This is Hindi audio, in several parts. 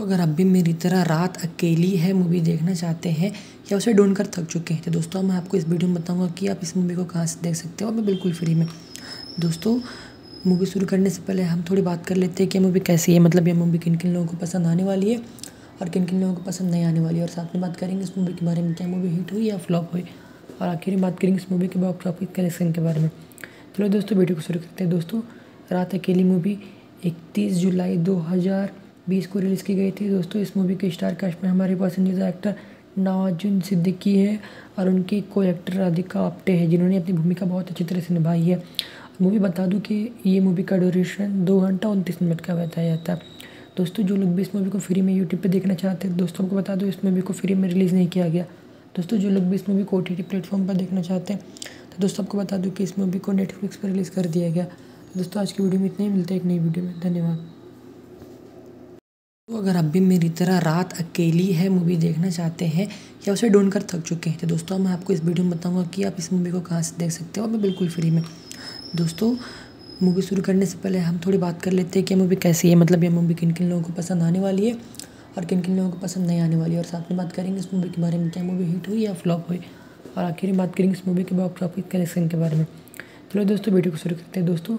तो अगर आप भी मेरी तरह रात अकेली है मूवी देखना चाहते हैं, या उसे ढूंढ कर थक चुके हैं तो दोस्तों मैं आपको इस वीडियो में बताऊँगा कि आप इस मूवी को कहाँ से देख सकते हो। और मैं बिल्कुल फ्री में। दोस्तों मूवी शुरू करने से पहले हम थोड़ी बात कर लेते हैं कि मूवी कैसी है मतलब ये मूवी किन किन लोगों को पसंद आने वाली है और किन किन लोगों को पसंद नहीं आने वाली है। और साथ में बात करेंगे इस मूवी के बारे में, क्या मूवी हिट हुई या फ्लॉप हुई। और आखिर में बात करेंगे इस मूवी के बॉक्स ऑफ़िस कलेक्शन के बारे में। चलो दोस्तों वीडियो को शुरू करते हैं। दोस्तों, रात अकेली मूवी इकतीस जुलाई दो हज़ार बीस को रिलीज़ की गई थी। दोस्तों, इस मूवी के स्टार कास्ट में हमारे पसंदीदा एक्टर नवाजुन सिद्दीकी है और उनकी को एक्टर राधिका आप्टे है, जिन्होंने अपनी भूमिका बहुत अच्छी तरह से निभाई है। मूवी बता दूँ कि ये मूवी का ड्यूरेशन दो घंटा उनतीस मिनट का बताया जाता है। दोस्तों, जो लोग भी इस मूवी को फ्री में यूट्यूब पे देखना चाहते हैं, दोस्तों को बता दो, इस मूवी को फ्री में रिलीज़ नहीं किया गया। दोस्तों, जो लोग भी इस मूवी को ओ टी प्लेटफॉर्म पर देखना चाहते हैं तो दोस्तों, आपको बता दूँ कि इस मूवी को नेटफ्लिक्स पर रिलीज़ कर दिया गया। दोस्तों, आज की वीडियो में इतने ही। मिलते हैं एक नई वीडियो में। धन्यवाद। तो अगर आप भी मेरी तरह रात अकेली है मूवी देखना चाहते हैं, या उसे ढूंढ कर थक चुके हैं तो दोस्तों मैं आपको इस वीडियो में बताऊँगा कि आप इस मूवी को कहाँ से देख सकते हो। और मैं बिल्कुल फ्री में। दोस्तों मूवी शुरू करने से पहले हम थोड़ी बात कर लेते हैं कि मूवी कैसी है। मतलब ये मूवी किन किन लोगों को पसंद आने वाली है और किन किन लोगों को पसंद नहीं आने वाली है। और साथ में बात करेंगे इस मूवी के बारे में, क्या मूवी हिट हुई या फ्लॉप हुई। और आखिर में बात करेंगे इस मूवी के बॉक्स ऑफ़िस कलेक्शन के बारे में। चलो दोस्तों वीडियो को शुरू करते हैं। दोस्तों,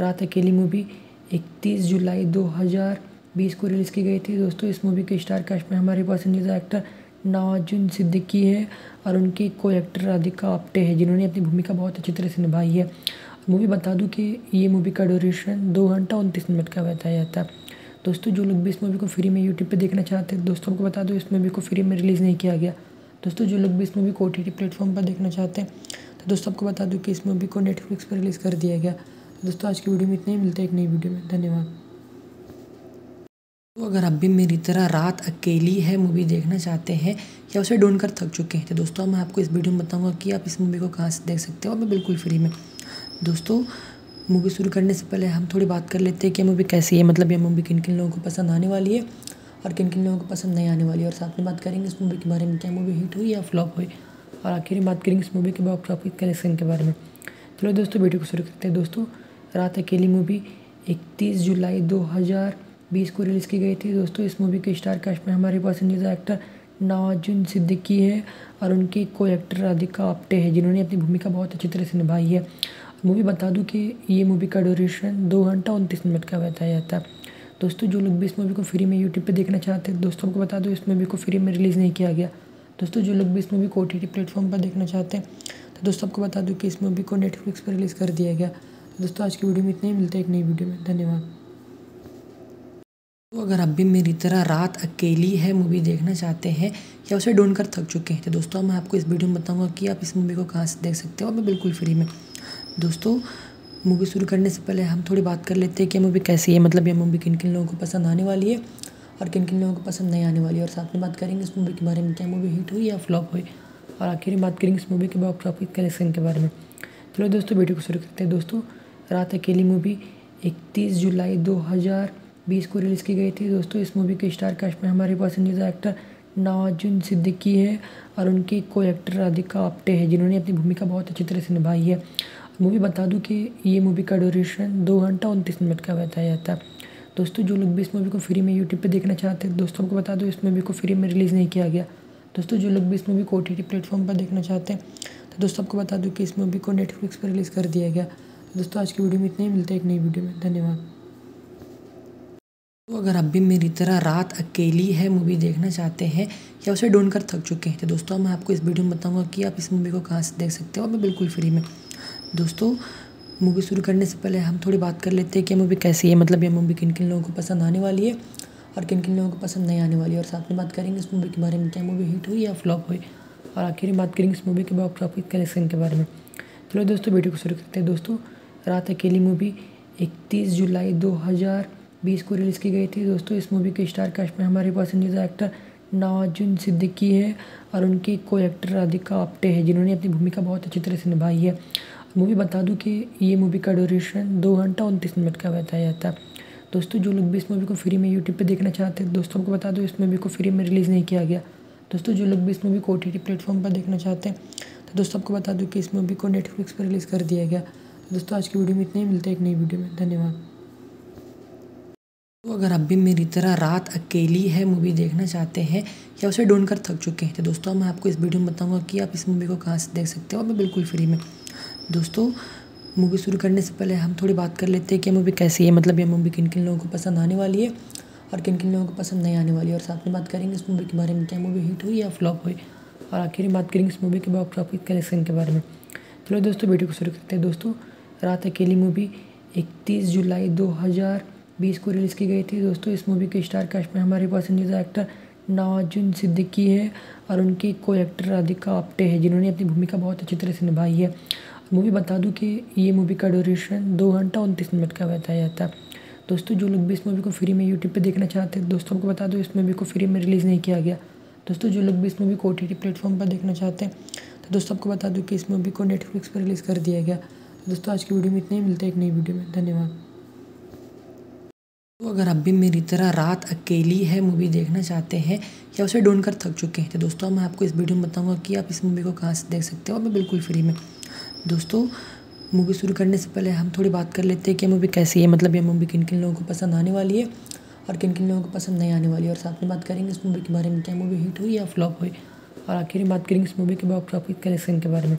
रात अकेली मूवी इकतीस जुलाई दो हज़ार बीस को रिलीज़ की गई थी। दोस्तों, इस मूवी के स्टार कास्ट में हमारे पसंदीदा एक्टर नवाजुन सिद्दीकी है और उनकी को एक्टर राधिका आप्टे है, जिन्होंने अपनी भूमिका बहुत अच्छी तरह से निभाई है। मूवी बता दूँ कि ये मूवी का ड्यूरेशन दो घंटा उनतीस मिनट का बताया जाता है। दोस्तों, जो लोग भी इस मूवी को फ्री में यूट्यूब पे देखना चाहते हैं, दोस्तों को बता दो, इस मूवी को फ्री में रिलीज़ नहीं किया गया। दोस्तों, जो लोग भी इस मूवी को ओ टी प्लेटफॉर्म पर देखना चाहते हैं तो दोस्तों, आपको बता दूँ कि इस मूवी को नेटफ्लिक्स पर रिलीज़ कर दिया गया। तो दोस्तों, आज की वीडियो में इतने ही, मिलते हैं एक नई वीडियो में। धन्यवाद। तो अगर आप भी मेरी तरह रात अकेली है मूवी देखना चाहते हैं, या उसे ढूंढ कर थक चुके हैं तो दोस्तों मैं आपको इस वीडियो में बताऊँगा कि आप इस मूवी को कहाँ से देख सकते हो। मैं बिल्कुल फ्री में। दोस्तों, मूवी शुरू करने से पहले हम थोड़ी बात कर लेते हैं कि मूवी कैसी है। मतलब ये मूवी किन किन लोगों को पसंद आने वाली है और किन किन लोगों को पसंद नहीं आने वाली है। और साथ में बात करेंगे इस मूवी के बारे में, क्या मूवी हिट हुई या फ्लॉप हुई। और आखिर में बात करेंगे इस मूवी के बॉक्स ऑफ़िस कलेक्शन के बारे में। चलो दोस्तों, वीडियो को शुरू करते हैं। दोस्तों, रात अकेली मूवी, इकतीस जुलाई दो हज़ार बीस को रिलीज़ की गई थी। दोस्तों, इस मूवी के स्टार कास्ट में हमारे पसंदीदा एक्टर नवाजुन सिद्दीकी है और उनकी को एक्टर राधिका आप्टे है, जिन्होंने अपनी भूमिका बहुत अच्छी तरह से निभाई है। मूवी बता दूँ कि ये मूवी का ड्यूरेशन दो घंटा उनतीस मिनट का बताया जाता है। दोस्तों, जो लोग भी इस मूवी को फ्री में यूट्यूब पे देखना चाहते हैं, दोस्तों को बता दो, इस मूवी को फ्री में रिलीज़ नहीं किया गया। दोस्तों, जो लोग भी इस मूवी को ओ टी प्लेटफॉर्म पर देखना चाहते हैं तो दोस्तों, आपको बता दूँ कि इस मूवी को नेटफ्लिक्स पर रिलीज़ कर दिया गया। दोस्तों, आज की वीडियो में इतने ही, मिलते हैं एक नई वीडियो में। धन्यवाद। तो अगर आप भी मेरी तरह रात अकेली है मूवी देखना चाहते हैं, या उसे ढूंढ कर थक चुके हैं तो दोस्तों मैं आपको इस वीडियो में बताऊँगा कि आप इस मूवी को कहाँ से देख सकते हो। और बिल्कुल फ्री में। दोस्तों मूवी शुरू करने से पहले हम थोड़ी बात कर लेते हैं कि मूवी कैसी है। मतलब ये मूवी किन किन लोगों को पसंद आने वाली है और किन किन लोगों को पसंद नहीं आने वाली है। और साथ में बात करेंगे इस मूवी के बारे में, क्या मूवी हिट हुई या फ्लॉप हुई। और आखिर में बात करेंगे इस मूवी के बॉक्स ऑफ़िस कलेक्शन के बारे में। चलो दोस्तों वीडियो को शुरू करते हैं। दोस्तों, रात अकेली मूवी इकतीस जुलाई दो हज़ार बीस को रिलीज़ की गई थी। दोस्तों, इस मूवी के स्टार कास्ट में हमारे पसंदीदा एक्टर नवाजुन सिद्दीकी है और उनकी को एक्टर राधिका आप्टे है, जिन्होंने अपनी भूमिका बहुत अच्छी तरह से निभाई है। मूवी बता दूँ कि ये मूवी का ड्यूरेशन दो घंटा उनतीस मिनट का बताया जाता है। दोस्तों, जो लोग भी इस मूवी को फ्री में यूट्यूब पे देखना चाहते हैं, दोस्तों को बता दो, इस मूवी को फ्री में रिलीज़ नहीं किया गया। दोस्तों, जो लोग भी इस मूवी को ओ टी प्लेटफॉर्म पर देखना चाहते हैं तो दोस्तों, आपको बता दूँ कि इस मूवी को नेटफ्लिक्स पर रिलीज़ कर दिया गया। दोस्तों, आज की वीडियो में इतने ही। मिलते हैं एक नई वीडियो में। धन्यवाद। तो अगर आप भी मेरी तरह रात अकेली है मूवी देखना चाहते हैं, या उसे ढूंढ कर थक चुके हैं तो दोस्तों मैं आपको इस वीडियो में बताऊँगा कि आप इस मूवी को कहाँ से देख सकते हो। मैं बिल्कुल फ्री में। दोस्तों मूवी शुरू करने से पहले हम थोड़ी बात कर लेते हैं कि मूवी कैसी है। मतलब ये मूवी किन किन लोगों को पसंद आने वाली है और किन किन लोगों को पसंद नहीं आने वाली है। और साथ में बात करेंगे इस मूवी के बारे में, क्या मूवी हिट हुई या फ्लॉप हुई। और आखिर में बात करेंगे इस मूवी के बॉक्स ऑफ़िस कलेक्शन के बारे में। चलो दोस्तों वीडियो को शुरू करते हैं। दोस्तों, रात अकेली मूवी इकतीस जुलाई दो हज़ार बीस को रिलीज़ की गई थी। दोस्तों, इस मूवी के स्टार कास्ट में हमारे पसंदीदा एक्टर नवाजुन सिद्दीकी है और उनकी को एक्टर राधिका आप्टे है, जिन्होंने अपनी भूमिका बहुत अच्छी तरह से निभाई है। मूवी बता दूँ कि ये मूवी का ड्यूरेशन दो घंटा उनतीस मिनट का बताया जाता है। दोस्तों, जो लोग भी इस मूवी को फ्री में यूट्यूब पे देखना चाहते हैं, दोस्तों को बता दो, इस मूवी को फ्री में रिलीज़ नहीं किया गया। दोस्तों, जो लोग भी इस मूवी को ओ टी प्लेटफॉर्म पर देखना चाहते हैं तो दोस्तों, आपको बता दूँ कि इस मूवी को नेटफ्लिक्स पर रिलीज़ कर दिया गया। दोस्तों, आज की वीडियो में इतने ही, मिलते हैं एक नई वीडियो में। धन्यवाद। तो अगर आप भी मेरी तरह रात अकेली है मूवी देखना चाहते हैं, या उसे ढूंढ कर थक चुके हैं तो दोस्तों मैं आपको इस वीडियो में बताऊँगा कि आप इस मूवी को कहाँ से देख सकते हो। और मैं बिल्कुल फ्री में। दोस्तों मूवी शुरू करने से पहले हम थोड़ी बात कर लेते हैं कि मूवी कैसी है मतलब ये मूवी किन किन लोगों को पसंद आने वाली है और किन किन लोगों को पसंद नहीं आने वाली है। और साथ में बात करेंगे इस मूवी के बारे में, क्या मूवी हिट हुई या फ्लॉप हुई। और आखिर में बात करेंगे इस मूवी के बॉक्स ऑफ़िस कलेक्शन के बारे में। चलो दोस्तों वीडियो को शुरू करते हैं। दोस्तों, रात अकेली मूवी इकतीस जुलाई दो हज़ार बीस को रिलीज़ की गई थी। दोस्तों, इस मूवी के स्टार कास्ट में हमारे पसंदीदा एक्टर नवाजुन सिद्दीकी है और उनकी को एक्टर राधिका आप्टे है, जिन्होंने अपनी भूमिका बहुत अच्छी तरह से निभाई है। मूवी बता दूँ कि ये मूवी का ड्यूरेशन दो घंटा उनतीस मिनट का बताया जाता है। दोस्तों, जो लोग भी इस मूवी को फ्री में यूट्यूब पे देखना चाहते हैं, दोस्तों को बता दो, इस मूवी को फ्री में रिलीज़ नहीं किया गया। दोस्तों, जो लोग भी इस मूवी को ओ टी प्लेटफॉर्म पर देखना चाहते हैं तो दोस्तों, आपको बता दूँ कि इस मूवी को नेटफ्लिक्स पर रिलीज़ कर दिया गया। दोस्तों, आज की वीडियो में इतने ही, मिलते हैं एक नई वीडियो में। धन्यवाद। तो अगर आप भी मेरी तरह रात अकेली है मूवी देखना चाहते हैं, या उसे ढूंढ कर थक चुके हैं तो दोस्तों मैं आपको इस वीडियो में बताऊँगा कि आप इस मूवी को कहाँ से देख सकते हो। और मैं बिल्कुल फ्री में। दोस्तों मूवी शुरू करने से पहले हम थोड़ी बात कर लेते हैं कि मूवी कैसी है। मतलब ये मूवी किन किन लोगों को पसंद आने वाली है और किन किन लोगों को पसंद नहीं आने वाली है। और साथ में बात करेंगे इस मूवी के बारे में, क्या मूवी हिट हुई या फ्लॉप हुई। और आखिर में बात करेंगे इस मूवी के बॉक्स ऑफ़िस कलेक्शन के बारे में।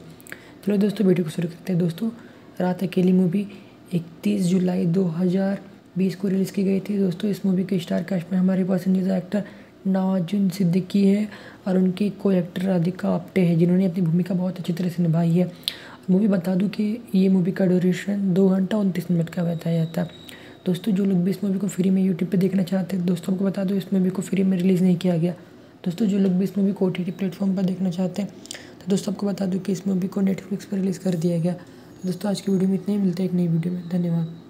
चलो दोस्तों वीडियो को शुरू करते हैं। दोस्तों, रात अकेली मूवी इकतीस जुलाई दो हज़ार बीस को रिलीज़ की गई थी। दोस्तों, इस मूवी के स्टार कास्ट में हमारे पसंदीदा एक्टर नवाजुन सिद्दीकी है और उनकी को एक्टर राधिका आप्टे है, जिन्होंने अपनी भूमिका बहुत अच्छी तरह से निभाई है। मूवी बता दूँ कि ये मूवी का ड्यूरेशन दो घंटा उनतीस मिनट का बताया जाता है। दोस्तों, जो लोग भी इस मूवी को फ्री में यूट्यूब पे देखना चाहते हैं, दोस्तों को बता दो, इस मूवी को फ्री में रिलीज़ नहीं किया गया। दोस्तों, जो लोग भी इस मूवी को ओ टी प्लेटफॉर्म पर देखना चाहते हैं तो दोस्तों, आपको बता दूँ कि इस मूवी को नेटफ्लिक्स पर रिलीज़ कर दिया गया। दोस्तों, आज की वीडियो में इतने ही, मिलते हैं एक नई वीडियो में। धन्यवाद।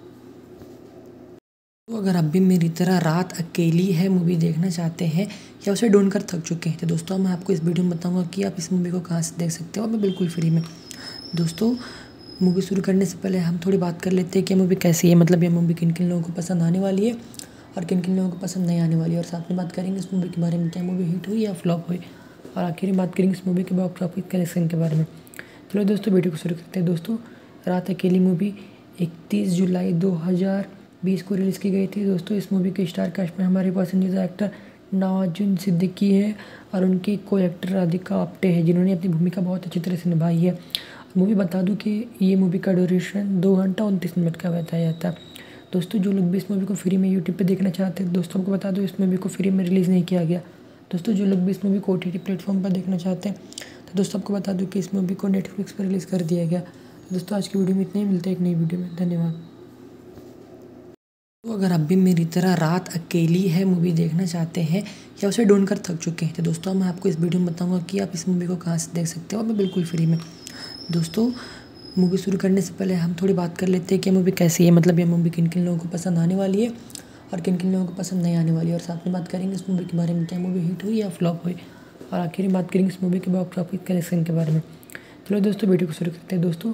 तो अगर आप भी मेरी तरह रात अकेली है मूवी देखना चाहते हैं, या उसे ढूंढ कर थक चुके हैं तो दोस्तों मैं आपको इस वीडियो में बताऊँगा कि आप इस मूवी को कहाँ से देख सकते हो। और बिल्कुल फ्री में। दोस्तों, मूवी शुरू करने से पहले हम थोड़ी बात कर लेते हैं कि मूवी कैसी है मतलब ये मूवी किन किन लोगों को पसंद आने वाली है और किन किन लोगों को पसंद नहीं आने वाली है। और साथ में बात करेंगे इस मूवी के बारे में, क्या मूवी हिट हुई या फ्लॉप हुई। और आखिर में बात करेंगे इस मूवी के बॉक्स ऑफ़िस कलेक्शन के बारे में। चलो दोस्तों, वीडियो को शुरू करते हैं। दोस्तों, रात अकेली मूवी, इकतीस जुलाई दो हज़ार बीस को रिलीज़ की गई थी। दोस्तों, इस मूवी के स्टार कास्ट में हमारे पसंदीदा एक्टर नवाजुन सिद्दीकी है और उनकी को एक्टर राधिका आप्टे है, जिन्होंने अपनी भूमिका बहुत अच्छी तरह से निभाई है। मूवी बता दूँ कि ये मूवी का ड्यूरेशन दो घंटा उनतीस मिनट का बताया जाता है। दोस्तों, जो लोग भी इस मूवी को फ्री में यूट्यूब पे देखना चाहते हैं, दोस्तों को बता दो इस मूवी को फ्री में रिलीज़ नहीं किया गया। दोस्तों, जो लोग भी इस मूवी को ओ टी प्लेटफॉर्म पर देखना चाहते हैं तो दोस्तों, आपको बता दूँ कि इस मूवी को नेटफ्लिक्स पर रिलीज़ कर दिया गया। दोस्तों, आज की वीडियो में इतने ही, मिलते हैं एक नई वीडियो में। धन्यवाद। तो अगर आप भी मेरी तरह रात अकेली है मूवी देखना चाहते हैं, या उसे ढूंढ कर थक चुके हैं तो दोस्तों मैं आपको इस वीडियो में बताऊँगा कि आप इस मूवी को कहाँ से देख सकते हो। मैं बिल्कुल फ्री में। दोस्तों मूवी शुरू करने से पहले हम थोड़ी बात कर लेते हैं कि मूवी कैसी है। मतलब ये मूवी किन किन लोगों को पसंद आने वाली है और किन किन लोगों को पसंद नहीं आने वाली है। और साथ में बात करेंगे इस मूवी के बारे में, क्या मूवी हिट हुई या फ्लॉप हुई। और आखिर में बात करेंगे इस मूवी के बॉक्स ऑफ़िस कलेक्शन के बारे में। चलो दोस्तों वीडियो को शुरू करते हैं। दोस्तों,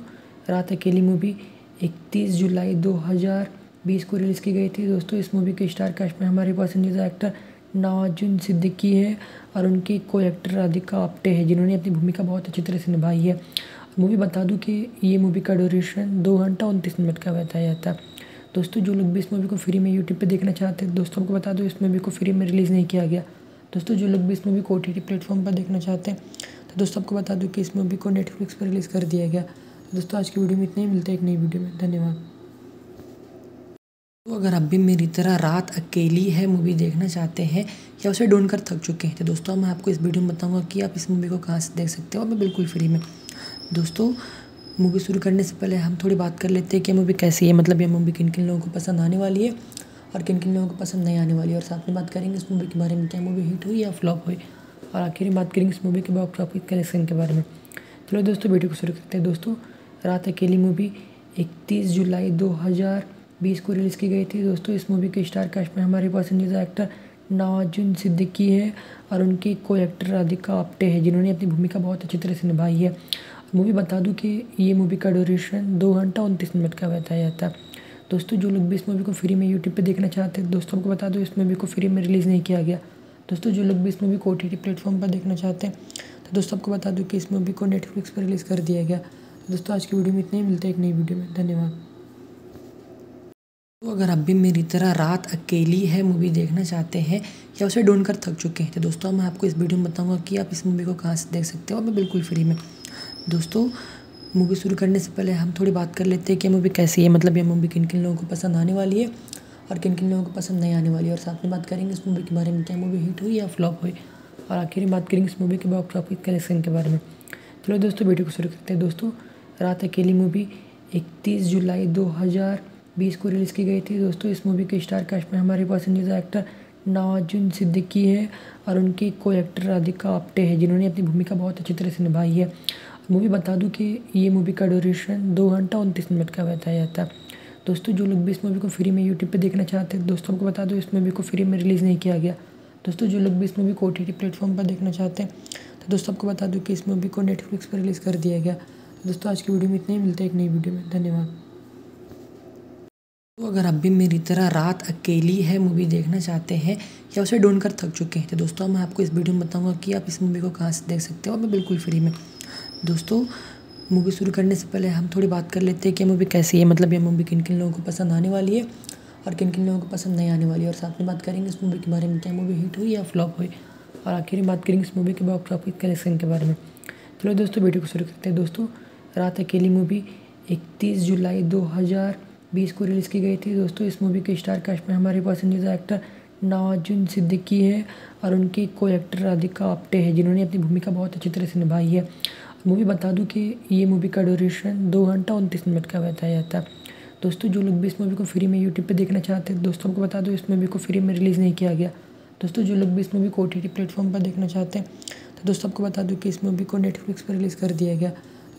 रात अकेली मूवी इकतीस जुलाई दो हज़ार बीस को रिलीज़ की गई थी। दोस्तों, इस मूवी के स्टार कास्ट में हमारे पसंदीदा एक्टर नवाजुन सिद्दीकी है और उनकी को एक्टर राधिका आप्टे है, जिन्होंने अपनी भूमिका बहुत अच्छी तरह से निभाई है। मूवी बता दूँ कि ये मूवी का ड्यूरेशन दो घंटा उनतीस मिनट का बताया जाता है। दोस्तों, जो लोग भी इस मूवी को फ्री में यूट्यूब पे देखना चाहते हैं, दोस्तों को बता दो इस मूवी को फ्री में रिलीज़ नहीं किया गया। दोस्तों, जो लोग भी इस मूवी को ओ टी प्लेटफॉर्म पर देखना चाहते हैं तो दोस्तों आपको बता दूँ कि इस मूवी को नेटफ्लिक्स पर रिलीज़ कर दिया गया। दोस्तों, आज की वीडियो में इतने ही। मिलते हैं एक नई वीडियो में। धन्यवाद। तो अगर आप भी मेरी तरह रात अकेली है मूवी देखना चाहते हैं, या उसे ढूंढ कर थक चुके हैं तो दोस्तों मैं आपको इस वीडियो में बताऊँगा कि आप इस मूवी को कहाँ से देख सकते हो। और मैं बिल्कुल फ्री में। दोस्तों, मूवी शुरू करने से पहले हम थोड़ी बात कर लेते हैं कि मूवी कैसी है। मतलब ये मूवी किन किन लोगों को पसंद आने वाली है और किन किन लोगों को पसंद नहीं आने वाली है। और साथ में बात करेंगे इस मूवी के बारे में, क्या मूवी हिट हुई या फ्लॉप हुई। और आखिर में बात करेंगे इस मूवी के बॉक्स ऑफ़िस कलेक्शन के बारे में। चलो दोस्तों, वीडियो को शुरू करते हैं। दोस्तों, रात अकेली मूवी, इकतीस जुलाई दो हज़ार बीस को रिलीज़ की गई थी। दोस्तों, इस मूवी के स्टार कास्ट में हमारे पसंदीदा एक्टर नवाजुन सिद्दीकी है और उनकी को एक्टर राधिका आप्टे है, जिन्होंने अपनी भूमिका बहुत अच्छी तरह से निभाई है। मूवी बता दूँ कि ये मूवी का ड्यूरेशन दो घंटा उनतीस मिनट का बताया जाता है। दोस्तों, जो लोग भी इस मूवी को फ्री में यूट्यूब पे देखना चाहते हैं, दोस्तों को बता दो, इस मूवी को फ्री में रिलीज़ नहीं किया गया। दोस्तों, जो लोग भी इस मूवी को ओ टी प्लेटफॉर्म पर देखना चाहते हैं तो दोस्तों, आपको बता दूँ कि इस मूवी को नेटफ्लिक्स पर रिलीज़ कर दिया गया। दोस्तों, आज की वीडियो में इतने ही, मिलते हैं एक नई वीडियो में। धन्यवाद। तो अगर आप भी मेरी तरह रात अकेली है मूवी देखना चाहते हैं, या उसे ढूंढ कर थक चुके हैं तो दोस्तों मैं आपको इस वीडियो में बताऊँगा कि आप इस मूवी को कहाँ से देख सकते हो। और मैं बिल्कुल फ्री में। दोस्तों मूवी शुरू करने से पहले हम थोड़ी बात कर लेते हैं कि मूवी कैसी है मतलब ये मूवी किन किन लोगों को पसंद आने वाली है और किन किन लोगों को पसंद नहीं आने वाली है। और साथ में बात करेंगे इस मूवी के बारे में, क्या मूवी हिट हुई या फ्लॉप हुई। और आखिर में बात करेंगे इस मूवी के बॉक्स ऑफ़िस कलेक्शन के बारे में। चलो दोस्तों वीडियो को शुरू करते हैं। दोस्तों, रात अकेली मूवी इकतीस जुलाई दो हज़ार बीस को रिलीज़ की गई थी। दोस्तों, इस मूवी के स्टार कास्ट में हमारे पसंदीदा एक्टर नवाजुन सिद्दीकी है और उनकी को एक्टर राधिका आप्टे है, जिन्होंने अपनी भूमिका बहुत अच्छी तरह से निभाई है। मूवी बता दूँ कि ये मूवी का ड्यूरेशन दो घंटा उनतीस मिनट का बताया जाता है। दोस्तों, जो लोग भी इस मूवी को फ्री में यूट्यूब पे देखना चाहते हैं, दोस्तों को बता दो इस मूवी को फ्री में रिलीज़ नहीं किया गया। दोस्तों, जो लोग भी इस मूवी को ओ टी प्लेटफॉर्म पर देखना चाहते हैं तो दोस्तों, आपको बता दूँ कि इस मूवी को नेटफ्लिक्स पर रिलीज़ कर दिया गया। दोस्तों, आज की वीडियो में इतने ही, मिलते हैं एक नई वीडियो में। धन्यवाद। तो अगर आप भी मेरी तरह रात अकेली है मूवी देखना चाहते हैं, या उसे ढूंढ कर थक चुके हैं तो दोस्तों मैं आपको इस वीडियो में बताऊँगा कि आप इस मूवी को कहाँ से देख सकते हो। और मैं बिल्कुल फ्री में। दोस्तों मूवी शुरू करने से पहले हम थोड़ी बात कर लेते हैं कि मूवी कैसी है। मतलब ये मूवी किन किन लोगों को पसंद आने वाली है और किन किन लोगों को पसंद नहीं आने वाली है। और साथ में बात करेंगे इस मूवी के बारे में, क्या मूवी हिट हुई या फ्लॉप हुई। और आखिर में बात करेंगे इस मूवी के बॉक्स ऑफ़िस कलेक्शन के बारे में। चलो दोस्तों वीडियो को शुरू करते हैं। दोस्तों, रात अकेली मूवी इकतीस जुलाई दो हज़ार बीस को रिलीज़ की गई थी। दोस्तों, इस मूवी के स्टार कास्ट में हमारे पसंदीदा एक्टर नवाजुन सिद्दीकी है और उनकी को एक्टर राधिका आप्टे है, जिन्होंने अपनी भूमिका बहुत अच्छी तरह से निभाई है। मूवी बता दूँ कि ये मूवी का ड्यूरेशन दो घंटा उनतीस मिनट का बताया जाता है। दोस्तों, जो लोग भी इस मूवी को फ्री में यूट्यूब पे देखना चाहते हैं, दोस्तों को बता दो, इस मूवी को फ्री में रिलीज़ नहीं किया गया। दोस्तों, जो लोग भी इस मूवी को ओ टी प्लेटफॉर्म पर देखना चाहते हैं तो दोस्तों, आपको बता दूँ कि इस मूवी को नेटफ्लिक्स पर रिलीज़ कर दिया गया।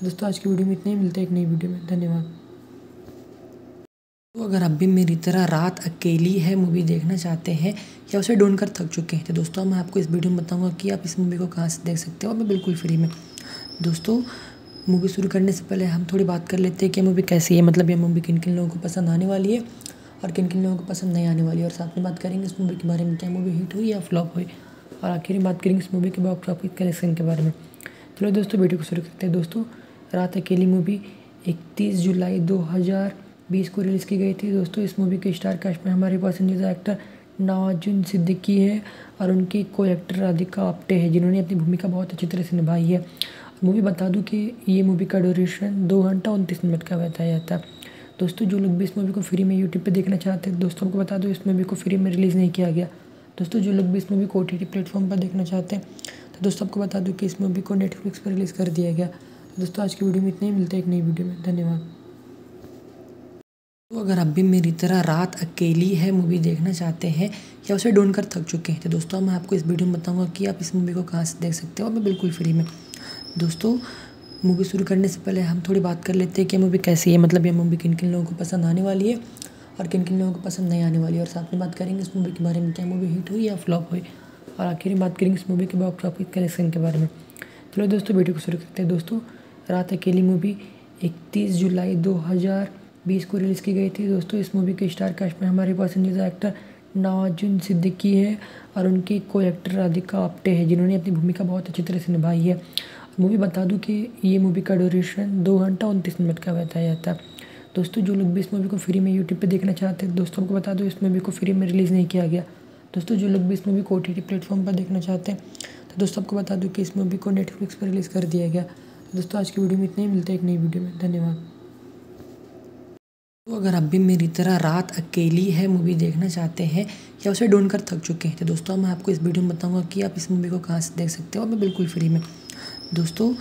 दोस्तों, आज की वीडियो में इतने ही, मिलते हैं एक नई वीडियो में। धन्यवाद। तो अगर आप भी मेरी तरह रात अकेली है मूवी देखना चाहते हैं, या उसे ढूंढ कर थक चुके हैं तो दोस्तों मैं आपको इस वीडियो में बताऊँगा कि आप इस मूवी को कहाँ से देख सकते हो। और मैं बिल्कुल फ्री में। दोस्तों मूवी शुरू करने से पहले हम थोड़ी बात कर लेते हैं कि मूवी कैसी है। मतलब ये मूवी किन किन लोगों को पसंद आने वाली है और किन किन लोगों को पसंद नहीं आने वाली है। और साथ में बात करेंगे इस मूवी के बारे में, क्या मूवी हिट हुई या फ्लॉप हुई। और आखिर में बात करेंगे इस मूवी के बॉक्स ऑफ़िस कलेक्शन के बारे में। चलो दोस्तों वीडियो को शुरू करते हैं। दोस्तों, रात अकेली मूवी इकतीस जुलाई दो हज़ार बीस को रिलीज़ की गई थी। दोस्तों, इस मूवी के स्टार कास्ट में हमारे पसंदीदा एक्टर नवाजुन सिद्दीकी है और उनकी को एक्टर राधिका आप्टे है, जिन्होंने अपनी भूमिका बहुत अच्छी तरह से निभाई है। मूवी बता दूँ कि ये मूवी का ड्यूरेशन दो घंटा उनतीस मिनट का बताया जाता है। दोस्तों, जो लोग भी इस मूवी को फ्री में यूट्यूब पे देखना चाहते हैं, दोस्तों को बता दो, इस मूवी को फ्री में रिलीज़ नहीं किया गया। दोस्तों, जो लोग भी इस मूवी को ओ टी प्लेटफॉर्म पर देखना चाहते हैं तो दोस्तों, आपको बता दूँ कि इस मूवी को नेटफ्लिक्स पर रिलीज़ कर दिया गया। दोस्तों, आज की वीडियो में इतने ही, मिलते हैं एक नई वीडियो में। धन्यवाद। तो अगर आप भी मेरी तरह रात अकेली है मूवी देखना चाहते हैं, या उसे ढूंढ कर थक चुके हैं तो दोस्तों मैं आपको इस वीडियो में बताऊँगा कि आप इस मूवी को कहाँ से देख सकते हो। मैं बिल्कुल फ्री में। दोस्तों, मूवी शुरू करने से पहले हम थोड़ी बात कर लेते हैं कि मूवी कैसी है। मतलब ये मूवी किन किन लोगों को पसंद आने वाली है और किन किन लोगों को पसंद नहीं आने वाली है। और साथ में बात करेंगे इस मूवी के बारे में, क्या मूवी हिट हुई या फ्लॉप हुई। और आखिर में बात करेंगे इस मूवी के बॉक्स ऑफ़िस कलेक्शन के बारे में। चलो दोस्तों, वीडियो को शुरू करते हैं। दोस्तों, रात अकेली मूवी, इकतीस जुलाई दो हज़ार बीस को रिलीज़ की गई थी। दोस्तों, इस मूवी के स्टार कास्ट में हमारे पसंदीदा एक्टर नवाजुन सिद्दीकी है और उनकी को एक्टर राधिका आप्टे है, जिन्होंने अपनी भूमिका बहुत अच्छी तरह से निभाई है। मूवी बता दूँ कि ये मूवी का ड्यूरेशन दो घंटा उनतीस मिनट का बताया जाता है। दोस्तों, जो लोग भी इस मूवी को फ्री में यूट्यूब पे देखना चाहते हैं, दोस्तों को बता दो इस मूवी को फ्री में रिलीज़ नहीं किया गया। दोस्तों, जो लोग भी इस मूवी को ओ टी प्लेटफॉर्म पर देखना चाहते हैं तो दोस्तों आपको बता दूँ कि इस मूवी को नेटफ्लिक्स पर रिलीज़ कर दिया गया। दोस्तों, आज की वीडियो में इतने ही। मिलते हैं एक नई वीडियो में। धन्यवाद। तो अगर आप भी मेरी तरह रात अकेली है मूवी देखना चाहते हैं, या उसे ढूंढ कर थक चुके हैं तो दोस्तों मैं आपको इस वीडियो में बताऊँगा कि आप इस मूवी को कहाँ से देख सकते हो। मैं बिल्कुल फ्री में। दोस्तों,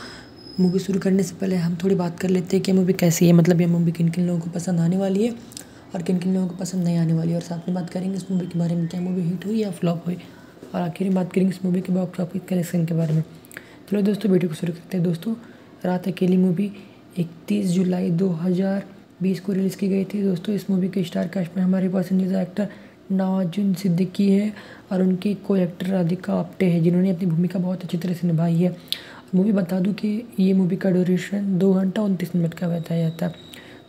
मूवी शुरू करने से पहले हम थोड़ी बात कर लेते हैं कि मूवी कैसी है। मतलब ये मूवी किन किन लोगों को पसंद आने वाली है और किन किन लोगों को पसंद नहीं आने वाली है। और साथ में बात करेंगे इस मूवी के बारे में, क्या मूवी हिट हुई या फ्लॉप हुई। और आखिर में बात करेंगे इस मूवी के बॉक्स ऑफ़िस कलेक्शन के बारे में। चलो दोस्तों, वीडियो को शुरू करते हैं। दोस्तों, रात अकेली मूवी, इकतीस जुलाई दो हज़ार बीस को रिलीज़ की गई थी। दोस्तों, इस मूवी के स्टार कास्ट में हमारे पसंदीदा एक्टर नवाजुन सिद्दीकी है और उनकी को एक्टर राधिका आप्टे है, जिन्होंने अपनी भूमिका बहुत अच्छी तरह से निभाई है। मूवी बता दूँ कि ये मूवी का ड्यूरेशन दो घंटा उनतीस मिनट का बताया जाता है।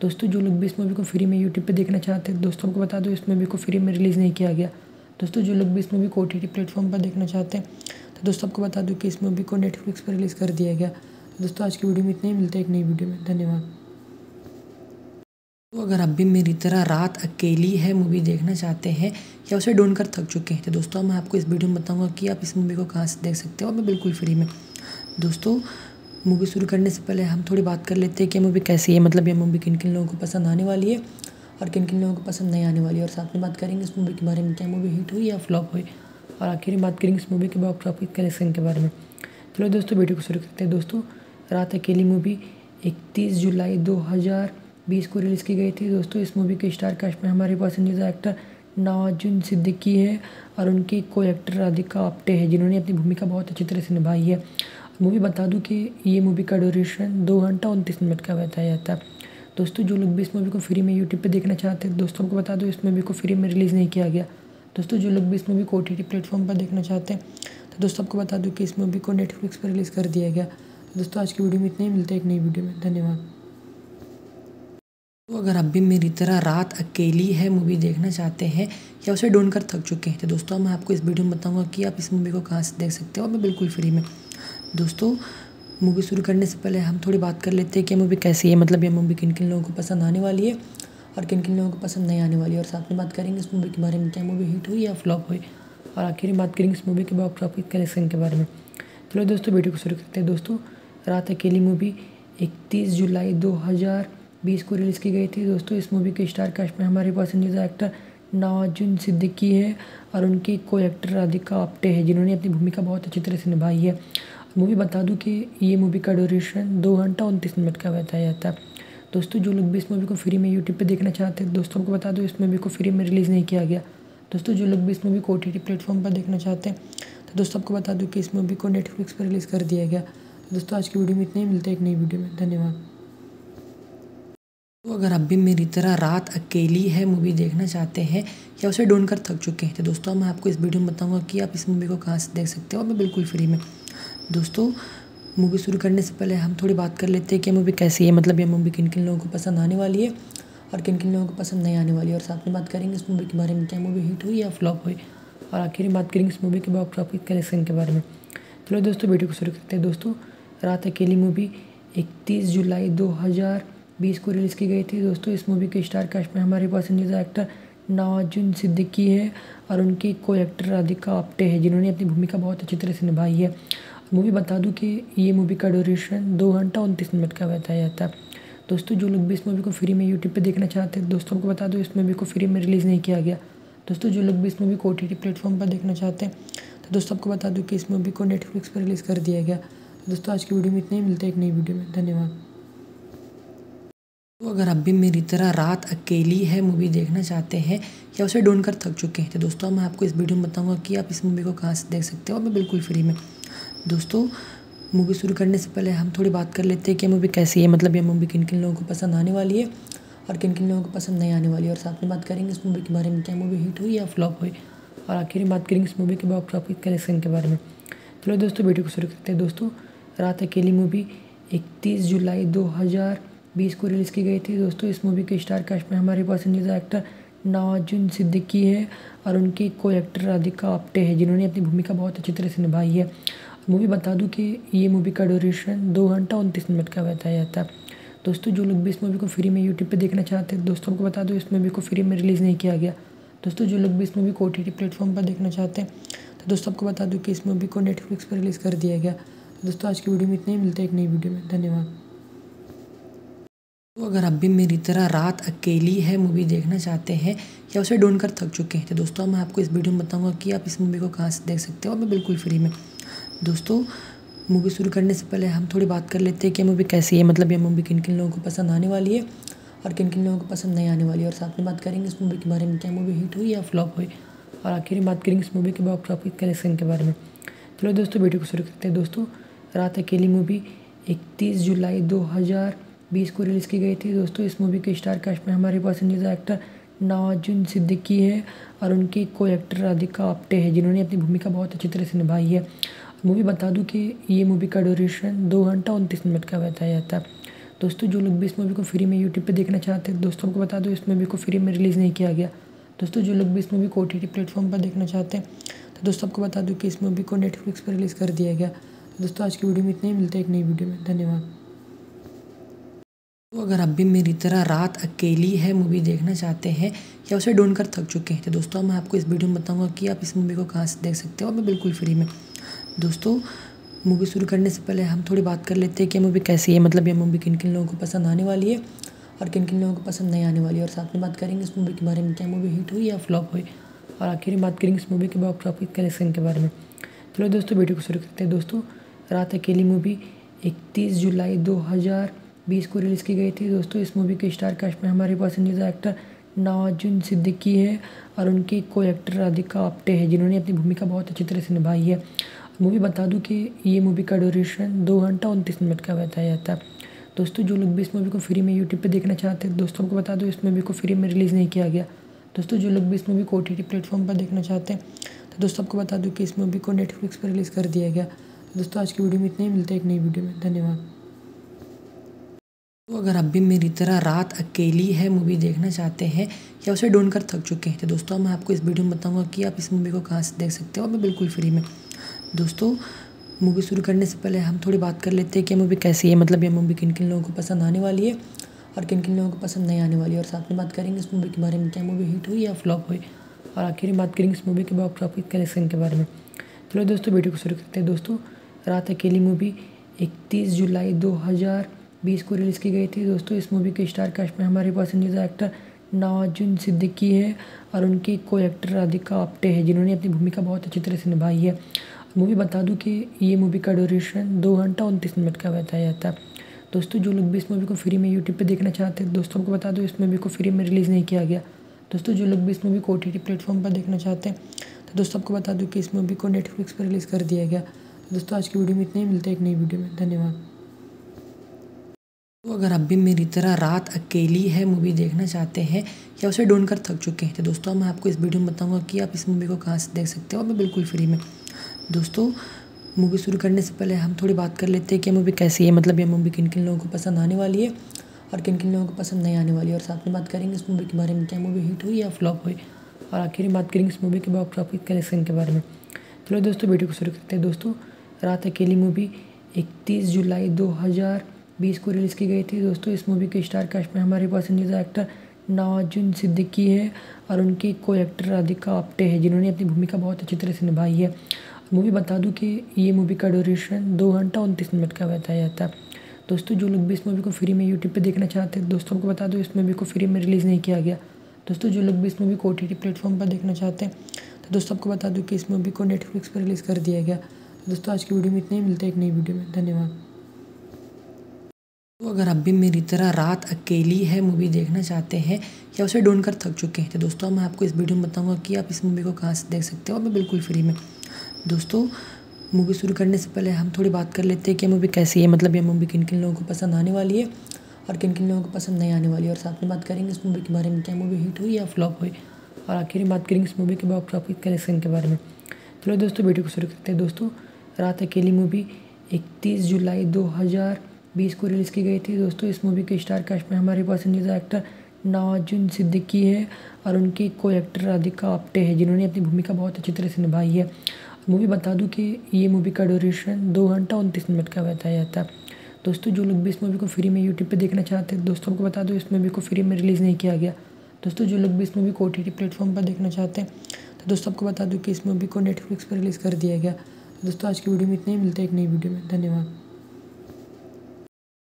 दोस्तों, जो लोग भी इस मूवी को फ्री में यूट्यूब पे देखना चाहते हैं, दोस्तों को बता दो, इस मूवी को फ्री में रिलीज़ नहीं किया गया। दोस्तों, जो लोग भी इस मूवी को ओ टी प्लेटफॉर्म पर देखना चाहते हैं तो दोस्तों, आपको बता दूँ कि इस मूवी को नेटफ्लिक्स पर रिलीज़ कर दिया गया। दोस्तों, आज की वीडियो में इतने ही, मिलते हैं एक नई वीडियो में। धन्यवाद। तो अगर आप भी मेरी तरह रात अकेली है मूवी देखना चाहते हैं, या उसे ढूंढ कर थक चुके हैं तो दोस्तों मैं आपको इस वीडियो में बताऊँगा कि आप इस मूवी को कहाँ से देख सकते हो और मैं बिल्कुल फ्री में। दोस्तों, मूवी शुरू करने से पहले हम थोड़ी बात कर लेते हैं कि मूवी कैसी है मतलब ये मूवी किन किन लोगों को पसंद आने वाली है और किन किन लोगों को पसंद नहीं आने वाली है। और साथ में बात करेंगे इस मूवी के बारे में, क्या मूवी हिट हुई या फ्लॉप हुई। और आखिर में बात करेंगे इस मूवी के बॉक्स ऑफ़िस कलेक्शन के बारे में। चलो दोस्तों, वीडियो को शुरू करते हैं। दोस्तों, रात अकेली मूवी, इकतीस जुलाई दो हज़ार बीस को रिलीज़ की गई थी। दोस्तों, इस मूवी के स्टार कास्ट में हमारे पसंदीदा एक्टर नवाजुन सिद्दीकी है और उनकी को एक्टर राधिका आप्टे है, जिन्होंने अपनी भूमिका बहुत अच्छी तरह से निभाई है। मूवी बता दूँ कि ये मूवी का ड्यूरेशन दो घंटा उनतीस मिनट का बताया जाता है। दोस्तों, जो लोग भी इस मूवी को फ्री में यूट्यूब पे देखना चाहते हैं, दोस्तों को बता दो इस मूवी को फ्री में रिलीज़ नहीं किया गया। दोस्तों, जो लोग भी इस मूवी को ओ टी प्लेटफॉर्म पर देखना चाहते हैं तो दोस्तों, आपको बता दूँ कि इस मूवी को नेटफ्लिक्स पर रिलीज़ कर दिया गया। तो दोस्तों, आज की वीडियो में इतने ही। मिलते हैं एक नई वीडियो में। धन्यवाद। तो अगर आप भी मेरी तरह रात अकेली है मूवी देखना चाहते हैं, या उसे ढूंढ कर थक चुके हैं तो दोस्तों मैं आपको इस वीडियो में बताऊँगा कि आप इस मूवी को कहाँ से देख सकते हो। और मैं बिल्कुल फ्री में। दोस्तों मूवी शुरू करने से पहले हम थोड़ी बात कर लेते हैं कि मूवी कैसी है। मतलब ये मूवी किन किन लोगों को पसंद आने वाली है और किन किन लोगों को पसंद नहीं आने वाली है। और साथ में बात करेंगे इस मूवी के बारे में, क्या मूवी हिट हुई या फ्लॉप हुई। और आखिर में बात करेंगे इस मूवी के बॉक्स ऑफ़िस कलेक्शन के बारे में। चलो दोस्तों वीडियो को शुरू करते हैं। दोस्तों, रात अकेली मूवी इकतीस जुलाई दो हज़ार बीस को रिलीज़ की गई थी। दोस्तों, इस मूवी के स्टार कास्ट में हमारे पसंदीदा एक्टर नवाजुन सिद्दीकी है और उनकी को एक्टर राधिका आप्टे है, जिन्होंने अपनी भूमिका बहुत अच्छी तरह से निभाई है। मूवी बता दूँ कि ये मूवी का ड्यूरेशन दो घंटा उनतीस मिनट का बताया जाता है। दोस्तों, जो लोग भी इस मूवी को फ्री में यूट्यूब पे देखना चाहते हैं, दोस्तों को बता दो, इस मूवी को फ्री में रिलीज़ नहीं किया गया। दोस्तों, जो लोग भी इस मूवी को ओ टी प्लेटफॉर्म पर देखना चाहते हैं तो दोस्तों, आपको बता दूँ कि इस मूवी को नेटफ्लिक्स पर रिलीज़ कर दिया गया। दोस्तों, आज की वीडियो में इतने ही। मिलते हैं एक नई वीडियो में। धन्यवाद। तो अगर आप भी मेरी तरह रात अकेली है मूवी देखना चाहते हैं, या उसे ढूंढ कर थक चुके हैं तो दोस्तों मैं आपको इस वीडियो में बताऊँगा कि आप इस मूवी को कहाँ से देख सकते हो और मैं बिल्कुल फ्री में। दोस्तों, मूवी शुरू करने से पहले हम थोड़ी बात कर लेते हैं कि मूवी कैसी है मतलब ये मूवी किन किन लोगों को पसंद आने वाली है और किन किन लोगों को पसंद नहीं आने वाली है। और साथ में बात करेंगे इस मूवी के बारे में, क्या मूवी हिट हुई या फ्लॉप हुई, और आखिर में बात करेंगे इस मूवी के बॉक्स ऑफ़िस कलेक्शन के बारे में। चलो दोस्तों, वीडियो को शुरू करते हैं। दोस्तों, रात अकेली मूवी, इकतीस जुलाई दो हज़ार बीस को रिलीज़ की गई थी। दोस्तों, इस मूवी के स्टार कास्ट में हमारे पसंदीदा एक्टर नवाजुन सिद्दीकी है और उनकी को एक्टर राधिका आप्टे है, जिन्होंने अपनी भूमिका बहुत अच्छी तरह से निभाई है। मूवी बता दूँ कि ये मूवी का ड्यूरेशन दो घंटा उनतीस मिनट का बताया जाता है। दोस्तों, जो लोग भी इस मूवी को फ्री में यूट्यूब पे देखना चाहते हैं, दोस्तों को बता दो, इस मूवी को फ्री में रिलीज़ नहीं किया गया। दोस्तों, जो लोग भी इस मूवी को ओ प्लेटफॉर्म पर देखना चाहते हैं तो दोस्तों आपको बता दूँ कि इस मूवी को नेटफ्लिक्स पर रिलीज़ कर दिया गया। दोस्तों, आज की वीडियो में इतने ही, मिलते हैं एक नई वीडियो में। धन्यवाद। तो अगर आप भी मेरी तरह रात अकेली है मूवी देखना चाहते हैं, या उसे ढूंढ कर थक चुके हैं तो दोस्तों मैं आपको इस वीडियो में बताऊँगा कि आप इस मूवी को कहाँ से देख सकते हो। और मैं बिल्कुल फ्री में। दोस्तों मूवी शुरू करने से पहले हम थोड़ी बात कर लेते हैं कि मूवी कैसी है। मतलब ये मूवी किन किन लोगों को पसंद आने वाली है और किन किन लोगों को पसंद नहीं आने वाली है। और साथ में बात करेंगे इस मूवी के बारे में, क्या मूवी हिट हुई या फ्लॉप हुई। और आखिर में बात करेंगे इस मूवी के बॉक्स ऑफ़िस कलेक्शन के बारे में। चलो दोस्तों वीडियो को शुरू करते हैं। दोस्तों, रात अकेली मूवी इकतीस जुलाई दो हज़ार बीस को रिलीज़ की गई थी। दोस्तों, इस मूवी के स्टार कास्ट में हमारे पसंदीदा एक्टर नवाजुन सिद्दीकी है और उनकी को एक्टर राधिका आप्टे है, जिन्होंने अपनी भूमिका बहुत अच्छी तरह से निभाई है। मूवी बता दूँ कि ये मूवी का ड्यूरेशन दो घंटा उनतीस मिनट का बताया जाता है। दोस्तों, जो लोग भी इस मूवी को फ्री में यूट्यूब पे देखना चाहते हैं, दोस्तों को बता दो, इस मूवी को फ्री में रिलीज़ नहीं किया गया। दोस्तों, जो लोग भी इस मूवी को ओ टी प्लेटफॉर्म पर देखना चाहते हैं तो दोस्तों, आपको बता दूँ कि इस मूवी को नेटफ्लिक्स पर रिलीज़ कर दिया गया। दोस्तों, आज की वीडियो में इतने ही। मिलते हैं एक नई वीडियो में। धन्यवाद। तो अगर आप भी मेरी तरह रात अकेली है मूवी देखना चाहते हैं, या उसे ढूंढ कर थक चुके हैं तो दोस्तों मैं आपको इस वीडियो में बताऊँगा कि आप इस मूवी को कहाँ से देख सकते हो। और मैं बिल्कुल फ्री में। दोस्तों, मूवी शुरू करने से पहले हम थोड़ी बात कर लेते हैं कि मूवी कैसी है। मतलब ये मूवी किन किन लोगों को पसंद आने वाली है और किन किन लोगों को पसंद नहीं आने वाली है। और साथ में बात करेंगे इस मूवी के बारे में, क्या मूवी हिट हुई या फ्लॉप हुई। और आखिर में बात करेंगे इस मूवी के बॉक्स ऑफ़िस कलेक्शन के बारे में। चलो दोस्तों, वीडियो को शुरू करते हैं। दोस्तों, रात अकेली मूवी, इकतीस जुलाई दो हज़ार बीस को रिलीज़ की गई थी। दोस्तों, इस मूवी के स्टार कास्ट में हमारे पसंदीदा एक्टर नवाजुन सिद्दीकी है और उनकी को एक्टर राधिका आप्टे है, जिन्होंने अपनी भूमिका बहुत अच्छी तरह से निभाई है। मूवी बता दूँ कि ये मूवी का ड्यूरेशन दो घंटा उनतीस मिनट का बताया जाता है। दोस्तों, जो लोग भी इस मूवी को फ्री में यूट्यूब पे देखना चाहते हैं, दोस्तों को बता दो, इस मूवी को फ्री में रिलीज़ नहीं किया गया। दोस्तों, जो लोग भी इस मूवी को ओ टी प्लेटफॉर्म पर देखना चाहते हैं तो दोस्तों आपको बता दूँ कि इस मूवी को नेटफ्लिक्स पर रिलीज़ कर दिया गया। दोस्तों, आज की वीडियो में इतने ही, मिलते हैं एक नई वीडियो में। धन्यवाद। तो अगर आप भी मेरी तरह रात अकेली है मूवी देखना चाहते हैं, या उसे ढूंढ कर थक चुके हैं तो दोस्तों मैं आपको इस वीडियो में बताऊँगा कि आप इस मूवी को कहाँ से देख सकते हो। और बिल्कुल फ्री में। दोस्तों मूवी शुरू करने से पहले हम थोड़ी बात कर लेते हैं कि मूवी कैसी है मतलब ये मूवी किन किन लोगों को पसंद आने वाली है और किन किन लोगों को पसंद नहीं आने वाली है। और साथ में बात करेंगे इस मूवी के बारे में, क्या मूवी हिट हुई या फ्लॉप हुई। और आखिर में बात करेंगे इस मूवी के बॉक्स ऑफ़िस कलेक्शन के बारे में। चलो दोस्तों वीडियो को शुरू करते हैं। दोस्तों, रात अकेली मूवी इकतीस जुलाई दो हज़ार बीस को रिलीज़ की गई थी। दोस्तों, इस मूवी के स्टार कास्ट में हमारे पसंदीदा एक्टर नवाजुन सिद्दीकी है और उनकी को एक्टर राधिका आप्टे है, जिन्होंने अपनी भूमिका बहुत अच्छी तरह से निभाई है। मूवी बता दूँ कि ये मूवी का ड्यूरेशन दो घंटा उनतीस मिनट का बताया जाता है। दोस्तों, जो लोग भी इस मूवी को फ्री में यूट्यूब पे देखना चाहते हैं, दोस्तों को बता दो इस मूवी को फ्री में रिलीज़ नहीं किया गया। दोस्तों, जो लोग भी इस मूवी को ओ प्लेटफॉर्म पर देखना चाहते हैं तो दोस्तों आपको बता दूँ कि इस मूवी को नेटफ्लिक्स पर रिलीज़ कर दिया गया। तो दोस्तों, आज की वीडियो में इतने ही, मिलते हैं एक नई वीडियो में। धन्यवाद। तो अगर आप भी मेरी तरह रात अकेली है मूवी देखना चाहते हैं, या उसे ढूंढ कर थक चुके हैं तो दोस्तों मैं आपको इस वीडियो में बताऊँगा कि आप इस मूवी को कहाँ से देख सकते हो। और बिल्कुल फ्री में। दोस्तों मूवी शुरू करने से पहले हम थोड़ी बात कर लेते हैं कि मूवी कैसी है। मतलब ये मूवी किन किन लोगों को पसंद आने वाली है और किन किन लोगों को पसंद नहीं आने वाली है। और साथ में बात करेंगे इस मूवी के बारे में, क्या मूवी हिट हुई या फ्लॉप हुई। और आखिर में बात करेंगे इस मूवी के बॉक्स ऑफ़िस कलेक्शन के बारे में। चलो दोस्तों वीडियो को शुरू करते हैं। दोस्तों, रात अकेली मूवी इकतीस जुलाई दो हज़ार बीस को रिलीज़ की गई थी। दोस्तों, इस मूवी के स्टार कास्ट में हमारे पसंदीदा एक्टर नवाजुन सिद्दीकी है और उनकी को एक्टर राधिका आप्टे है, जिन्होंने अपनी भूमिका बहुत अच्छी तरह से निभाई है। मूवी बता दूँ कि ये मूवी का ड्यूरेशन दो घंटा उनतीस मिनट का बताया जाता है। दोस्तों, जो लोग भी इस मूवी को फ्री में यूट्यूब पे देखना चाहते हैं, दोस्तों को बता दो, इस मूवी को फ्री में रिलीज़ नहीं किया गया। दोस्तों, जो लोग भी इस मूवी को ओ टी प्लेटफॉर्म पर देखना चाहते हैं तो दोस्तों, आपको बता दूँ कि इस मूवी को नेटफ्लिक्स पर रिलीज़ कर दिया गया। दोस्तों, आज की वीडियो में इतने ही, मिलते हैं एक नई वीडियो में। धन्यवाद। तो अगर आप भी मेरी तरह रात अकेली है मूवी देखना चाहते हैं, या उसे ढूंढ कर थक चुके हैं तो दोस्तों मैं आपको इस वीडियो में बताऊँगा कि आप इस मूवी को कहाँ से देख सकते हो। मैं बिल्कुल फ्री में। दोस्तों, मूवी शुरू करने से पहले हम थोड़ी बात कर लेते हैं कि मूवी कैसी है मतलब ये मूवी किन किन लोगों को पसंद आने वाली है और किन किन लोगों को पसंद नहीं आने वाली है। और साथ में बात करेंगे इस मूवी के बारे में, क्या मूवी हिट हुई या फ्लॉप हुई। और आखिर में बात करेंगे इस मूवी के बॉक्स ऑफ़िस कलेक्शन के बारे में। चलो दोस्तों, वीडियो को शुरू करते हैं। दोस्तों, रात अकेली मूवी, इकतीस जुलाई दो हज़ार बीस को रिलीज़ की गई थी। दोस्तों, इस मूवी के स्टार कास्ट में हमारे पसंदीदा एक्टर नवाजुन सिद्दीकी है और उनकी को एक्टर राधिका आप्टे है, जिन्होंने अपनी भूमिका बहुत अच्छी तरह से निभाई है। मूवी बता दूँ कि ये मूवी का ड्यूरेशन दो घंटा उनतीस मिनट का बताया जाता है। दोस्तों, जो लोग भी इस मूवी को फ्री में यूट्यूब पे देखना चाहते हैं, दोस्तों को बता दो, इस मूवी को फ्री में रिलीज़ नहीं किया गया। दोस्तों, जो लोग भी इस मूवी को ओ टी प्लेटफॉर्म पर देखना चाहते हैं तो दोस्तों, आपको बता दूँ कि इस मूवी को नेटफ्लिक्स पर रिलीज़ कर दिया गया। दोस्तों, आज की वीडियो में इतने ही, मिलते हैं एक नई वीडियो में। धन्यवाद। तो अगर आप भी मेरी तरह रात अकेली है मूवी देखना चाहते हैं, या उसे ढूंढ कर थक चुके हैं तो दोस्तों मैं आपको इस वीडियो में बताऊँगा कि आप इस मूवी को कहाँ से देख सकते हो। मैं बिल्कुल फ्री में। दोस्तों मूवी शुरू करने से पहले हम थोड़ी बात कर लेते हैं कि मूवी कैसी है। मतलब ये मूवी किन किन लोगों को पसंद आने वाली है और किन किन लोगों को पसंद नहीं आने वाली है। और साथ में बात करेंगे इस मूवी के बारे में, क्या मूवी हिट हुई या फ्लॉप हुई। और आखिर में बात करेंगे इस मूवी के बॉक्स ऑफ़िस कलेक्शन के बारे में। चलो दोस्तों वीडियो को शुरू करते हैं। दोस्तों, रात अकेली मूवी इकतीस जुलाई दो हज़ार बीस को रिलीज़ की गई थी। दोस्तों, इस मूवी के स्टार कास्ट में हमारे पसंदीदा एक्टर नवाजुन सिद्दीकी है और उनकी को एक्टर राधिका आप्टे है, जिन्होंने अपनी भूमिका बहुत अच्छी तरह से निभाई है। मूवी बता दूँ कि ये मूवी का ड्यूरेशन दो घंटा उनतीस मिनट का बताया जाता है। दोस्तों, जो लोग भी इस मूवी को फ्री में यूट्यूब पे देखना चाहते हैं, दोस्तों को बता दो, इस मूवी को फ्री में रिलीज़ नहीं किया गया। दोस्तों, जो लोग भी इस मूवी को ओ टी प्लेटफॉर्म पर देखना चाहते हैं तो दोस्तों, आपको बता दूँ कि इस मूवी को नेटफ्लिक्स पर रिलीज़ कर दिया गया। दोस्तों, आज की वीडियो में इतने ही, मिलते हैं एक नई वीडियो में। धन्यवाद।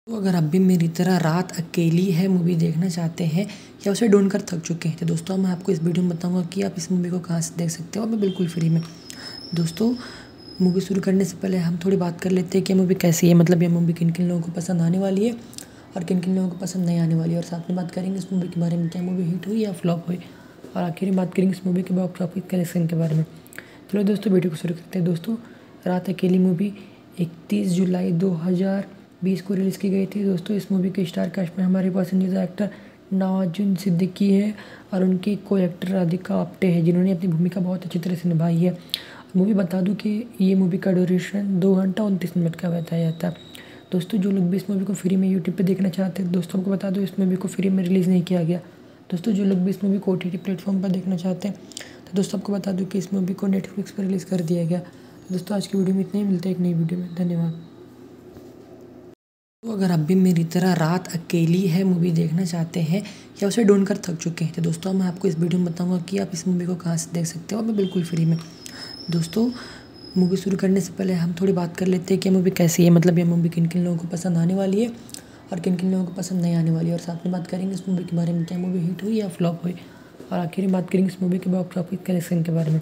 तो अगर आप भी मेरी तरह रात अकेली है मूवी देखना चाहते हैं, या उसे ढूंढ कर थक चुके हैं तो दोस्तों मैं आपको इस वीडियो में बताऊँगा कि आप इस मूवी को कहाँ से देख सकते हो। और मैं बिल्कुल फ्री में। दोस्तों मूवी शुरू करने से पहले हम थोड़ी बात कर लेते हैं कि मूवी कैसी है। मतलब ये मूवी किन किन लोगों को पसंद आने वाली है और किन किन लोगों को पसंद नहीं आने वाली है। और साथ में बात करेंगे इस मूवी के बारे में, क्या मूवी हिट हुई या फ्लॉप हुई। और आखिर में बात करेंगे इस मूवी के बॉक्स ऑफ़िस कलेक्शन के बारे में। चलो दोस्तों वीडियो को शुरू करते हैं। दोस्तों, रात अकेली मूवी इकतीस जुलाई दो हज़ार बीस को रिलीज़ की गई थी। दोस्तों, इस मूवी के स्टार कास्ट में हमारे पसंदीदा एक्टर नवाजुन सिद्दीकी है और उनकी को एक्टर राधिका आप्टे है, जिन्होंने अपनी भूमिका बहुत अच्छी तरह से निभाई है। मूवी बता दूँ कि ये मूवी का ड्यूरेशन दो घंटा उनतीस मिनट का बताया जाता है। दोस्तों, जो लोग भी इस मूवी को फ्री में यूट्यूब पे देखना चाहते हैं, दोस्तों को बता दो, इस मूवी को फ्री में रिलीज़ नहीं किया गया। दोस्तों, जो लोग भी इस मूवी को ओ टी प्लेटफॉर्म पर देखना चाहते हैं तो दोस्तों, आपको बता दूँ कि इस मूवी को नेटफ्लिक्स पर रिलीज़ कर दिया गया। दोस्तों, आज की वीडियो में इतने ही, मिलते हैं एक नई वीडियो में। धन्यवाद। तो अगर आप भी मेरी तरह रात अकेली है मूवी देखना चाहते हैं, या उसे ढूंढ कर थक चुके हैं तो दोस्तों मैं आपको इस वीडियो में बताऊँगा कि आप इस मूवी को कहाँ से देख सकते हो। और बिल्कुल फ्री में। दोस्तों मूवी शुरू करने से पहले हम थोड़ी बात कर लेते हैं कि मूवी कैसी है मतलब ये मूवी किन किन लोगों को पसंद आने वाली है और किन किन लोगों को पसंद नहीं आने वाली है। और साथ में बात करेंगे इस मूवी के बारे में, क्या मूवी हिट हुई या फ्लॉप हुई। और आखिर में बात करेंगे इस मूवी के बॉक्स ऑफ़िस कलेक्शन के बारे में।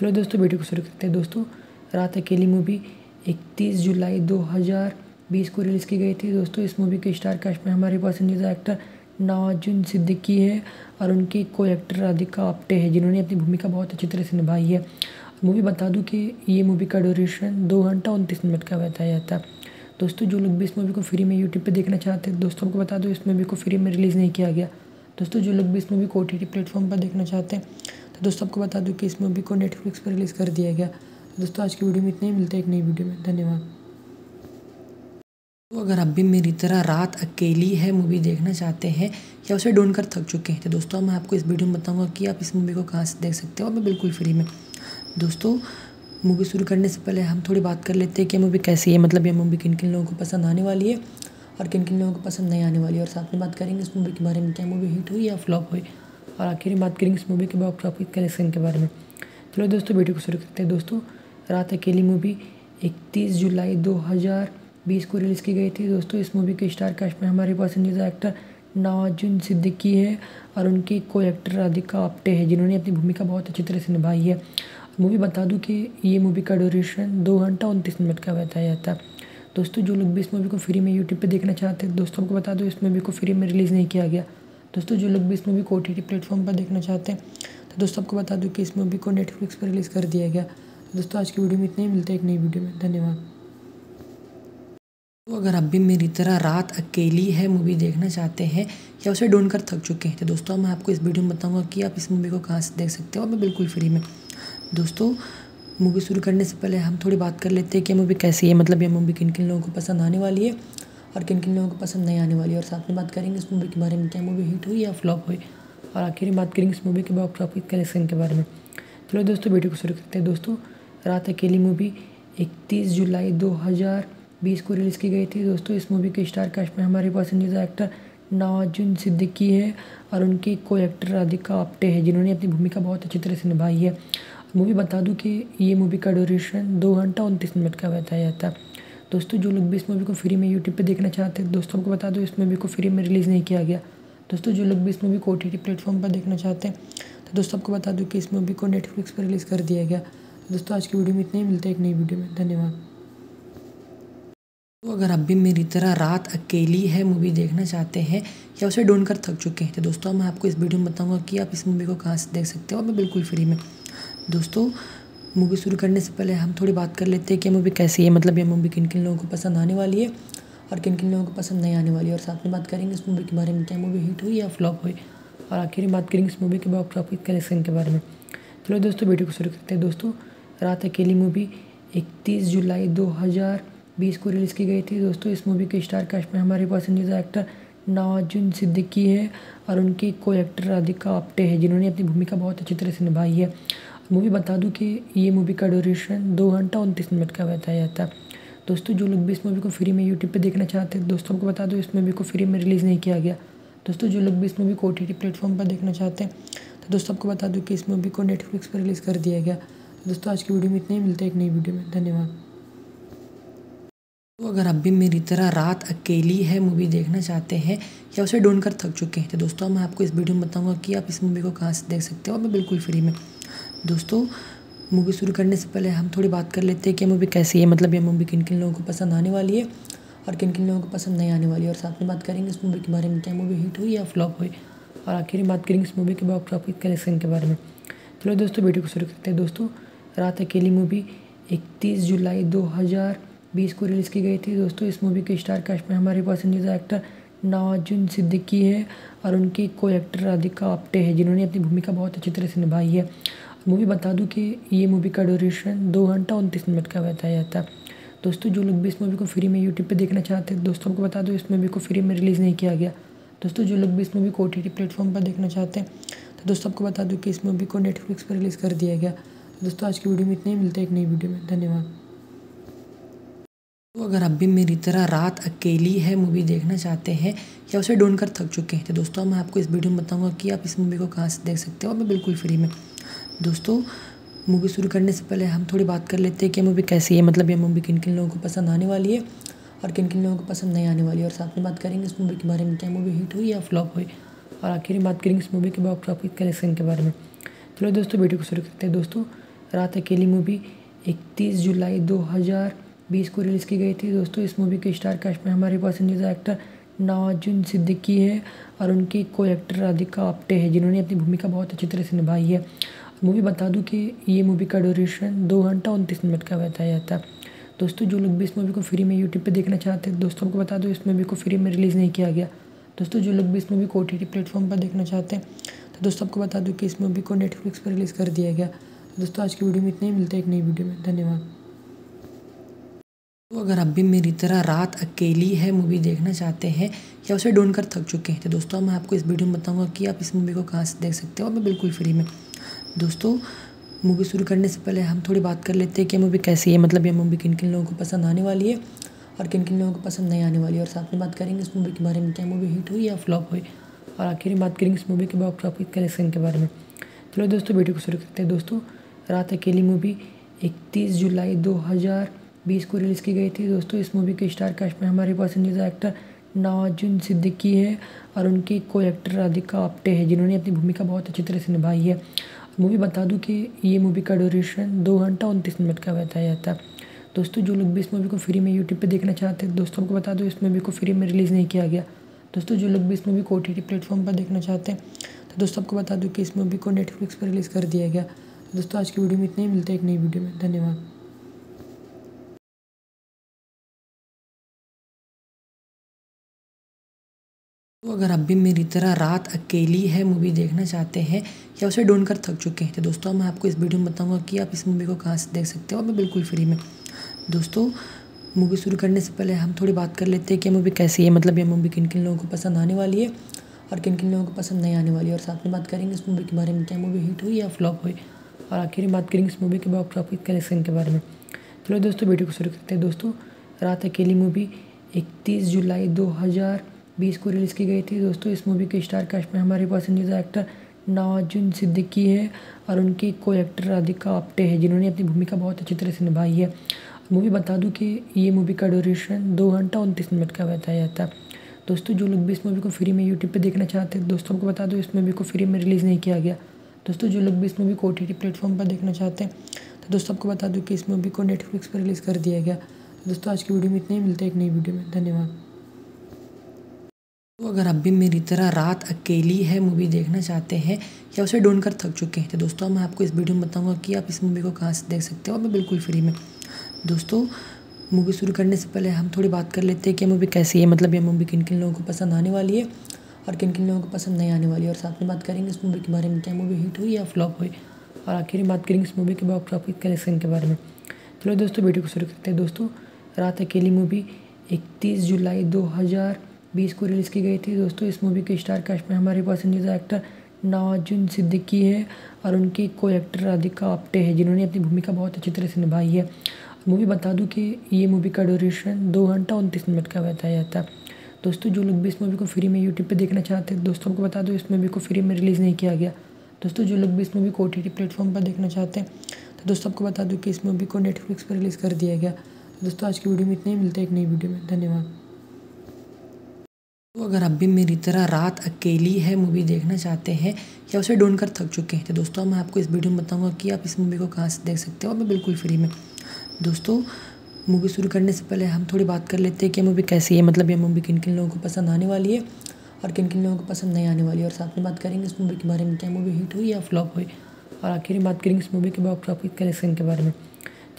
चलो दोस्तों वीडियो को शुरू करते हैं। दोस्तों, रात अकेली मूवी इकतीस जुलाई दो हज़ार बीस को रिलीज़ की गई थी। दोस्तों, इस मूवी के स्टार कास्ट में हमारे पसंदीदा एक्टर नवाजुन सिद्दीकी है और उनकी को एक्टर राधिका आप्टे है, जिन्होंने अपनी भूमिका बहुत अच्छी तरह से निभाई है। मूवी बता दूँ कि ये मूवी का ड्यूरेशन दो घंटा उनतीस मिनट का बताया जाता है। दोस्तों, जो लोग भी इस मूवी को फ्री में यूट्यूब पे देखना चाहते हैं, दोस्तों को बता दो इस मूवी को फ्री में रिलीज़ नहीं किया गया। दोस्तों, जो लोग भी इस मूवी को ओ टी प्लेटफॉर्म पर देखना चाहते हैं तो दोस्तों आपको बता दूँ कि इस मूवी को नेटफ्लिक्स पर रिलीज़ कर दिया गया। दोस्तों, आज की वीडियो में इतने ही। मिलते हैं एक नई वीडियो में। धन्यवाद। तो अगर आप भी मेरी तरह रात अकेली है मूवी देखना चाहते हैं, या उसे ढूंढ कर थक चुके हैं तो दोस्तों मैं आपको इस वीडियो में बताऊँगा कि आप इस मूवी को कहाँ से देख सकते हो। और मैं बिल्कुल फ्री में। दोस्तों मूवी शुरू करने से पहले हम थोड़ी बात कर लेते हैं कि मूवी कैसी है। मतलब ये मूवी किन किन लोगों को पसंद आने वाली है और किन किन लोगों को पसंद नहीं आने वाली है। और साथ में बात करेंगे इस मूवी के बारे में, क्या मूवी हिट हुई या फ्लॉप हुई। और आखिर में बात करेंगे इस मूवी के बॉक्स ऑफ़िस कलेक्शन के बारे में। चलो दोस्तों वीडियो को शुरू करते हैं। दोस्तों, रात अकेली मूवी इकतीस जुलाई दो हज़ार बीस को रिलीज़ की गई थी। दोस्तों, इस मूवी के स्टार कास्ट में हमारे पसंदीदा एक्टर नवाजुन सिद्दीकी है और उनकी को एक्टर राधिका आप्टे है, जिन्होंने अपनी भूमिका बहुत अच्छी तरह से निभाई है। मूवी बता दूँ कि ये मूवी का ड्यूरेशन दो घंटा उनतीस मिनट का बताया जाता है। दोस्तों, जो लोग भी इस मूवी को फ्री में यूट्यूब पे देखना चाहते हैं, दोस्तों को बता दो, इस मूवी को फ्री में रिलीज़ नहीं किया गया। दोस्तों, जो लोग भी इस मूवी को ओ टी प्लेटफॉर्म पर देखना चाहते हैं तो दोस्तों, आपको बता दूँ कि इस मूवी को नेटफ्लिक्स पर रिलीज़ कर दिया गया। दोस्तों, आज की वीडियो में इतने ही, मिलते हैं एक नई वीडियो में। धन्यवाद। तो अगर आप भी मेरी तरह रात अकेली है मूवी देखना चाहते हैं, या उसे ढूंढ कर थक चुके हैं तो दोस्तों मैं आपको इस वीडियो में बताऊँगा कि आप इस मूवी को कहाँ से देख सकते हो। और मैं बिल्कुल फ्री में। दोस्तों, मूवी शुरू करने से पहले हम थोड़ी बात कर लेते हैं कि मूवी कैसी है मतलब ये मूवी किन किन लोगों को पसंद आने वाली है और किन किन लोगों को पसंद नहीं आने वाली है। और साथ में बात करेंगे इस मूवी के बारे में, क्या मूवी हिट हुई या फ्लॉप हुई। और आखिर में बात करेंगे इस मूवी के बॉक्स ऑफ़िस कलेक्शन के बारे में। चलो दोस्तों, वीडियो को शुरू करते हैं। दोस्तों, रात अकेली मूवी, इकतीस जुलाई दो हज़ार बीस को रिलीज़ की गई थी। दोस्तों, इस मूवी के स्टार कास्ट में हमारे पसंदीदा एक्टर नवाजुन सिद्दीकी है और उनकी को एक्टर राधिका आप्टे है, जिन्होंने अपनी भूमिका बहुत अच्छी तरह से निभाई है। मूवी बता दूँ कि ये मूवी का ड्यूरेशन दो घंटा उनतीस मिनट का बताया जाता है। दोस्तों, जो लोग भी इस मूवी को फ्री में यूट्यूब पे देखना चाहते हैं, दोस्तों को बता दो, इस मूवी को फ्री में रिलीज़ नहीं किया गया। दोस्तों, जो लोग भी इस मूवी को ओ प्लेटफॉर्म पर देखना चाहते हैं तो दोस्तों, आपको बता दूँ कि इस मूवी को नेटफ्लिक्स पर रिलीज़ कर दिया गया। दोस्तों, आज की वीडियो में इतने ही, मिलते हैं एक नई वीडियो में। धन्यवाद। तो अगर आप भी मेरी तरह रात अकेली है मूवी देखना चाहते हैं, या उसे ढूंढ कर थक चुके हैं तो दोस्तों मैं आपको इस वीडियो में बताऊँगा कि आप इस मूवी को कहाँ से देख सकते हो मैं बिल्कुल फ्री में। दोस्तों मूवी शुरू करने से पहले हम थोड़ी बात कर लेते हैं कि मूवी कैसी है मतलब ये मूवी किन किन लोगों को पसंद आने वाली है और किन किन लोगों को पसंद नहीं आने वाली है। और साथ में बात करेंगे इस मूवी के बारे में, क्या मूवी हिट हुई या फ्लॉप हुई। और आखिर में बात करेंगे इस मूवी के बॉक्स ऑफ़िस कलेक्शन के बारे में। चलो दोस्तों वीडियो को शुरू करते हैं। दोस्तों, रात अकेली मूवी इकतीस जुलाई दो हज़ार बीस को रिलीज़ की गई थी। दोस्तों, इस मूवी के स्टार कास्ट में हमारे पसंदीदा एक्टर नवाजुन सिद्दीकी है और उनकी को एक्टर राधिका आप्टे है, जिन्होंने अपनी भूमिका बहुत अच्छी तरह से निभाई है। मूवी बता दूँ कि ये मूवी का ड्यूरेशन दो घंटा उनतीस मिनट का बताया जाता है। दोस्तों, जो लोग भी इस मूवी को फ्री में यूट्यूब पे देखना चाहते हैं, दोस्तों को बता दो, इस मूवी को फ्री में रिलीज़ नहीं किया गया। दोस्तों, जो लोग भी इस मूवी को ओ टी प्लेटफॉर्म पर देखना चाहते हैं तो दोस्तों, आपको बता दूँ कि इस मूवी को नेटफ्लिक्स पर रिलीज़ कर दिया गया। दोस्तों, आज की वीडियो में इतने ही। मिलते हैं एक नई वीडियो में। धन्यवाद। तो अगर आप भी मेरी तरह रात अकेली है मूवी देखना चाहते हैं, या उसे ढूंढ कर थक चुके हैं तो दोस्तों मैं आपको इस वीडियो में बताऊँगा कि आप इस मूवी को कहाँ से देख सकते हो। मैं बिल्कुल फ्री में। दोस्तों, मूवी शुरू करने से पहले हम थोड़ी बात कर लेते हैं कि मूवी कैसी है। मतलब ये मूवी किन किन लोगों को पसंद आने वाली है और किन किन लोगों को पसंद नहीं आने वाली है। और साथ में बात करेंगे इस मूवी के बारे में, क्या मूवी हिट हुई या फ्लॉप हुई। और आखिर में बात करेंगे इस मूवी के बॉक्स ऑफ़िस कलेक्शन के बारे में। चलो दोस्तों, वीडियो को शुरू करते हैं। दोस्तों, रात अकेली मूवी, इकतीस जुलाई दो हज़ार बीस को रिलीज़ की गई थी। दोस्तों, इस मूवी के स्टार कास्ट में हमारे पसंदीदा एक्टर नवाजुन सिद्दीकी है और उनकी को एक्टर राधिका आप्टे है, जिन्होंने अपनी भूमिका बहुत अच्छी तरह से निभाई है। मूवी बता दूँ कि ये मूवी का ड्यूरेशन दो घंटा उनतीस मिनट का बताया जाता है। दोस्तों, जो लोग भी इस मूवी को फ्री में यूट्यूब पे देखना चाहते हैं, दोस्तों को बता दो, इस मूवी को फ्री में रिलीज़ नहीं किया गया। दोस्तों, जो लोग भी इस मूवी को ओ टी प्लेटफॉर्म पर देखना चाहते हैं तो दोस्तों आपको बता दूँ कि इस मूवी को नेटफ्लिक्स पर रिलीज़ कर दिया गया। दोस्तों, आज की वीडियो में इतने ही, मिलते हैं एक नई वीडियो में। धन्यवाद। तो अगर आप भी मेरी तरह रात अकेली है मूवी देखना चाहते हैं, या उसे ढूंढ कर थक चुके हैं तो दोस्तों मैं आपको इस वीडियो में बताऊँगा कि आप इस मूवी को कहाँ से देख सकते हो। और मैं बिल्कुल फ्री में। दोस्तों, मूवी शुरू करने से पहले हम थोड़ी बात कर लेते हैं कि मूवी कैसी है। मतलब ये मूवी किन किन लोगों को पसंद आने वाली है और किन किन लोगों को पसंद नहीं आने वाली है। और साथ में बात करेंगे इस मूवी के बारे में, क्या मूवी हिट हुई या फ्लॉप हुई। और आखिर में बात करेंगे इस मूवी के बॉक्स ऑफ़िस कलेक्शन के बारे में। चलो दोस्तों, वीडियो को शुरू करते हैं। दोस्तों, रात अकेली मूवी, इकतीस जुलाई दो हज़ार बीस को रिलीज़ की गई थी। दोस्तों, इस मूवी के स्टार कास्ट में हमारे पसंदीदा एक्टर नवाजुन सिद्दीकी है और उनकी को एक्टर राधिका आप्टे है, जिन्होंने अपनी भूमिका बहुत अच्छी तरह से निभाई है। मूवी बता दूँ कि ये मूवी का ड्यूरेशन दो घंटा उनतीस मिनट का बताया जाता है। दोस्तों, जो लोग भी इस मूवी को फ्री में यूट्यूब पे देखना चाहते हैं, दोस्तों को बता दो, इस मूवी को फ्री में रिलीज़ नहीं किया गया। दोस्तों, जो लोग भी इस मूवी को ओ टी प्लेटफॉर्म पर देखना चाहते हैं तो दोस्तों, आपको बता दूँ कि इस मूवी को नेटफ्लिक्स पर रिलीज़ कर दिया गया। दोस्तों, आज की वीडियो में इतने ही, मिलते हैं एक नई वीडियो में। धन्यवाद। तो अगर आप भी मेरी तरह रात अकेली है मूवी देखना चाहते हैं, या उसे ढूंढ कर थक चुके हैं तो दोस्तों मैं आपको इस वीडियो में बताऊँगा कि आप इस मूवी को कहाँ से देख सकते हो। और मैं बिल्कुल फ्री में। दोस्तों मूवी शुरू करने से पहले हम थोड़ी बात कर लेते हैं कि मूवी कैसी है। मतलब ये मूवी किन किन लोगों को पसंद आने वाली है और किन किन लोगों को पसंद नहीं आने वाली है। और साथ में बात करेंगे इस मूवी के बारे में, क्या मूवी हिट हुई या फ्लॉप हुई। और आखिर में बात करेंगे इस मूवी के बॉक्स ऑफ़िस कलेक्शन के बारे में। चलो दोस्तों वीडियो को शुरू करते हैं। दोस्तों, रात अकेली मूवी इकतीस जुलाई दो हज़ार बीस को रिलीज़ की गई थी। दोस्तों, इस मूवी के स्टार कास्ट में हमारे पसंदीदा एक्टर नवाजुन सिद्दीकी है और उनकी को एक्टर राधिका आप्टे है, जिन्होंने अपनी भूमिका बहुत अच्छी तरह से निभाई है। मूवी बता दूँ कि ये मूवी का ड्यूरेशन दो घंटा उनतीस मिनट का बताया जाता है। दोस्तों, जो लोग भी इस मूवी को फ्री में यूट्यूब पे देखना चाहते हैं, दोस्तों को बता दो, इस मूवी को फ्री में रिलीज़ नहीं किया गया। दोस्तों, जो लोग भी इस मूवी को ओ टी प्लेटफॉर्म पर देखना चाहते हैं तो दोस्तों, आपको बता दूँ कि इस मूवी को नेटफ्लिक्स पर रिलीज़ कर दिया गया। दोस्तों, आज की वीडियो में इतने ही, मिलते हैं एक नई वीडियो में। धन्यवाद। तो अगर आप भी मेरी तरह रात अकेली है मूवी देखना चाहते हैं, या उसे ढूंढ कर थक चुके हैं तो दोस्तों मैं आपको इस वीडियो में बताऊँगा कि आप इस मूवी को कहाँ से देख सकते हो। मैं बिल्कुल फ्री में। दोस्तों मूवी शुरू करने से पहले हम थोड़ी बात कर लेते हैं कि मूवी कैसी है। मतलब ये मूवी किन किन लोगों को पसंद आने वाली है और किन किन लोगों को पसंद नहीं आने वाली है। और साथ में बात करेंगे इस मूवी के बारे में, क्या मूवी हिट हुई या फ्लॉप हुई। और आखिर में बात करेंगे इस मूवी के बॉक्स ऑफ़िस कलेक्शन के बारे में। चलो दोस्तों वीडियो को शुरू करते हैं। दोस्तों, रात अकेली मूवी इकतीस जुलाई दो हज़ार बीस को रिलीज़ की गई थी। दोस्तों, इस मूवी के स्टार कास्ट में हमारे पसंदीदा एक्टर नवाजुन सिद्दीकी है और उनकी को एक्टर राधिका आप्टे है, जिन्होंने अपनी भूमिका बहुत अच्छी तरह से निभाई है। मूवी बता दूँ कि ये मूवी का ड्यूरेशन दो घंटा उनतीस मिनट का बताया जाता है। दोस्तों, जो लोग भी इस मूवी को फ्री में यूट्यूब पे देखना चाहते हैं, दोस्तों को बता दो, इस मूवी को फ्री में रिलीज़ नहीं किया गया। दोस्तों, जो लोग भी इस मूवी को ओ टी प्लेटफॉर्म पर देखना चाहते हैं तो दोस्तों, आपको बता दूँ कि इस मूवी को नेटफ्लिक्स पर रिलीज़ कर दिया गया। दोस्तों, आज की वीडियो में इतने ही। मिलते हैं एक नई वीडियो में। धन्यवाद। तो अगर आप भी मेरी तरह रात अकेली है मूवी देखना चाहते हैं, या उसे ढूंढ कर थक चुके हैं तो दोस्तों मैं आपको इस वीडियो में बताऊँगा कि आप इस मूवी को कहाँ से देख सकते हो। और मैं बिल्कुल फ्री में। दोस्तों मूवी शुरू करने से पहले हम थोड़ी बात कर लेते हैं कि मूवी कैसी है। मतलब ये मूवी किन किन लोगों को पसंद आने वाली है और किन किन लोगों को पसंद नहीं आने वाली है। और साथ में बात करेंगे इस मूवी के बारे में, क्या मूवी हिट हुई या फ्लॉप हुई। और आखिर में बात करेंगे इस मूवी के बॉक्स ऑफ़िस कलेक्शन के बारे में। चलो दोस्तों वीडियो को शुरू करते हैं। दोस्तों, रात अकेली मूवी इकतीस जुलाई दो हज़ार बीस को रिलीज़ की गई थी। दोस्तों, इस मूवी के स्टार कास्ट में हमारे पसंदीदा एक्टर नवाजुन सिद्दीकी है और उनकी को एक्टर राधिका आप्टे है, जिन्होंने अपनी भूमिका बहुत अच्छी तरह से निभाई है। मूवी बता दूँ कि ये मूवी का ड्यूरेशन दो घंटा उनतीस मिनट का बताया जाता है। दोस्तों, जो लोग भी इस मूवी को फ्री में यूट्यूब पे देखना चाहते हैं, दोस्तों को बता दो, इस मूवी को फ्री में रिलीज़ नहीं किया गया। दोस्तों, जो लोग भी इस मूवी को ओ टी प्लेटफॉर्म पर देखना चाहते हैं तो दोस्तों आपको बता दूँ कि इस मूवी को नेटफ्लिक्स पर रिलीज़ कर दिया गया। दोस्तों, आज की वीडियो में इतने ही, मिलते हैं एक नई वीडियो में। धन्यवाद। तो अगर आप भी मेरी तरह रात अकेली है मूवी देखना चाहते हैं, या उसे ढूंढ कर थक चुके हैं तो दोस्तों मैं आपको इस वीडियो में बताऊँगा कि आप इस मूवी को कहाँ से देख सकते हो। और बिल्कुल फ्री में। दोस्तों मूवी शुरू करने से पहले हम थोड़ी बात कर लेते हैं कि मूवी कैसी है। मतलब ये मूवी किन किन लोगों को पसंद आने वाली है और किन किन लोगों को पसंद नहीं आने वाली है। और साथ में बात करेंगे इस मूवी के बारे में, क्या मूवी हिट हुई या फ्लॉप हुई। और आखिर में बात करेंगे इस मूवी के बॉक्स ऑफ़िस कलेक्शन के बारे में।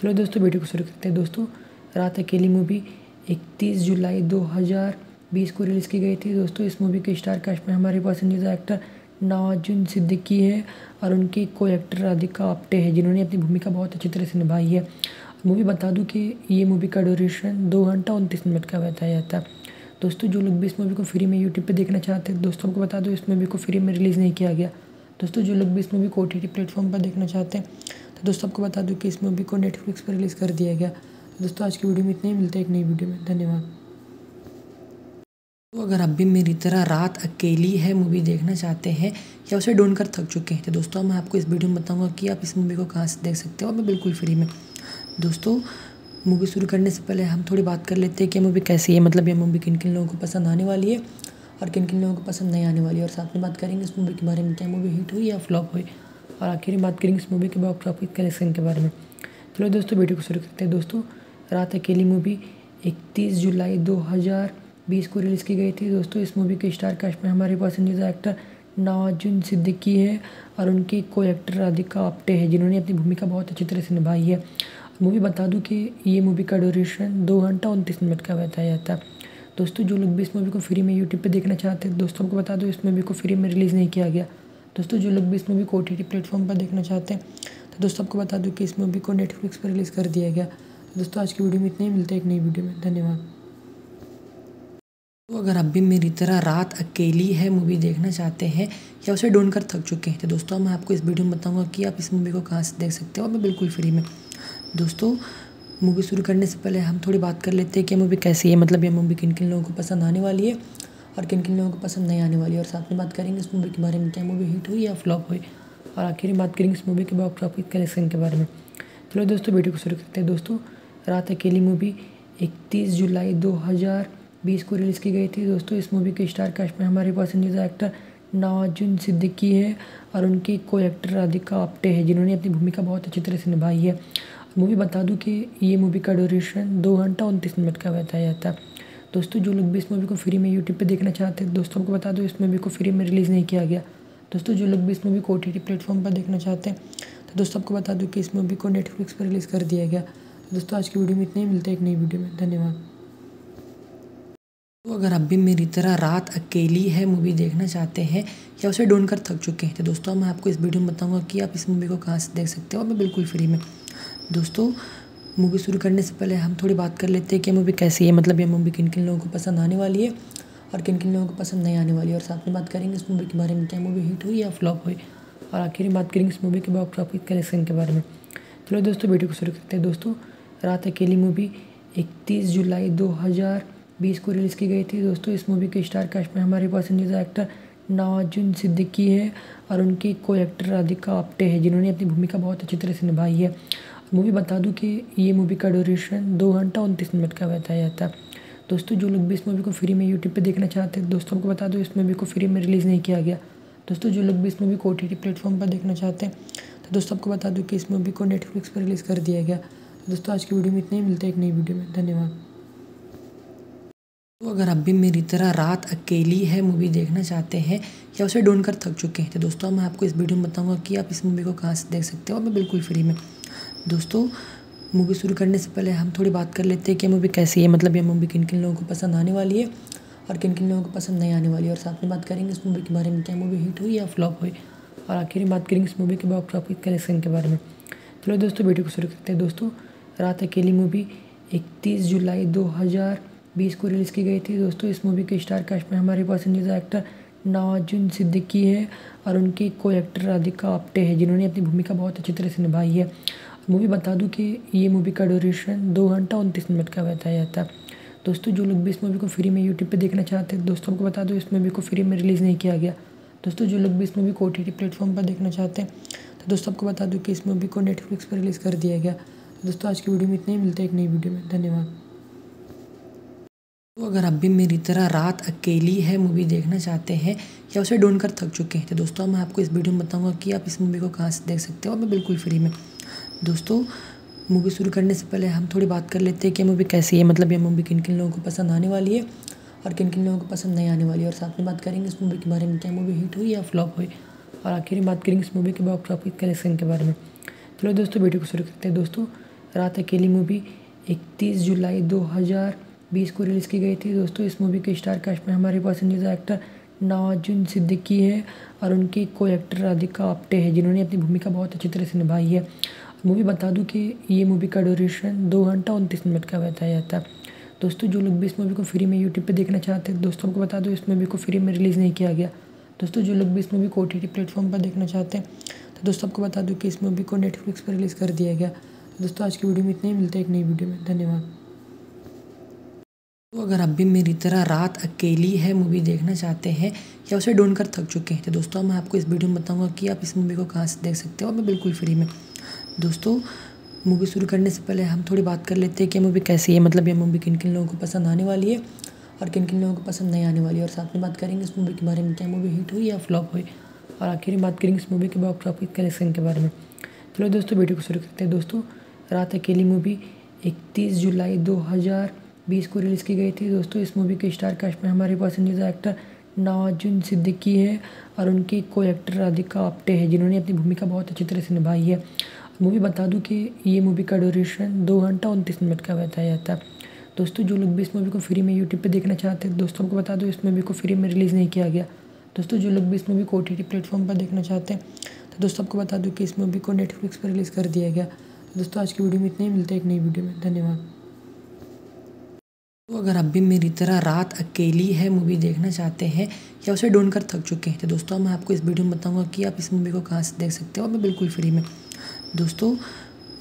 चलो दोस्तों वीडियो को शुरू करते हैं। दोस्तों, रात अकेली मूवी इकतीस जुलाई दो हज़ार बीस को रिलीज़ की गई थी। दोस्तों, इस मूवी के स्टार कास्ट में हमारे पसंदीदा एक्टर नवाजुन सिद्दीकी है और उनकी को एक्टर राधिका आप्टे है, जिन्होंने अपनी भूमिका बहुत अच्छी तरह से निभाई है। मूवी बता दूँ कि ये मूवी का ड्यूरेशन दो घंटा उनतीस मिनट का बताया जाता है। दोस्तों, जो लोग भी इस मूवी को फ्री में यूट्यूब पे देखना चाहते हैं, दोस्तों को बता दो इस मूवी को फ्री में रिलीज़ नहीं किया गया। दोस्तों, जो लोग भी इस मूवी को ओ टी प्लेटफॉर्म पर देखना चाहते हैं तो दोस्तों आपको बता दूँ कि इस मूवी को नेटफ्लिक्स पर रिलीज़ कर दिया गया। दोस्तों, आज की वीडियो में इतने ही। मिलते हैं एक नई वीडियो में। धन्यवाद। तो अगर आप भी मेरी तरह रात अकेली है मूवी देखना चाहते हैं, या उसे ढूंढ कर थक चुके हैं तो दोस्तों मैं आपको इस वीडियो में बताऊँगा कि आप इस मूवी को कहाँ से देख सकते हो। और मैं बिल्कुल फ्री में। दोस्तों, मूवी शुरू करने से पहले हम थोड़ी बात कर लेते हैं कि मूवी कैसी है। मतलब ये मूवी किन किन लोगों को पसंद आने वाली है और किन किन लोगों को पसंद नहीं आने वाली है। और साथ में बात करेंगे इस मूवी के बारे में, क्या मूवी हिट हुई या फ्लॉप हुई। और आखिर में बात करेंगे इस मूवी के बॉक्स ऑफ़िस कलेक्शन के बारे में। चलो दोस्तों, वीडियो को शुरू करते हैं। दोस्तों, रात अकेली मूवी, इकतीस जुलाई दो हज़ार बीस को रिलीज़ की गई थी। दोस्तों, इस मूवी के स्टार कास्ट में हमारे पसंदीदा एक्टर नवाजुन सिद्दीकी है और उनकी को एक्टर राधिका आप्टे है, जिन्होंने अपनी भूमिका बहुत अच्छी तरह से निभाई है। मूवी बता दूँ कि ये मूवी का ड्यूरेशन दो घंटा उनतीस मिनट का बताया जाता है। दोस्तों, जो लोग भी इस मूवी को फ्री में यूट्यूब पे देखना चाहते हैं, दोस्तों को बता दो इस मूवी को फ्री में रिलीज़ नहीं किया गया। दोस्तों, जो लोग भी इस मूवी को ओ टी प्लेटफॉर्म पर देखना चाहते हैं तो दोस्तों आपको बता दूँ कि इस मूवी को नेटफ्लिक्स पर रिलीज़ कर दिया गया। दोस्तों, आज की वीडियो में इतने ही, मिलते हैं एक नई वीडियो में। धन्यवाद। तो अगर आप भी मेरी तरह रात अकेली है मूवी देखना चाहते हैं, या उसे ढूंढ कर थक चुके हैं तो दोस्तों मैं आपको इस वीडियो में बताऊँगा कि आप इस मूवी को कहाँ से देख सकते हो। और मैं बिल्कुल फ्री में। दोस्तों मूवी शुरू करने से पहले हम थोड़ी बात कर लेते हैं कि मूवी कैसी है। मतलब ये मूवी किन किन लोगों को पसंद आने वाली है और किन किन लोगों को पसंद नहीं आने वाली है। और साथ में बात करेंगे इस मूवी के बारे में, क्या मूवी हिट हुई या फ्लॉप हुई। और आखिर में बात करेंगे इस मूवी के बॉक्स ऑफ़िस कलेक्शन के बारे में। चलो दोस्तों वीडियो को शुरू करते हैं। दोस्तों, रात अकेली मूवी इकतीस जुलाई दो हज़ार बीस को रिलीज़ की गई थी। दोस्तों, इस मूवी के स्टार कास्ट में हमारे पसंदीदा एक्टर नवाजुन सिद्दीकी है और उनकी को एक्टर राधिका आप्टे है, जिन्होंने अपनी भूमिका बहुत अच्छी तरह से निभाई है। मूवी बता दूँ कि ये मूवी का ड्यूरेशन दो घंटा उनतीस मिनट का बताया जाता है। दोस्तों, जो लोग भी इस मूवी को फ्री में यूट्यूब पे देखना चाहते हैं, दोस्तों को बता दो, इस मूवी को फ्री में रिलीज़ नहीं किया गया। दोस्तों, जो लोग भी इस मूवी को ओ टी प्लेटफॉर्म पर देखना चाहते हैं तो दोस्तों, आपको बता दूँ कि इस मूवी को नेटफ्लिक्स पर रिलीज़ कर दिया गया। दोस्तों, आज की वीडियो में इतने ही, मिलते हैं एक नई वीडियो में। धन्यवाद। तो अगर आप भी मेरी तरह रात अकेली है मूवी देखना चाहते हैं, या उसे ढूंढ कर थक चुके हैं तो दोस्तों मैं आपको इस वीडियो में बताऊँगा कि आप इस मूवी को कहाँ से देख सकते हो। और मैं बिल्कुल फ्री में। दोस्तों मूवी शुरू करने से पहले हम थोड़ी बात कर लेते हैं कि मूवी कैसी है। मतलब ये मूवी किन किन लोगों को पसंद आने वाली है और किन किन लोगों को पसंद नहीं आने वाली है। और साथ में बात करेंगे इस मूवी के बारे में, क्या मूवी हिट हुई या फ्लॉप हुई। और आखिर में बात करेंगे इस मूवी के बॉक्स ऑफ़िस कलेक्शन के बारे में। चलो दोस्तों वीडियो को शुरू करते हैं। दोस्तों, रात अकेली मूवी इकतीस जुलाई दो हज़ार बीस को रिलीज़ की गई थी। दोस्तों, इस मूवी के स्टार कास्ट में हमारे पसंदीदा एक्टर नवाजुन सिद्दीकी है और उनकी को एक्टर राधिका आप्टे है, जिन्होंने अपनी भूमिका बहुत अच्छी तरह से निभाई है। मूवी बता दूँ कि ये मूवी का ड्यूरेशन दो घंटा उनतीस मिनट का बताया जाता है। दोस्तों, जो लोग भी इस मूवी को फ्री में यूट्यूब पे देखना चाहते हैं, दोस्तों को बता दो, इस मूवी को फ्री में रिलीज़ नहीं किया गया। दोस्तों, जो लोग भी इस मूवी को ओ टी प्लेटफॉर्म पर देखना चाहते हैं तो दोस्तों, आपको बता दूँ कि इस मूवी को नेटफ्लिक्स पर रिलीज़ कर दिया गया। दोस्तों, आज की वीडियो में इतने ही। मिलते हैं एक नई वीडियो में। धन्यवाद। तो अगर आप भी मेरी तरह रात अकेली है मूवी देखना चाहते हैं, या उसे ढूंढ कर थक चुके हैं तो दोस्तों मैं आपको इस वीडियो में बताऊँगा कि आप इस मूवी को कहाँ से देख सकते हो। मैं बिल्कुल फ्री में। दोस्तों मूवी शुरू करने से पहले हम थोड़ी बात कर लेते हैं कि मूवी कैसी है। मतलब ये मूवी किन किन लोगों को पसंद आने वाली है और किन किन लोगों को पसंद नहीं आने वाली है। और साथ में बात करेंगे इस मूवी के बारे में, क्या मूवी हिट हुई या फ्लॉप हुई। और आखिर में बात करेंगे इस मूवी के बॉक्स ऑफ़िस कलेक्शन के बारे में। चलो दोस्तों वीडियो को शुरू करते हैं। दोस्तों, रात अकेली मूवी इकतीस जुलाई दो हज़ार बीस को रिलीज़ की गई थी। दोस्तों, इस मूवी के स्टार कास्ट में हमारे पसंदीदा एक्टर नवाजुन सिद्दीकी है और उनकी को एक्टर राधिका आप्टे है, जिन्होंने अपनी भूमिका बहुत अच्छी तरह से निभाई है। मूवी बता दूँ कि ये मूवी का ड्यूरेशन दो घंटा उनतीस मिनट का बताया जाता है। दोस्तों, जो लोग भी इस मूवी को फ्री में यूट्यूब पे देखना चाहते हैं, दोस्तों को बता दो, इस मूवी को फ्री में रिलीज़ नहीं किया गया। दोस्तों, जो लोग भी इस मूवी को ओ टी प्लेटफॉर्म पर देखना चाहते हैं तो दोस्तों आपको बता दूँ कि इस मूवी को नेटफ्लिक्स पर रिलीज़ कर दिया गया। दोस्तों, आज की वीडियो में इतने ही, मिलते हैं एक नई वीडियो में। धन्यवाद। तो अगर आप भी मेरी तरह रात अकेली है मूवी देखना चाहते हैं, या उसे ढूंढ कर थक चुके हैं तो दोस्तों मैं आपको इस वीडियो में बताऊँगा कि आप इस मूवी को कहाँ से देख सकते हो। और मैं बिल्कुल फ्री में। दोस्तों, मूवी शुरू करने से पहले हम थोड़ी बात कर लेते हैं कि मूवी कैसी है। मतलब ये मूवी किन किन लोगों को पसंद आने वाली है और किन किन लोगों को पसंद नहीं आने वाली है। और साथ में बात करेंगे इस मूवी के बारे में, क्या मूवी हिट हुई या फ्लॉप हुई। और आखिर में बात करेंगे इस मूवी के बॉक्स ऑफ़िस कलेक्शन के बारे में। चलो दोस्तों, वीडियो को शुरू करते हैं। दोस्तों, रात अकेली मूवी, इकतीस जुलाई दो हज़ार बीस को रिलीज़ की गई थी। दोस्तों, इस मूवी के स्टार कास्ट में हमारे पसंदीदा एक्टर नवाजुन सिद्दीकी है और उनकी को एक्टर राधिका आप्टे है, जिन्होंने अपनी भूमिका बहुत अच्छी तरह से निभाई है। मूवी बता दूँ कि ये मूवी का ड्यूरेशन दो घंटा उनतीस मिनट का बताया जाता है। दोस्तों, जो लोग भी इस मूवी को फ्री में यूट्यूब पे देखना चाहते हैं, दोस्तों को बता दो, इस मूवी को फ्री में रिलीज़ नहीं किया गया। दोस्तों, जो लोग भी इस मूवी को ओ टी प्लेटफॉर्म पर देखना चाहते हैं तो दोस्तों आपको बता दूँ कि इस मूवी को नेटफ्लिक्स पर रिलीज़ कर दिया गया। दोस्तों, आज की वीडियो में इतना ही, मिलता है एक नई वीडियो में। धन्यवाद। तो अगर आप भी मेरी तरह रात अकेली है मूवी देखना चाहते हैं, या उसे ढूंढ कर थक चुके हैं तो दोस्तों मैं आपको इस वीडियो में बताऊँगा कि आप इस मूवी को कहाँ से देख सकते हो। और मैं बिल्कुल फ्री में। दोस्तों, मूवी शुरू करने से पहले हम थोड़ी बात कर लेते हैं कि मूवी कैसी है। मतलब ये मूवी किन किन लोगों को पसंद आने वाली है और किन किन लोगों को पसंद नहीं आने वाली है। और साथ में बात करेंगे इस मूवी के बारे में, क्या मूवी हिट हुई या फ्लॉप हुई। और आखिर में बात करेंगे इस मूवी के बॉक्स ऑफ़िस कलेक्शन के बारे में। चलो दोस्तों, वीडियो को शुरू करते हैं। दोस्तों, रात अकेली मूवी, इकतीस जुलाई दो हज़ार बीस को रिलीज़ की गई थी। दोस्तों, इस मूवी के स्टार कास्ट में हमारे पसंदीदा एक्टर नवाजुन सिद्दीकी है और उनकी को एक्टर राधिका आप्टे है, जिन्होंने अपनी भूमिका बहुत अच्छी तरह से निभाई है। मूवी बता दूँ कि ये मूवी का ड्यूरेशन दो घंटा उनतीस मिनट का बताया जाता है। दोस्तों, जो लोग भी इस मूवी को फ्री में यूट्यूब पे देखना चाहते हैं, दोस्तों को बता दो, इस मूवी को फ्री में रिलीज़ नहीं किया गया। दोस्तों, जो लोग भी इस मूवी को ओ टी प्लेटफॉर्म पर देखना चाहते हैं तो दोस्तों, आपको बता दूँ कि इस मूवी को नेटफ्लिक्स पर रिलीज़ कर दिया गया। दोस्तों, आज की वीडियो में इतना ही, मिलता है एक नई वीडियो में। धन्यवाद। तो अगर आप भी मेरी तरह रात अकेली है मूवी देखना चाहते हैं, या उसे ढूंढ कर थक चुके हैं तो दोस्तों मैं आपको इस वीडियो में बताऊँगा कि आप इस मूवी को कहाँ से देख सकते हो। और मैं बिल्कुल फ्री में। दोस्तों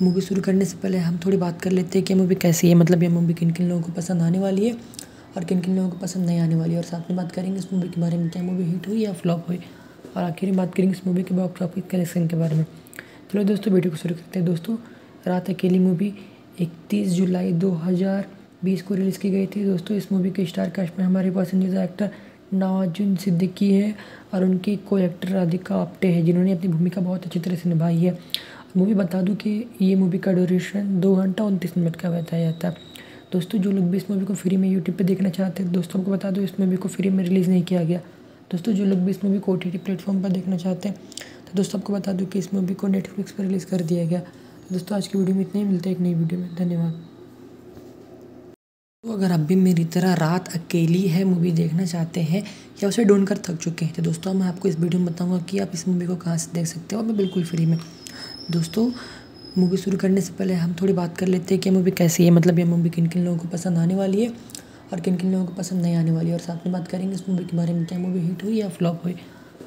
मूवी शुरू करने से पहले हम थोड़ी बात कर लेते हैं कि मूवी कैसी है मतलब ये मूवी किन किन लोगों को पसंद आने वाली है और किन किन लोगों को पसंद नहीं आने वाली है। और साथ में बात करेंगे इस मूवी के बारे में, क्या मूवी हिट हुई या फ्लॉप हुई। और आखिर में बात करेंगे इस मूवी के बॉक्स ऑफ़िस कलेक्शन के बारे में। चलो दोस्तों वीडियो को शुरू करते हैं। दोस्तों, रात अकेली मूवी इकतीस जुलाई दो हज़ार बीस को रिलीज़ की गई थी। दोस्तों, इस मूवी के स्टार कास्ट में हमारे पसंदीदा एक्टर नवाजुन सिद्दीकी है और उनकी को एक्टर राधिका आप्टे है, जिन्होंने अपनी भूमिका बहुत अच्छी तरह से निभाई है। मूवी बता दूँ कि ये मूवी का ड्यूरेशन दो घंटा उनतीस मिनट का बताया जाता है। दोस्तों, जो लोग भी इस मूवी को फ्री में यूट्यूब पे देखना चाहते हैं, दोस्तों को बता दो इस मूवी को फ्री में रिलीज़ नहीं किया गया। दोस्तों, जो लोग भी इस मूवी को ओ प्लेटफॉर्म पर देखना चाहते हैं तो दोस्तों, आपको बता दूँ कि इस मूवी को नेटफ्लिक्स पर रिलीज़ कर दिया गया। दोस्तों, आज की वीडियो में इतना ही। मिलता है एक नई वीडियो में। धन्यवाद। तो अगर आप भी मेरी तरह रात अकेली है मूवी देखना चाहते हैं, या उसे ढूंढ कर थक चुके हैं तो दोस्तों मैं आपको इस वीडियो में बताऊँगा कि आप इस मूवी को कहाँ से देख सकते हो। और मैं बिल्कुल फ्री में। दोस्तों मूवी शुरू करने से पहले हम थोड़ी बात कर लेते हैं कि मूवी कैसी है। मतलब ये मूवी किन किन लोगों को पसंद आने वाली है और किन किन लोगों को पसंद नहीं आने वाली है। और साथ में बात करेंगे इस मूवी के बारे में, क्या मूवी हिट हुई या फ्लॉप हुई।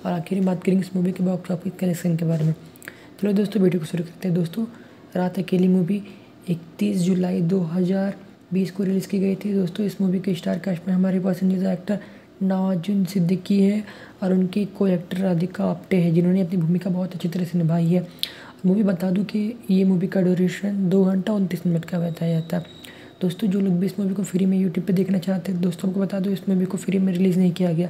और आखिर में बात करेंगे इस मूवी के बॉक्स ऑफ़िस कलेक्शन के बारे में। चलो दोस्तों वीडियो को शुरू करते हैं। दोस्तों, रात अकेली मूवी इकतीस जुलाई दो हज़ार बीस को रिलीज़ की गई थी। दोस्तों, इस मूवी के स्टार कास्ट में हमारे पसंदीदा एक्टर नवाजुन सिद्दीकी है और उनकी को एक्टर राधिका आप्टे है, जिन्होंने अपनी भूमिका बहुत अच्छी तरह से निभाई है। मूवी बता दूँ कि ये मूवी का ड्यूरेशन दो घंटा उनतीस मिनट का बताया जाता है। दोस्तों, जो लोग भी इस मूवी को फ्री में यूट्यूब पे देखना चाहते हैं, दोस्तों को बता दो, इस मूवी को फ्री में रिलीज़ नहीं किया गया।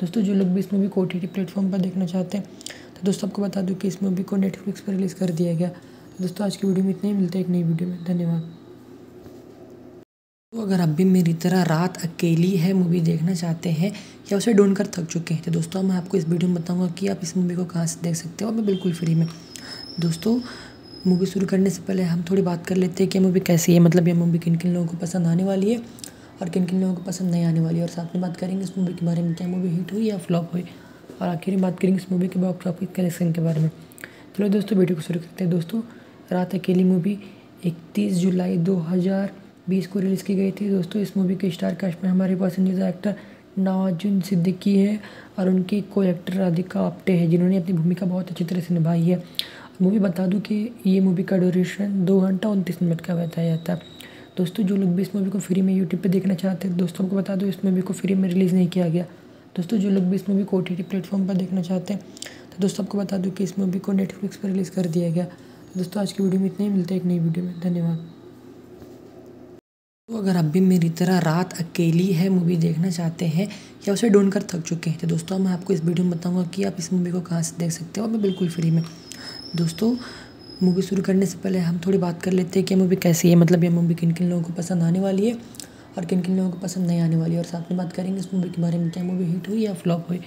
दोस्तों, जो लोग भी इस मूवी को ओ टी प्लेटफॉर्म पर देखना चाहते हैं तो दोस्तों, आपको बता दूँ कि इस मूवी को नेटफ्लिक्स पर रिलीज़ कर दिया गया। तो दोस्तों, आज की वीडियो में इतना ही। मिलता है एक नई वीडियो में। धन्यवाद। तो अगर आप भी मेरी तरह रात अकेली है मूवी देखना चाहते हैं, या उसे ढूंढ कर थक चुके हैं तो दोस्तों मैं आपको इस वीडियो में बताऊँगा कि आप इस मूवी को कहाँ से देख सकते हो। और मैं बिल्कुल फ्री में। दोस्तों, मूवी शुरू करने से पहले हम थोड़ी बात कर लेते हैं कि मूवी कैसी है। मतलब ये मूवी किन किन लोगों को पसंद आने वाली है और किन किन लोगों को पसंद नहीं आने वाली है। और साथ में बात करेंगे इस मूवी के बारे में, क्या मूवी हिट हुई या फ्लॉप हुई। और आखिर में बात करेंगे इस मूवी के बॉक्स ऑफ़िस कलेक्शन के बारे में। चलो दोस्तों, वीडियो को शुरू करते हैं। दोस्तों, रात अकेली मूवी, इकतीस जुलाई दो हज़ार बीस को रिलीज़ की गई थी। दोस्तों, इस मूवी के स्टार कास्ट में हमारे पसंदीदा एक्टर नवाजुन सिद्दीकी है और उनकी को एक्टर राधिका आप्टे है, जिन्होंने अपनी भूमिका बहुत अच्छी तरह से निभाई है। मूवी बता दूँ कि ये मूवी का ड्यूरेशन दो घंटा उनतीस मिनट का बताया जाता है। दोस्तों, जो लोग भी इस मूवी को फ्री में यूट्यूब पे देखना चाहते हैं, दोस्तों को बता दो, इस मूवी को फ्री में रिलीज़ नहीं किया गया। दोस्तों, जो लोग भी इस मूवी को ओ टी प्लेटफॉर्म पर देखना चाहते हैं तो दोस्तों, आपको बता दूँ कि इस मूवी को नेटफ्लिक्स पर रिलीज़ कर दिया गया। दोस्तों, आज की वीडियो में इतना ही, मिलता है एक नई वीडियो में। धन्यवाद। तो अगर आप भी मेरी तरह रात अकेली है मूवी देखना चाहते हैं, या उसे ढूंढ कर थक चुके हैं तो दोस्तों मैं आपको इस वीडियो में बताऊँगा कि आप इस मूवी को कहाँ से देख सकते हो। और बिल्कुल फ्री में। दोस्तों मूवी शुरू करने से पहले हम थोड़ी बात कर लेते हैं कि मूवी कैसी है। मतलब ये मूवी किन किन लोगों को पसंद आने वाली है और किन किन लोगों को पसंद नहीं आने वाली है। और साथ में बात करेंगे इस मूवी के बारे में, क्या मूवी हिट हुई या फ्लॉप हुई।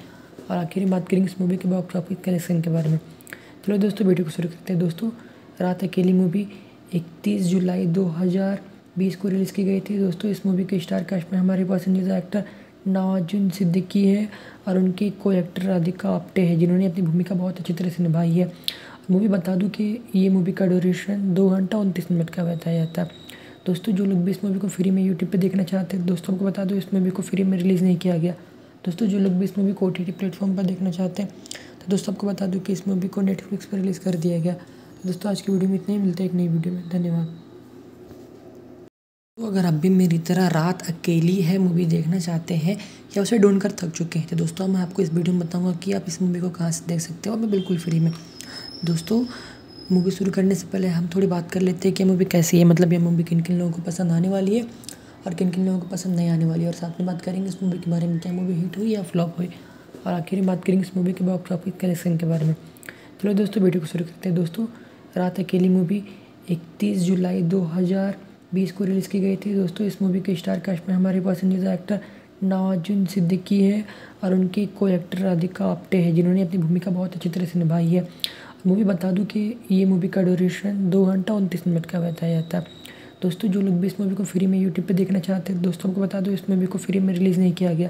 और आखिर में बात करेंगे इस मूवी के बॉक्स ऑफ़िस कलेक्शन के बारे में। चलो दोस्तों वीडियो को शुरू करते हैं। दोस्तों, रात अकेली मूवी इकतीस जुलाई दो हज़ार बीस को रिलीज़ की गई थी। दोस्तों, इस मूवी के स्टार कास्ट में हमारे पसंदीदा एक्टर नवाजुन सिद्दीकी है और उनकी को एक्टर राधिका आप्टे है, जिन्होंने अपनी भूमिका बहुत अच्छी तरह से निभाई है। मूवी बता दूँ कि ये मूवी का ड्यूरेशन दो घंटा उनतीस मिनट का बताया जाता है। दोस्तों, जो लोग भी इस मूवी को फ्री में यूट्यूब पे देखना चाहते हैं, दोस्तों को बता दो, इस मूवी को फ्री में रिलीज़ नहीं किया गया। दोस्तों, जो लोग भी इस मूवी को ओ टी प्लेटफॉर्म पर देखना चाहते हैं तो दोस्तों, आपको बता दूँ कि इस मूवी को नेटफ्लिक्स पर रिलीज़ कर दिया गया। दोस्तों, आज की वीडियो में इतना ही। मिलता है एक नई वीडियो में। धन्यवाद। तो अगर आप भी मेरी तरह रात अकेली है मूवी देखना चाहते हैं, या उसे ढूंढ कर थक चुके हैं तो दोस्तों मैं आपको इस वीडियो में बताऊँगा कि आप इस मूवी को कहाँ से देख सकते हो। और मैं बिल्कुल फ्री में। दोस्तों, मूवी शुरू करने से पहले हम थोड़ी बात कर लेते हैं कि मूवी कैसी है। मतलब ये मूवी किन किन लोगों को पसंद आने वाली है और किन किन लोगों को पसंद नहीं आने वाली है। और साथ में बात करेंगे इस मूवी के बारे में, क्या मूवी हिट हुई या फ्लॉप हुई। और आखिर में बात करेंगे इस मूवी के बॉक्स ऑफ़िस कलेक्शन के बारे में। चलो दोस्तों, वीडियो को शुरू करते हैं। दोस्तों, रात अकेली मूवी, इकतीस जुलाई दो हज़ार बीस को रिलीज़ की गई थी। दोस्तों, इस मूवी के स्टार कास्ट में हमारे पसंदीदा एक्टर नवाजुन सिद्दीकी है और उनकी को एक्टर राधिका आप्टे है, जिन्होंने अपनी भूमिका बहुत अच्छी तरह से निभाई है। मूवी बता दूँ कि ये मूवी का ड्यूरेशन दो घंटा उनतीस मिनट का बताया जाता है। दोस्तों, जो लोग भी इस मूवी को फ्री में यूट्यूब पर देखना चाहते हैं, दोस्तों को बता दो, इस मूवी को फ्री में रिलीज़ नहीं किया गया।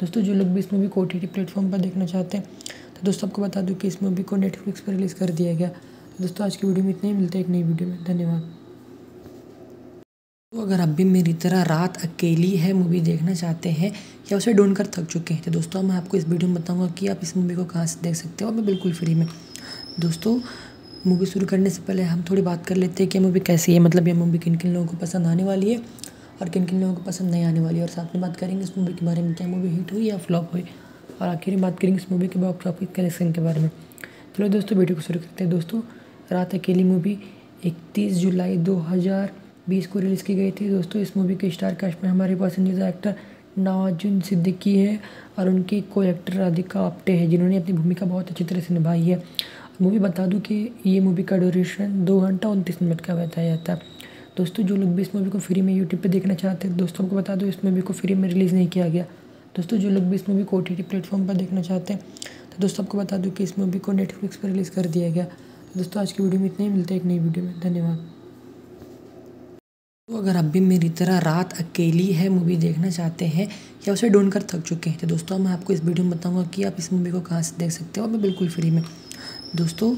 दोस्तों, जो लोग भी इस मूवी को ओ टी प्लेटफॉर्म पर देखना चाहते हैं तो दोस्तों, आपको बता दूँ कि इस मूवी को नेटफ्लिक्स पर रिलीज़ कर दिया गया। दोस्तों, आज की वीडियो में इतना ही, मिलता है एक नई वीडियो में। धन्यवाद। तो अगर आप भी मेरी तरह रात अकेली है मूवी देखना चाहते हैं, या उसे ढूंढ कर थक चुके हैं तो दोस्तों मैं आपको इस वीडियो में बताऊँगा कि आप इस मूवी को कहाँ से देख सकते हो। और मैं बिल्कुल फ्री में। दोस्तों मूवी शुरू करने से पहले हम थोड़ी बात कर लेते हैं कि मूवी कैसी है मतलब ये मूवी किन किन लोगों को पसंद आने वाली है और किन किन लोगों को पसंद नहीं आने वाली है। और साथ में बात करेंगे इस मूवी के बारे में, क्या मूवी हिट हुई या फ्लॉप हुई। और आखिर में बात करेंगे इस मूवी के बॉक्स ऑफ़िस कलेक्शन के बारे में। चलो दोस्तों वीडियो को शुरू करते हैं। दोस्तों, रात अकेली मूवी इकतीस जुलाई दो हज़ार बीस को रिलीज़ की गई थी। दोस्तों, इस मूवी के स्टार कास्ट में हमारे पसंदीदा एक्टर नवाजुन सिद्दीकी है और उनकी को एक्टर राधिका आप्टे है, जिन्होंने अपनी भूमिका बहुत अच्छी तरह से निभाई है। मूवी बता दूँ कि ये मूवी का ड्यूरेशन दो घंटा उनतीस मिनट का बताया जाता है। दोस्तों, जो लोग भी इस मूवी को फ्री में यूट्यूब पे देखना चाहते हैं, दोस्तों को बता दो इस मूवी को फ्री में रिलीज़ नहीं किया गया। दोस्तों, जो लोग भी इस मूवी को ओ टी प्लेटफॉर्म पर देखना चाहते हैं तो दोस्तों, आपको बता दूँ कि इस मूवी को नेटफ्लिक्स पर रिलीज़ कर दिया गया। तो दोस्तों, आज की वीडियो में इतना ही, मिलता है एक नई वीडियो में। धन्यवाद। तो अगर आप भी मेरी तरह रात अकेली है मूवी देखना चाहते हैं, या उसे ढूंढ कर थक चुके हैं तो दोस्तों मैं आपको इस वीडियो में बताऊँगा कि आप इस मूवी को कहाँ से देख सकते हो। और मैं बिल्कुल फ्री में। दोस्तों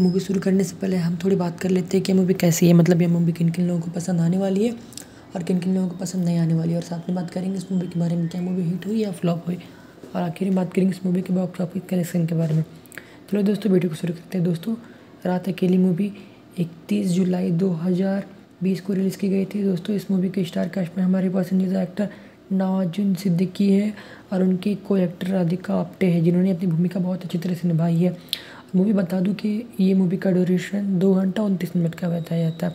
मूवी शुरू करने से पहले हम थोड़ी बात कर लेते हैं कि मूवी कैसी है। मतलब ये मूवी किन किन लोगों को पसंद आने वाली है और किन किन लोगों को पसंद नहीं आने वाली है। और साथ में बात करेंगे इस मूवी के बारे में, क्या मूवी हिट हुई या फ्लॉप हुई। और आखिर में बात करेंगे इस मूवी के बॉक्स ऑफ़िस कलेक्शन के बारे में। चलो दोस्तों वीडियो को शुरू करते हैं। दोस्तों, रात अकेली मूवी इकतीस जुलाई दो हज़ार बीस को रिलीज़ की गई थी। दोस्तों, इस मूवी के स्टार कास्ट में हमारे पसंदीदा एक्टर नवाजुन सिद्दीकी है और उनकी को एक्टर राधिका आप्टे है, जिन्होंने अपनी भूमिका बहुत अच्छी तरह से निभाई है। मूवी बता दूँ कि ये मूवी का ड्यूरेशन दो घंटा उनतीस मिनट का बताया जाता है।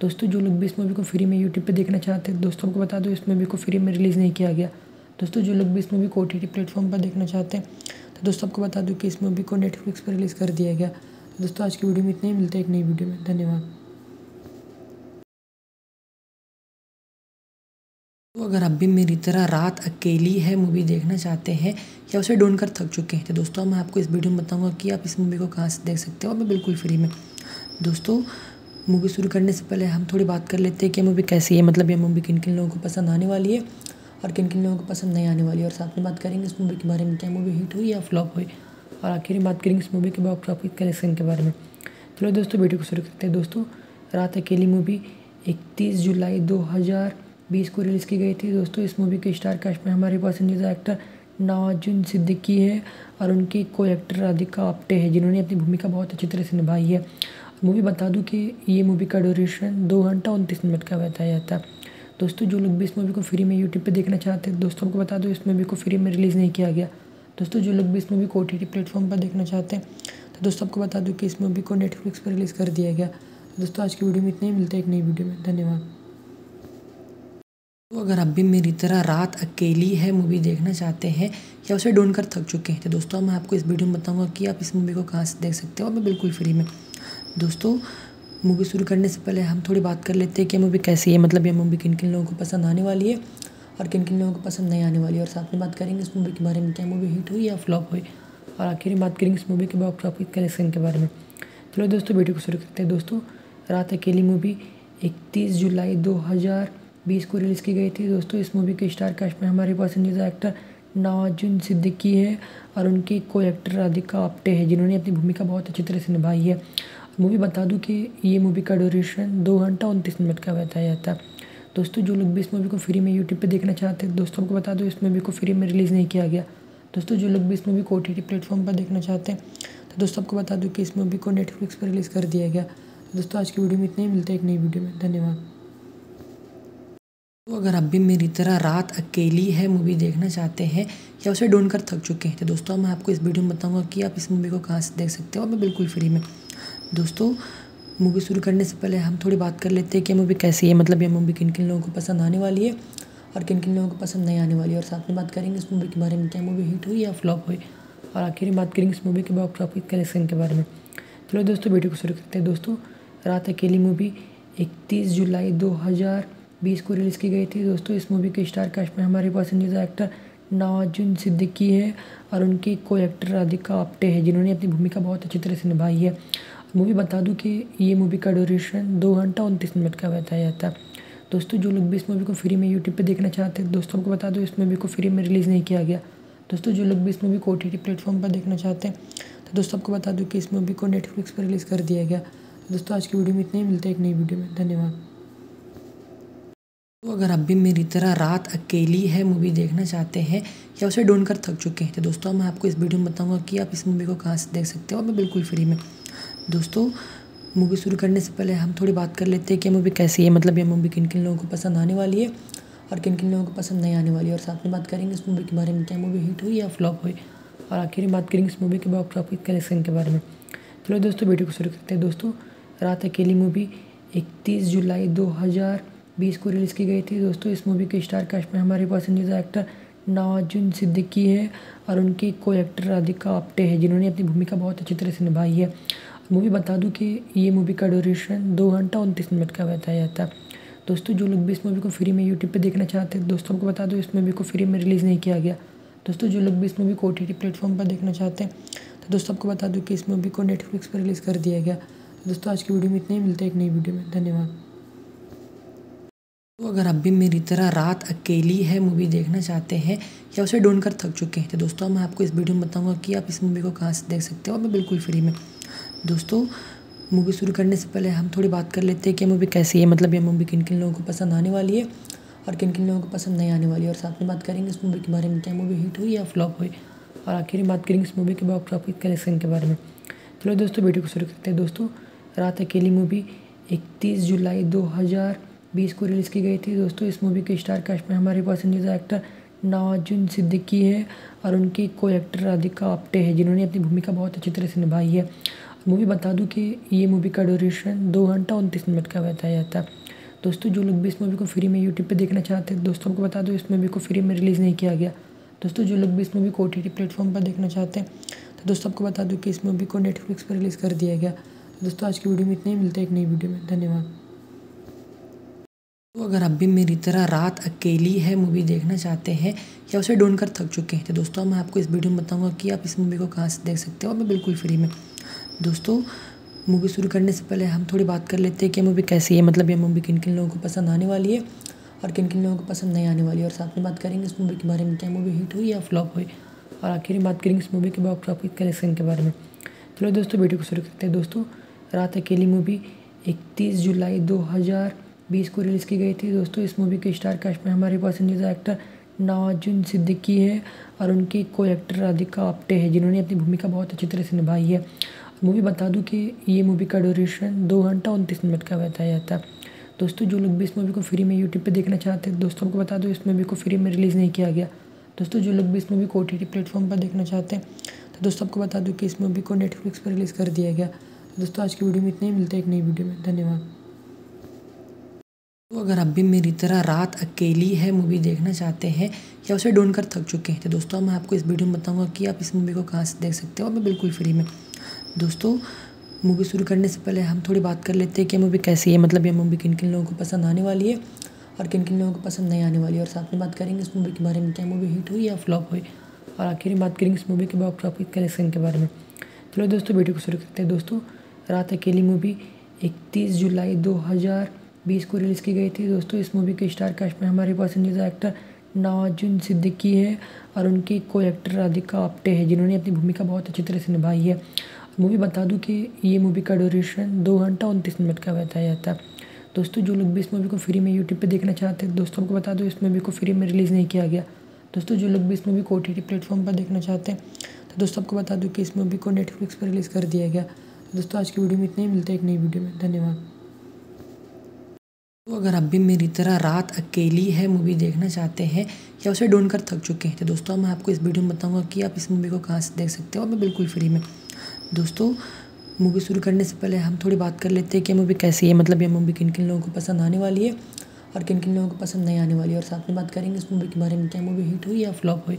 दोस्तों, जो लोग भी इस मूवी को फ्री में यूट्यूब पे देखना चाहते हैं, दोस्तों को बता दो, इस मूवी को फ्री में रिलीज़ नहीं किया गया। दोस्तों, जो लोग भी इस मूवी को ओ टी प्लेटफॉर्म पर देखना चाहते हैं तो दोस्तों, आपको बता दूँ कि इस मूवी को नेटफ्लिक्स पर रिलीज़ कर दिया गया। तो दोस्तों, आज की वीडियो में इतना ही, मिलता है एक नई वीडियो में। धन्यवाद। तो अगर आप भी मेरी तरह रात अकेली है मूवी देखना चाहते हैं, या उसे ढूंढ कर थक चुके हैं तो दोस्तों मैं आपको इस वीडियो में बताऊँगा कि आप इस मूवी को कहाँ से देख सकते हो। और मैं बिल्कुल फ्री में। दोस्तों मूवी शुरू करने से पहले हम थोड़ी बात कर लेते हैं कि मूवी कैसी है। मतलब ये मूवी किन किन लोगों को पसंद आने वाली है और किन किन लोगों को पसंद नहीं आने वाली है। और साथ में बात करेंगे इस मूवी के बारे में, क्या मूवी हिट हुई या फ्लॉप हुई। और आखिर में बात करेंगे इस मूवी के बॉक्स ऑफ़िस कलेक्शन के बारे में। चलो दोस्तों वीडियो को शुरू करते हैं। दोस्तों, रात अकेली मूवी इकतीस जुलाई दो हज़ार बीस को रिलीज़ की गई थी। दोस्तों, इस मूवी के स्टार कास्ट में हमारे पसंदीदा एक्टर नवाजुन सिद्दीकी है और उनकी को एक्टर राधिका आप्टे है, जिन्होंने अपनी भूमिका बहुत अच्छी तरह से निभाई है। मूवी बता दूँ कि ये मूवी का ड्यूरेशन दो घंटा उनतीस मिनट का बताया जाता है। दोस्तों, जो लोग भी इस मूवी को फ्री में यूट्यूब पे देखना चाहते हैं, दोस्तों को बता दो इस मूवी को फ्री में रिलीज़ नहीं किया गया। दोस्तों, जो लोग भी इस मूवी को ओ टी प्लेटफॉर्म पर देखना चाहते हैं तो दोस्तों आपको बता दूँ कि इस मूवी को नेटफ्लिक्स पर रिलीज़ कर दिया गया। दोस्तों, आज की वीडियो में इतना ही। मिलता है एक नई वीडियो में। धन्यवाद। तो अगर आप भी मेरी तरह रात अकेली है मूवी देखना चाहते हैं, या उसे ढूंढ कर थक चुके हैं तो दोस्तों मैं आपको इस वीडियो में बताऊँगा कि आप इस मूवी को कहाँ से देख सकते हो। मैं बिल्कुल फ्री में। दोस्तों, मूवी शुरू करने से पहले हम थोड़ी बात कर लेते हैं कि मूवी कैसी है मतलब ये मूवी किन किन लोगों को पसंद आने वाली है और किन किन लोगों को पसंद नहीं आने वाली है। और साथ में बात करेंगे इस मूवी के बारे में, क्या मूवी हिट हुई या फ्लॉप हुई। और आखिर में बात करेंगे इस मूवी के बॉक्स ऑफ़िस कलेक्शन के बारे में। चलो दोस्तों, वीडियो को शुरू करते हैं। दोस्तों, रात अकेली मूवी, इकतीस जुलाई दो हज़ार बीस को रिलीज़ की गई थी। दोस्तों, इस मूवी के स्टार कास्ट में हमारे पसंदीदा एक्टर नवाजुन सिद्दीकी है और उनकी को एक्टर राधिका आप्टे है, जिन्होंने अपनी भूमिका बहुत अच्छी तरह से निभाई है। मूवी बता दूँ कि ये मूवी का ड्यूरेशन दो घंटा उनतीस मिनट का बताया जाता है। दोस्तों, जो लोग भी इस मूवी को फ्री में यूट्यूब पे देखना चाहते हैं, दोस्तों को बता दो इस मूवी को फ्री में रिलीज़ नहीं किया गया। दोस्तों, जो लोग भी इस मूवी को ओ टी प्लेटफॉर्म पर देखना चाहते हैं तो दोस्तों, आपको बता दूँ कि इस मूवी को नेटफ्लिक्स पर रिलीज़ कर दिया गया। दोस्तों, आज की वीडियो में इतने ही, मिलते हैं एक नई वीडियो में। धन्यवाद। तो अगर आप भी मेरी तरह रात अकेली है मूवी देखना चाहते हैं, या उसे ढूंढ कर थक चुके हैं तो दोस्तों मैं आपको इस वीडियो में बताऊँगा कि आप इस मूवी को कहाँ से देख सकते हो। और मैं बिल्कुल फ्री में। दोस्तों मूवी शुरू करने से पहले हम थोड़ी बात कर लेते हैं कि मूवी कैसी है। मतलब ये मूवी किन किन लोगों को पसंद आने वाली है और किन किन लोगों को पसंद नहीं आने वाली है। और साथ में बात करेंगे इस मूवी के बारे में, क्या मूवी हिट हुई या फ्लॉप हुई। और आखिर में बात करेंगे इस मूवी के बॉक्स ऑफ़िस कलेक्शन के बारे में। चलो दोस्तों वीडियो को शुरू करते हैं। दोस्तों, रात अकेली मूवी इकतीस जुलाई दो हज़ार बीस को रिलीज़ की गई थी। दोस्तों, इस मूवी के स्टार कास्ट में हमारे पसंदीदा एक्टर नवाजुन सिद्दीकी है और उनकी को एक्टर राधिका आप्टे है, जिन्होंने अपनी भूमिका बहुत अच्छी तरह से निभाई है। मूवी बता दूँ कि ये मूवी का ड्यूरेशन दो घंटा उनतीस मिनट का बताया जाता है। दोस्तों, जो लोग भी इस मूवी को फ्री में यूट्यूब पे देखना चाहते हैं, दोस्तों को बता दो, इस मूवी को फ्री में रिलीज़ नहीं किया गया। दोस्तों, जो लोग भी इस मूवी को ओ टी प्लेटफॉर्म पर देखना चाहते हैं तो दोस्तों, आपको बता दूँ कि इस मूवी को नेटफ्लिक्स पर रिलीज़ कर दिया गया। दोस्तों, आज की वीडियो में इतने ही। मिलते हैं एक नई वीडियो में। धन्यवाद। तो अगर आप भी मेरी तरह रात अकेली है मूवी देखना चाहते हैं, या उसे ढूंढ कर थक चुके हैं तो दोस्तों मैं आपको इस वीडियो में बताऊँगा कि आप इस मूवी को कहाँ से देख सकते हो। मैं बिल्कुल फ्री में। दोस्तों मूवी शुरू करने से पहले हम थोड़ी बात कर लेते हैं कि मूवी कैसी है। मतलब ये मूवी किन किन लोगों को पसंद आने वाली है और किन किन लोगों को पसंद नहीं आने वाली है। और साथ में बात करेंगे इस मूवी के बारे में, क्या मूवी हिट हुई या फ्लॉप हुई। और आखिर में बात करेंगे इस मूवी के बॉक्स ऑफ़िस कलेक्शन के बारे में। चलो दोस्तों वीडियो को शुरू करते हैं। दोस्तों, रात अकेली मूवी इकतीस जुलाई दो हज़ार बीस को रिलीज़ की गई थी। दोस्तों, इस मूवी के स्टार कास्ट में हमारे पसंदीदा एक्टर नवाजुन सिद्दीकी है और उनकी को एक्टर राधिका आप्टे है, जिन्होंने अपनी भूमिका बहुत अच्छी तरह से निभाई है। मूवी बता दूँ कि ये मूवी का ड्यूरेशन दो घंटा उनतीस मिनट का बताया जाता है। दोस्तों, जो लोग भी इस मूवी को फ्री में यूट्यूब पे देखना चाहते हैं, दोस्तों को बता दो, इस मूवी को फ्री में रिलीज़ नहीं किया गया। दोस्तों, जो लोग भी इस मूवी को ओ टी प्लेटफॉर्म पर देखना चाहते हैं तो दोस्तों आपको बता दूँ कि इस मूवी को नेटफ्लिक्स पर रिलीज़ कर दिया गया। दोस्तों, आज की वीडियो में इतने ही, मिलते हैं एक नई वीडियो में। धन्यवाद। तो अगर आप भी मेरी तरह रात अकेली है मूवी देखना चाहते हैं, या उसे ढूंढ कर थक चुके हैं तो दोस्तों मैं आपको इस वीडियो में बताऊँगा कि आप इस मूवी को कहाँ से देख सकते हो। और मैं बिल्कुल फ्री में। दोस्तों मूवी शुरू करने से पहले हम थोड़ी बात कर लेते हैं कि मूवी कैसी है। मतलब ये मूवी किन किन लोगों को पसंद आने वाली है और किन किन लोगों को पसंद नहीं आने वाली है। और साथ में बात करेंगे इस मूवी के बारे में, क्या मूवी हिट हुई या फ्लॉप हुई। और आखिर में बात करेंगे इस मूवी के बॉक्स ऑफ़िस कलेक्शन के बारे में। चलो दोस्तों वीडियो को शुरू करते हैं। दोस्तों, रात अकेली मूवी इकतीस जुलाई दो हज़ार बीस को रिलीज़ की गई थी। दोस्तों, इस मूवी के स्टार कास्ट में हमारे पसंदीदा एक्टर नवाजुन सिद्दीकी है और उनकी को एक्टर राधिका आप्टे है, जिन्होंने अपनी भूमिका बहुत अच्छी तरह से निभाई है। मूवी बता दूँ कि ये मूवी का ड्यूरेशन दो घंटा उनतीस मिनट का बताया जाता है। दोस्तों, जो लोग भी इस मूवी को फ्री में यूट्यूब पे देखना चाहते हैं, दोस्तों को बता दो, इस मूवी को फ्री में रिलीज़ नहीं किया गया। दोस्तों, जो लोग भी इस मूवी को ओ टी प्लेटफॉर्म पर देखना चाहते हैं तो दोस्तों आपको बता दूँ कि इस मूवी को नेटफ्लिक्स पर रिलीज़ कर दिया गया। दोस्तों, आज की वीडियो में इतने ही, मिलते हैं एक नई वीडियो में। धन्यवाद। तो अगर आप भी मेरी तरह रात अकेली है मूवी देखना चाहते हैं, या उसे ढूंढ कर थक चुके हैं तो दोस्तों मैं आपको इस वीडियो में बताऊँगा कि आप इस मूवी को कहाँ से देख सकते हो। और मैं बिल्कुल फ्री में। दोस्तों, मूवी शुरू करने से पहले हम थोड़ी बात कर लेते हैं कि मूवी कैसी है। मतलब ये मूवी किन किन लोगों को पसंद आने वाली है और किन किन लोगों को पसंद नहीं आने वाली है। और साथ में बात करेंगे इस मूवी के बारे में, क्या मूवी हिट हुई या फ्लॉप हुई। और आखिर में बात करेंगे इस मूवी के बॉक्स ऑफ़िस कलेक्शन के बारे में। चलो दोस्तों, वीडियो को शुरू करते हैं। दोस्तों, रात अकेली मूवी, इकतीस जुलाई दो हज़ार बीस को रिलीज़ की गई थी। दोस्तों, इस मूवी के स्टार कास्ट में हमारे पसंदीदा एक्टर नवाजुन सिद्दीकी है और उनकी को एक्टर राधिका आप्टे है, जिन्होंने अपनी भूमिका बहुत अच्छी तरह से निभाई है। मूवी बता दूँ कि ये मूवी का ड्यूरेशन दो घंटा उनतीस मिनट का बताया जाता है। दोस्तों, जो लोग भी इस मूवी को फ्री में यूट्यूब पे देखना चाहते हैं, दोस्तों को बता दो, इस मूवी को फ्री में रिलीज़ नहीं किया गया। दोस्तों, जो लोग भी इस मूवी को ओ टी प्लेटफॉर्म पर देखना चाहते हैं तो दोस्तों, आपको बता दूँ कि इस मूवी को नेटफ्लिक्स पर रिलीज़ कर दिया गया। दोस्तों, आज की वीडियो में इतने ही, मिलते हैं एक नई वीडियो में। धन्यवाद। तो अगर आप भी मेरी तरह रात अकेली है मूवी देखना चाहते हैं, या उसे ढूंढ कर थक चुके हैं तो दोस्तों मैं आपको इस वीडियो में बताऊँगा कि आप इस मूवी को कहाँ से देख सकते हो। और मैं बिल्कुल फ्री में। दोस्तों, मूवी शुरू करने से पहले हम थोड़ी बात कर लेते हैं कि मूवी कैसी है। मतलब ये मूवी किन किन लोगों को पसंद आने वाली है और किन किन लोगों को पसंद नहीं आने वाली है। और साथ में बात करेंगे इस मूवी के बारे में, क्या मूवी हिट हुई या फ्लॉप हुई। और आखिर में बात करेंगे इस मूवी के बॉक्स ऑफ़िस कलेक्शन के बारे में। चलो दोस्तों, वीडियो को शुरू करते हैं। दोस्तों, रात अकेली मूवी, इकतीस जुलाई दो हज़ार बीस को रिलीज़ की गई थी। दोस्तों, इस मूवी के स्टार कास्ट में हमारे पसंदीदा एक्टर नवाजुन सिद्दीकी है और उनकी को एक्टर राधिका आप्टे है, जिन्होंने अपनी भूमिका बहुत अच्छी तरह से निभाई है। मूवी बता दूँ कि ये मूवी का ड्यूरेशन दो घंटा उनतीस मिनट का बताया जाता है। दोस्तों, जो लोग भी इस मूवी को फ्री में यूट्यूब पे देखना चाहते हैं, दोस्तों को बता दो, इस मूवी को फ्री में रिलीज़ नहीं किया गया। दोस्तों, जो लोग भी इस मूवी को ओ टी प्लेटफॉर्म पर देखना चाहते हैं तो दोस्तों, आपको बता दूँ कि इस मूवी को नेटफ्लिक्स पर रिलीज़ कर दिया गया। तो दोस्तों, आज की वीडियो में इतने ही, मिलते हैं एक नई वीडियो में। धन्यवाद। तो अगर आप भी मेरी तरह रात अकेली है मूवी देखना चाहते हैं, या उसे ढूंढ कर थक चुके हैं तो दोस्तों मैं आपको इस वीडियो में बताऊँगा कि आप इस मूवी को कहाँ से देख सकते हो। और मैं बिल्कुल फ्री में। दोस्तों मूवी शुरू करने से पहले हम थोड़ी बात कर लेते हैं कि मूवी कैसी है। मतलब ये मूवी किन किन लोगों को पसंद आने वाली है और किन किन लोगों को पसंद नहीं आने वाली है। और साथ में बात करेंगे इस मूवी के बारे में, क्या मूवी हिट हुई या फ्लॉप हुई।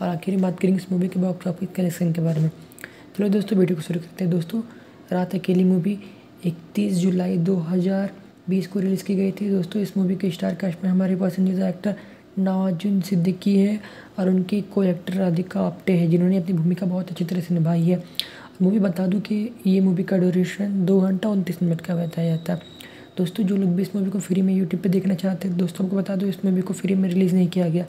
और आखिर में बात करेंगे इस मूवी के बॉक्स ऑफ़िस कलेक्शन के बारे में। चलो दोस्तों वीडियो को शुरू करते हैं। दोस्तों, रात अकेली मूवी इकतीस जुलाई दो हज़ार बीस को रिलीज़ की गई थी। दोस्तों, इस मूवी के स्टार कास्ट में हमारे पसंदीदा एक्टर नवाजुन सिद्दीकी है और उनकी को एक्टर राधिका आप्टे है, जिन्होंने अपनी भूमिका बहुत अच्छी तरह से निभाई है। मूवी बता दूँ कि ये मूवी का ड्यूरेशन दो घंटा उनतीस मिनट का बताया जाता है। दोस्तों, जो लोग भी इस मूवी को फ्री में यूट्यूब पे देखना चाहते हैं, दोस्तों को बता दो, इस मूवी को फ्री में रिलीज़ नहीं किया गया।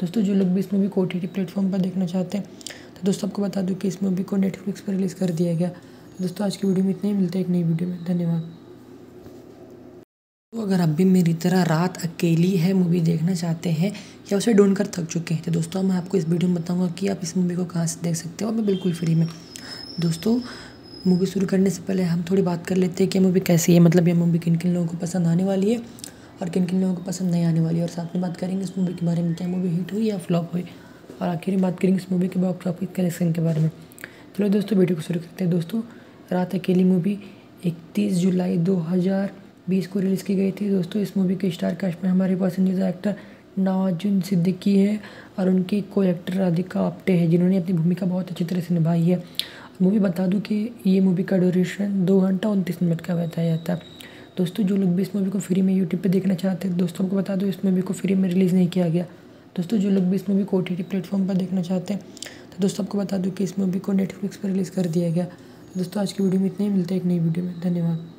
दोस्तों, जो लोग भी इस मूवी को ओ टी प्लेटफॉर्म पर देखना चाहते हैं तो दोस्तों, आपको बता दूँ कि इस मूवी को नेटफ्लिक्स पर रिलीज़ कर दिया गया। तो दोस्तों, आज की वीडियो में इतने ही। मिलते हैं एक नई वीडियो में। धन्यवाद। तो अगर आप भी मेरी तरह रात अकेली है मूवी देखना चाहते हैं, या उसे ढूंढ कर थक चुके हैं तो दोस्तों मैं आपको इस वीडियो में बताऊँगा कि आप इस मूवी को कहाँ से देख सकते हो। मैं बिल्कुल फ्री में। दोस्तों मूवी शुरू करने से पहले हम थोड़ी बात कर लेते हैं कि मूवी कैसी है। मतलब ये मूवी किन किन लोगों को पसंद आने वाली है और किन किन लोगों को पसंद नहीं आने वाली है। और साथ में बात करेंगे इस मूवी के बारे में क्या मूवी हिट हुई या फ्लॉप हुई। और आखिर में बात करेंगे इस मूवी के बॉक्स ऑफ़िस कलेक्शन के बारे में। चलो दोस्तों वीडियो को शुरू करते हैं। दोस्तों, रात अकेली मूवी इकतीस जुलाई दो हज़ार बीस को रिलीज़ की गई थी। दोस्तों, इस मूवी के स्टार कास्ट में हमारे पसंदीदा एक्टर नवाजुन सिद्दीकी है और उनकी को एक्टर राधिका आप्टे है, जिन्होंने अपनी भूमिका बहुत अच्छी तरह से निभाई है। मूवी बता दूँ कि ये मूवी का ड्यूरेशन दो घंटा उनतीस मिनट का बताया जाता है। दोस्तों, जो लोग भी इस मूवी को फ्री में यूट्यूब पे देखना चाहते हैं, दोस्तों को बता दो, इस मूवी को फ्री में रिलीज़ नहीं किया गया। दोस्तों, जो लोग भी इस मूवी को ओ टी प्लेटफॉर्म पर देखना चाहते हैं तो दोस्तों, आपको बता दूँ कि इस मूवी को नेटफ्लिक्स पर रिलीज़ कर दिया गया। दोस्तों, आज की वीडियो में इतने ही, मिलते हैं एक नई वीडियो में। धन्यवाद।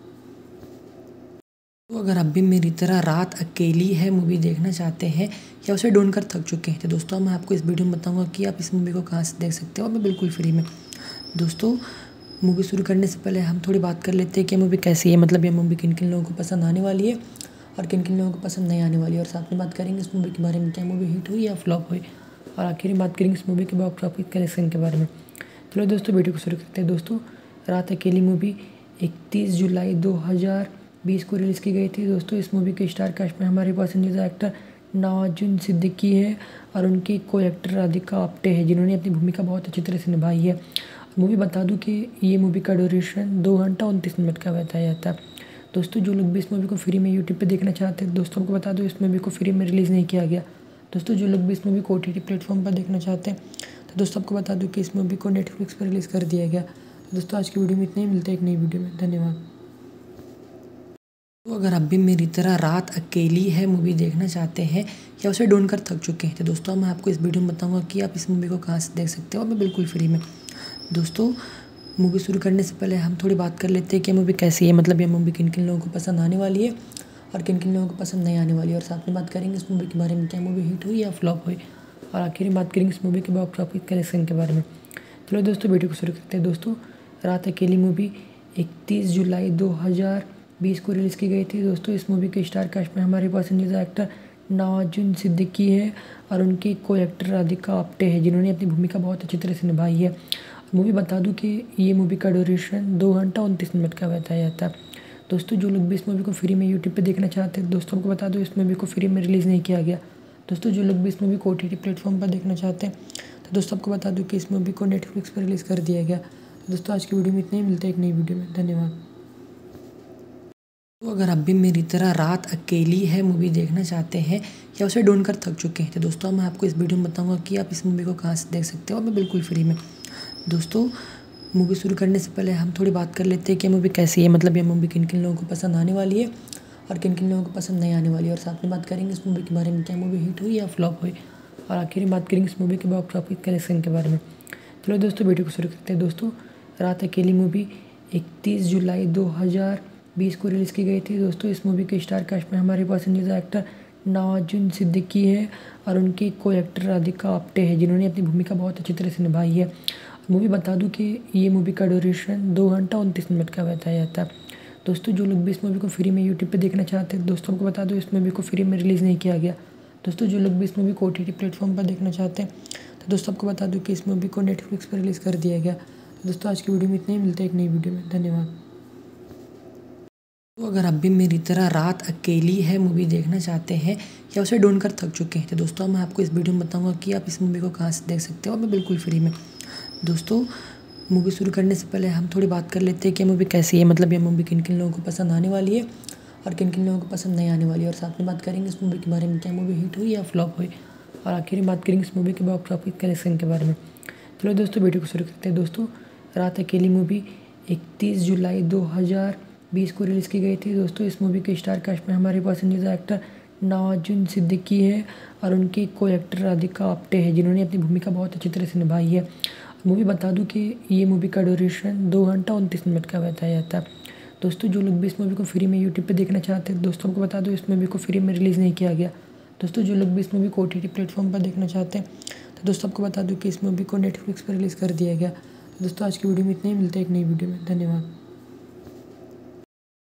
तो अगर आप भी मेरी तरह रात अकेली है मूवी देखना चाहते हैं, या उसे ढूंढ कर थक चुके हैं तो दोस्तों मैं आपको इस वीडियो में बताऊँगा कि आप इस मूवी को कहाँ से देख सकते हो। और मैं बिल्कुल फ्री में। दोस्तों मूवी शुरू करने से पहले हम थोड़ी बात कर लेते हैं कि मूवी कैसी है। मतलब ये मूवी किन किन लोगों को पसंद आने वाली है और किन किन लोगों को पसंद नहीं आने वाली है। और साथ में बात करेंगे इस मूवी के बारे में, क्या मूवी हिट हुई या फ्लॉप हुई। और आखिर में बात करेंगे इस मूवी के बॉक्स ऑफ़िस कलेक्शन के बारे में। चलो दोस्तों वीडियो को शुरू करते हैं। दोस्तों, रात अकेली मूवी इकतीस जुलाई दो हज़ार बीस को रिलीज़ की गई थी। दोस्तों, इस मूवी के स्टार कास्ट में हमारे पसंदीदा एक्टर नवाजुन सिद्दीकी है और उनकी को एक्टर राधिका आप्टे है, जिन्होंने अपनी भूमिका बहुत अच्छी तरह से निभाई है। मूवी बता दूँ कि ये मूवी का ड्यूरेशन दो घंटा उनतीस मिनट का बताया जाता है। दोस्तों, जो लोग भी इस मूवी को फ्री में यूट्यूब पे देखना चाहते हैं, दोस्तों को बता दो, इस मूवी को फ्री में रिलीज़ नहीं किया गया। दोस्तों, जो लोग भी इस मूवी को ओ टी प्लेटफॉर्म पर देखना चाहते हैं तो दोस्तों आपको बता दूँ कि इस मूवी को नेटफ्लिक्स पर रिलीज़ कर दिया गया। तो दोस्तों, आज की वीडियो में इतने ही, मिलते हैं एक नई वीडियो में। धन्यवाद। तो अगर आप भी मेरी तरह रात अकेली है मूवी देखना चाहते हैं, या उसे ढूंढ कर थक चुके हैं तो दोस्तों मैं आपको इस वीडियो में बताऊँगा कि आप इस मूवी को कहाँ से देख सकते हो। और मैं बिल्कुल फ्री में। दोस्तों, मूवी शुरू करने से पहले हम थोड़ी बात कर लेते हैं कि मूवी कैसी है। मतलब ये मूवी किन किन लोगों को पसंद आने वाली है और किन किन लोगों को पसंद नहीं आने वाली है। और साथ में बात करेंगे इस मूवी के बारे में, क्या मूवी हिट हुई या फ्लॉप हुई। और आखिर में बात करेंगे इस मूवी के बॉक्स ऑफ़िस कलेक्शन के बारे में। चलो दोस्तों, वीडियो को शुरू करते हैं। दोस्तों, रात अकेली मूवी, इकतीस जुलाई दो हज़ार बीस को रिलीज़ की गई थी। दोस्तों, इस मूवी के स्टार कास्ट में हमारे पसंदीदा एक्टर नवाजुन सिद्दीकी है और उनकी को एक्टर राधिका आप्टे है, जिन्होंने अपनी भूमिका बहुत अच्छी तरह से निभाई है। मूवी बता दूँ कि ये मूवी का ड्यूरेशन दो घंटा उनतीस मिनट का बताया जाता है। दोस्तों, जो लोग भी इस मूवी को फ्री में यूट्यूब पे देखना चाहते हैं, दोस्तों को बता दो, इस मूवी को फ्री में रिलीज़ नहीं किया गया। दोस्तों, जो लोग भी इस मूवी को ओ टी प्लेटफॉर्म पर देखना चाहते हैं तो दोस्तों, आपको बता दूँ कि इस मूवी को नेटफ्लिक्स पर रिलीज़ कर दिया गया। दोस्तों, आज की वीडियो में इतने ही, मिलते हैं एक नई वीडियो में। धन्यवाद। तो अगर आप भी मेरी तरह रात अकेली है मूवी देखना चाहते हैं, या उसे ढूंढ कर थक चुके हैं तो दोस्तों मैं आपको इस वीडियो में बताऊँगा कि आप इस मूवी को कहाँ से देख सकते हो। और मैं बिल्कुल फ्री में। दोस्तों मूवी शुरू करने से पहले हम थोड़ी बात कर लेते हैं कि मूवी कैसी है मतलब ये मूवी किन किन लोगों को पसंद आने वाली है और किन किन लोगों को पसंद नहीं आने वाली है। और साथ में बात करेंगे इस मूवी के बारे में, क्या मूवी हिट हुई या फ्लॉप हुई। और आखिर में बात करेंगे इस मूवी के बॉक्स ऑफ़िस कलेक्शन के बारे में। चलो दोस्तों वीडियो को शुरू करते हैं। दोस्तों, रात अकेली मूवी इकतीस जुलाई दो हज़ार बीस को रिलीज़ की गई थी। दोस्तों, इस मूवी के स्टार कास्ट में हमारे पसंदीदा एक्टर नवाजुन सिद्दीकी है और उनकी को एक्टर राधिका आप्टे है, जिन्होंने अपनी भूमिका बहुत अच्छी तरह से निभाई है। मूवी बता दूँ कि ये मूवी का ड्यूरेशन दो घंटा उनतीस मिनट का बताया जाता है। दोस्तों, जो लोग भी इस मूवी को फ्री में यूट्यूब पे देखना चाहते हैं, दोस्तों को बता दो, इस मूवी को फ्री में रिलीज़ नहीं किया गया। दोस्तों, जो लोग भी इस मूवी को ओ टी प्लेटफॉर्म पर देखना चाहते हैं तो दोस्तों, आपको बता दूँ कि इस मूवी को नेटफ्लिक्स पर रिलीज़ कर दिया गया। तो दोस्तों, आज की वीडियो में इतने ही। मिलते हैं एक नई वीडियो में। धन्यवाद। तो अगर आप भी मेरी तरह रात अकेली है मूवी देखना चाहते हैं, या उसे ढूंढ कर थक चुके हैं तो दोस्तों मैं आपको इस वीडियो में बताऊँगा कि आप इस मूवी को कहाँ से देख सकते हो। और मैं बिल्कुल फ्री में। दोस्तों मूवी शुरू करने से पहले हम थोड़ी बात कर लेते हैं कि मूवी कैसी है। मतलब ये मूवी किन किन लोगों को पसंद आने वाली है और किन किन लोगों को पसंद नहीं आने वाली है। और साथ में बात करेंगे इस मूवी के बारे में, क्या मूवी हिट हुई या फ्लॉप हुई। और आखिर में बात करेंगे इस मूवी के बॉक्स ऑफ़िस कलेक्शन के बारे में। चलो दोस्तों वीडियो को शुरू करते हैं। दोस्तों, रात अकेली मूवी इकतीस जुलाई दो हज़ार बीस को रिलीज़ की गई थी। दोस्तों, इस मूवी के स्टार कास्ट में हमारे पसंदीदा एक्टर नवाजुन सिद्दीकी है और उनकी को एक्टर राधिका आप्टे है, जिन्होंने अपनी भूमिका बहुत अच्छी तरह से निभाई है। मूवी बता दूँ कि ये मूवी का ड्यूरेशन दो घंटा उनतीस मिनट का बताया जाता है। दोस्तों, जो लोग भी इस मूवी को फ्री में यूट्यूब पे देखना चाहते हैं, दोस्तों को बता दो, इस मूवी को फ्री में रिलीज़ नहीं किया गया। दोस्तों, जो लोग भी इस मूवी को ओ टी प्लेटफॉर्म पर देखना चाहते हैं तो दोस्तों, आपको बता दूँ कि इस मूवी को नेटफ्लिक्स पर रिलीज़ कर दिया गया। तो दोस्तों, आज की वीडियो में इतने ही। मिलते हैं एक नई वीडियो में। धन्यवाद।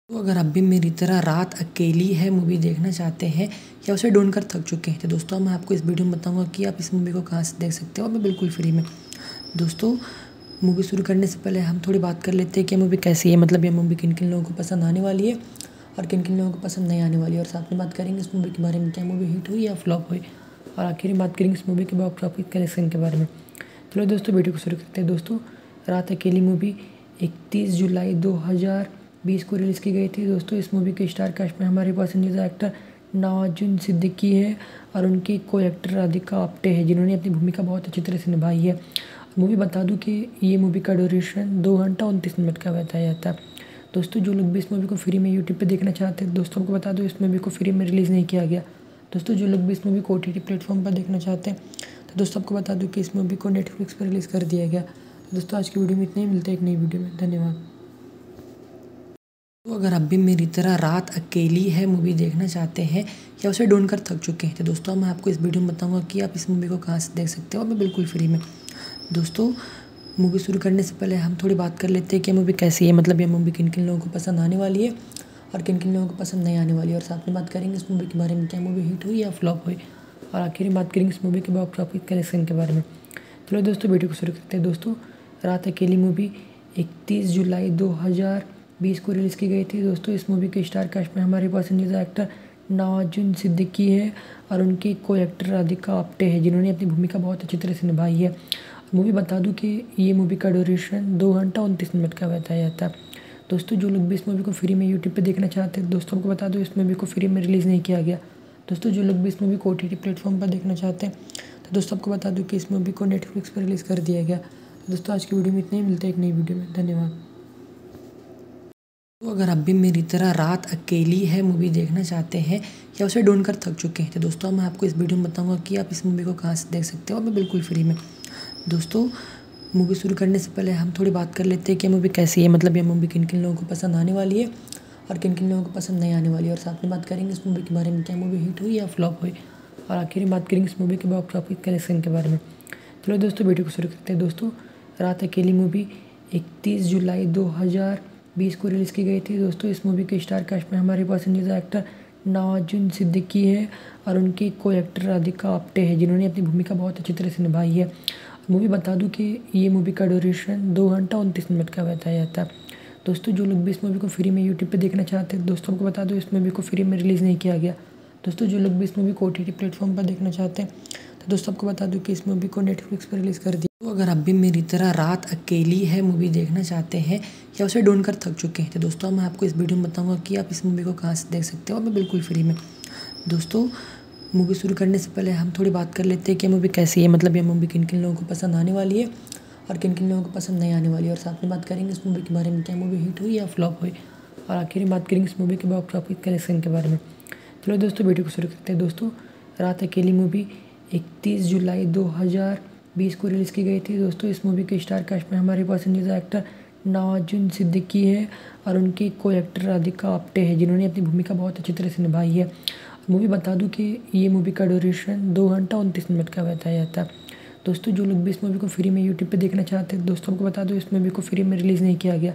तो अगर आप भी मेरी तरह रात अकेली है मूवी देखना चाहते हैं, या उसे ढूंढ कर थक चुके हैं तो दोस्तों मैं आपको इस वीडियो में बताऊँगा कि आप इस मूवी को कहाँ से देख सकते हो। और मैं बिल्कुल फ्री में। दोस्तों, मूवी शुरू करने से पहले हम थोड़ी बात कर लेते हैं कि मूवी कैसी है। मतलब ये मूवी किन किन लोगों को पसंद आने वाली है और किन किन लोगों को पसंद नहीं आने वाली है। और साथ में बात करेंगे इस मूवी के बारे में, क्या मूवी हिट हुई या फ्लॉप हुई। और आखिर में बात करेंगे इस मूवी के बॉक्स ऑफ़िस कलेक्शन के बारे में। चलो दोस्तों, वीडियो को शुरू करते हैं। दोस्तों, रात अकेली मूवी, इकतीस जुलाई दो हज़ार बीस को रिलीज़ की गई थी। दोस्तों, इस मूवी के स्टार कास्ट में हमारे पसंदीदा एक्टर नवाजुन सिद्दीकी है और उनकी को एक्टर राधिका आप्टे है, जिन्होंने अपनी भूमिका बहुत अच्छी तरह से निभाई है। मूवी बता दूँ कि ये मूवी का ड्यूरेशन दो घंटा उनतीस मिनट का बताया जाता है। दोस्तों, जो लोग भी इस मूवी को फ्री में यूट्यूब पे देखना चाहते हैं, दोस्तों को बता दो, इस मूवी को फ्री में रिलीज़ नहीं किया गया। दोस्तों, जो लोग भी इस मूवी को ओ टी प्लेटफॉर्म पर देखना चाहते हैं तो दोस्तों, आपको बता दूँ कि इस मूवी को नेटफ्लिक्स पर रिलीज़ कर दिया गया। तो दोस्तों, आज की वीडियो में इतने ही, मिलते हैं एक नई वीडियो में। धन्यवाद। तो अगर आप भी मेरी तरह रात अकेली है मूवी देखना चाहते हैं, या उसे ढूंढ कर थक चुके हैं तो दोस्तों मैं आपको इस वीडियो में बताऊँगा कि आप इस मूवी को कहाँ से देख सकते हो। और बिल्कुल फ्री में। दोस्तों मूवी शुरू करने से पहले हम थोड़ी बात कर लेते हैं कि मूवी कैसी है। मतलब ये मूवी किन किन लोगों को पसंद आने वाली है और किन किन लोगों को पसंद नहीं आने वाली है। और साथ में बात करेंगे इस मूवी के बारे में, क्या मूवी हिट हुई या फ्लॉप हुई। और आखिर में बात करेंगे इस मूवी के बॉक्स ऑफ़िस कलेक्शन के बारे में। चलो दोस्तों वीडियो को शुरू करते हैं। दोस्तों, रात अकेली मूवी इकतीस जुलाई दो हज़ार बीस को रिलीज़ की गई थी। दोस्तों, इस मूवी के स्टार कास्ट में हमारे पसंदीदा एक्टर नवाजुन सिद्दीकी है और उनकी को एक्टर राधिका आप्टे है, जिन्होंने अपनी भूमिका बहुत अच्छी तरह से निभाई है। मूवी बता दूँ कि ये मूवी का ड्यूरेशन दो घंटा उनतीस मिनट का बताया जाता है। दोस्तों, जो लोग भी इस मूवी को फ्री में यूट्यूब पर देखना चाहते हैं, दोस्तों को बता दो, इस मूवी को फ्री में रिलीज़ नहीं किया गया। दोस्तों, जो लोग भी इस मूवी को ओ टी प्लेटफॉर्म पर देखना चाहते हैं तो दोस्तों आपको बता दूँ कि इस मूवी को नेटफ्लिक्स पर रिलीज़ कर दिया गया। तो दोस्तों, आज की वीडियो में इतने ही। मिलते हैं एक नई वीडियो में। धन्यवाद। तो अगर आप भी मेरी तरह रात अकेली है मूवी देखना चाहते हैं, या उसे ढूंढ कर थक चुके हैं तो दोस्तों मैं आपको इस वीडियो में बताऊँगा कि आप इस मूवी को कहाँ से देख सकते हो। मैं बिल्कुल फ्री में। दोस्तों मूवी शुरू करने से पहले हम थोड़ी बात कर लेते हैं कि मूवी कैसी है। मतलब ये मूवी किन किन लोगों को पसंद आने वाली है और किन किन लोगों को पसंद नहीं आने वाली है। और साथ में बात करेंगे इस मूवी के बारे में, क्या मूवी हिट हुई या फ्लॉप हुई। और आखिर में बात करेंगे इस मूवी के बॉक्स ऑफ़िस कलेक्शन के बारे में। चलो दोस्तों वीडियो को शुरू करते हैं। दोस्तों, रात अकेली मूवी इकतीस जुलाई दो हज़ार बीस को रिलीज़ की गई थी। दोस्तों, इस मूवी के स्टार कास्ट में हमारे पसंदीदा एक्टर नवाजुन सिद्दीकी है और उनकी को एक्टर राधिका आप्टे है, जिन्होंने अपनी भूमिका बहुत अच्छी तरह से निभाई है। मूवी बता दूँ कि ये मूवी का ड्यूरेशन दो घंटा उनतीस मिनट का बताया जाता है। दोस्तों, जो लोग भी इस मूवी को फ्री में यूट्यूब पे देखना चाहते हैं, दोस्तों को बता दो, इस मूवी को फ्री में रिलीज़ नहीं किया गया। दोस्तों, जो लोग भी इस मूवी को ओ टी प्लेटफॉर्म पर देखना चाहते हैं तो दोस्तों, आपको बता दूँ कि इस मूवी को नेटफ्लिक्स पर रिलीज़ कर दिया तो अगर आप भी मेरी तरह रात अकेली है मूवी देखना चाहते हैं, या उसे ढूंढ कर थक चुके हैं तो दोस्तों मैं आपको इस वीडियो में बताऊँगा कि आप इस मूवी को कहाँ से देख सकते हो। और मैं बिल्कुल फ्री में। दोस्तों, मूवी शुरू करने से पहले हम थोड़ी बात कर लेते हैं कि मूवी कैसी है। मतलब ये मूवी किन किन लोगों को पसंद आने वाली है और किन किन लोगों को पसंद नहीं आने वाली है। और साथ में बात करेंगे इस मूवी के बारे में, क्या मूवी हिट हुई या फ्लॉप हुई। और आखिर में बात करेंगे इस मूवी के बॉक्स ऑफ़िस कलेक्शन के बारे में। चलो दोस्तों, वीडियो को शुरू करते हैं। दोस्तों, रात अकेली मूवी, इकतीस जुलाई दो हज़ार बीस को रिलीज़ की गई थी। दोस्तों, इस मूवी के स्टार कास्ट में हमारे पसंदीदा एक्टर नवाजुन सिद्दीकी है और उनकी को एक्टर राधिका आप्टे है, जिन्होंने अपनी भूमिका बहुत अच्छी तरह से निभाई है। मूवी बता दूँ कि ये मूवी का ड्यूरेशन दो घंटा उनतीस मिनट का बताया जाता है। दोस्तों, जो लोग भी इस मूवी को फ्री में यूट्यूब पे देखना चाहते हैं, दोस्तों को बता दो, इस मूवी को फ्री में रिलीज़ नहीं किया गया।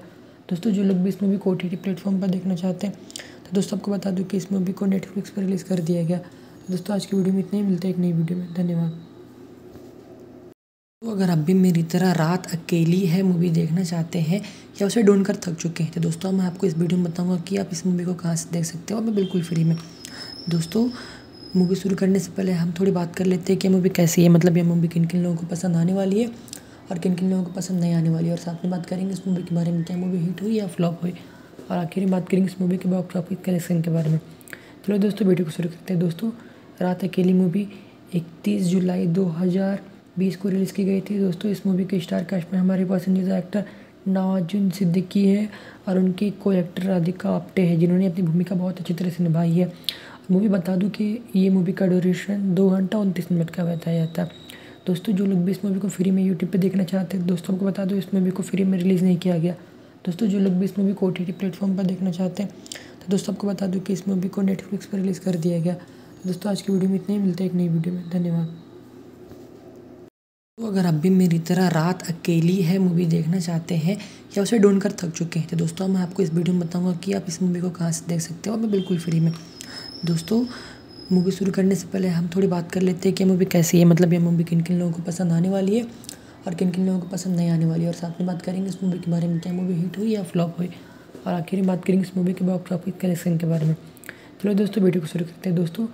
दोस्तों, जो लोग भी इस मूवी को ओ टी प्लेटफॉर्म पर देखना चाहते हैं तो दोस्तों, आपको बता दूँ कि इस मूवी को नेटफ्लिक्स पर रिलीज़ कर दिया गया। दोस्तों, आज की वीडियो में इतने ही, मिलते हैं एक नई वीडियो में। धन्यवाद। तो अगर आप भी मेरी तरह रात अकेली है मूवी देखना चाहते हैं, या उसे ढूंढ कर थक चुके हैं तो दोस्तों मैं आपको इस वीडियो में बताऊँगा कि आप इस मूवी को कहाँ से देख सकते हो। और मैं बिल्कुल फ्री में। दोस्तों मूवी शुरू करने से पहले हम थोड़ी बात कर लेते हैं कि मूवी कैसी है मतलब ये मूवी किन किन लोगों को पसंद आने वाली है और किन किन लोगों को पसंद नहीं आने वाली है। और साथ में बात करेंगे इस मूवी के बारे में, क्या मूवी हिट हुई या फ्लॉप हुई। और आखिर में बात करेंगे इस मूवी के बॉक्स ऑफ़िस कलेक्शन के बारे में। चलो दोस्तों वीडियो को शुरू करते हैं। दोस्तों, रात अकेली मूवी इकतीस जुलाई दो हज़ार बीस को रिलीज़ की गई थी। दोस्तों, इस मूवी के स्टार कास्ट में हमारे पसंदीदा एक्टर नवाजुन सिद्दीकी है और उनकी को एक्टर राधिका आप्टे है, जिन्होंने अपनी भूमिका बहुत अच्छी तरह से निभाई है। मूवी बता दूँ कि ये मूवी का ड्यूरेशन दो घंटा उनतीस मिनट का बताया जाता है। दोस्तों, जो लोग भी इस मूवी को फ्री में यूट्यूब पे देखना चाहते हैं, दोस्तों को बता दो इस मूवी को फ्री में रिलीज़ नहीं किया गया। दोस्तों, जो लोग भी इस मूवी को ओ टी प्लेटफॉर्म पर देखना चाहते हैं तो दोस्तों, आपको बता दूँ कि इस मूवी को नेटफ्लिक्स पर रिलीज़ कर दिया गया। दोस्तों, आज की वीडियो में इतने ही, मिलते हैं एक नई वीडियो में। धन्यवाद। तो अगर आप भी मेरी तरह रात अकेली है मूवी देखना चाहते हैं, या उसे ढूंढ कर थक चुके हैं तो दोस्तों मैं आपको इस वीडियो में बताऊँगा कि आप इस मूवी को कहाँ से देख सकते हो। और मैं बिल्कुल फ्री में। दोस्तों मूवी शुरू करने से पहले हम थोड़ी बात कर लेते हैं कि मूवी कैसी है। मतलब ये मूवी किन किन लोगों को पसंद आने वाली है और किन किन लोगों को पसंद नहीं आने वाली है। और साथ में बात करेंगे इस मूवी के बारे में, क्या मूवी हिट हुई या फ्लॉप हुई। और आखिर में बात करेंगे इस मूवी के बॉक्स ऑफ़िस कलेक्शन के बारे में। चलो दोस्तों वीडियो को शुरू करते हैं। दोस्तों,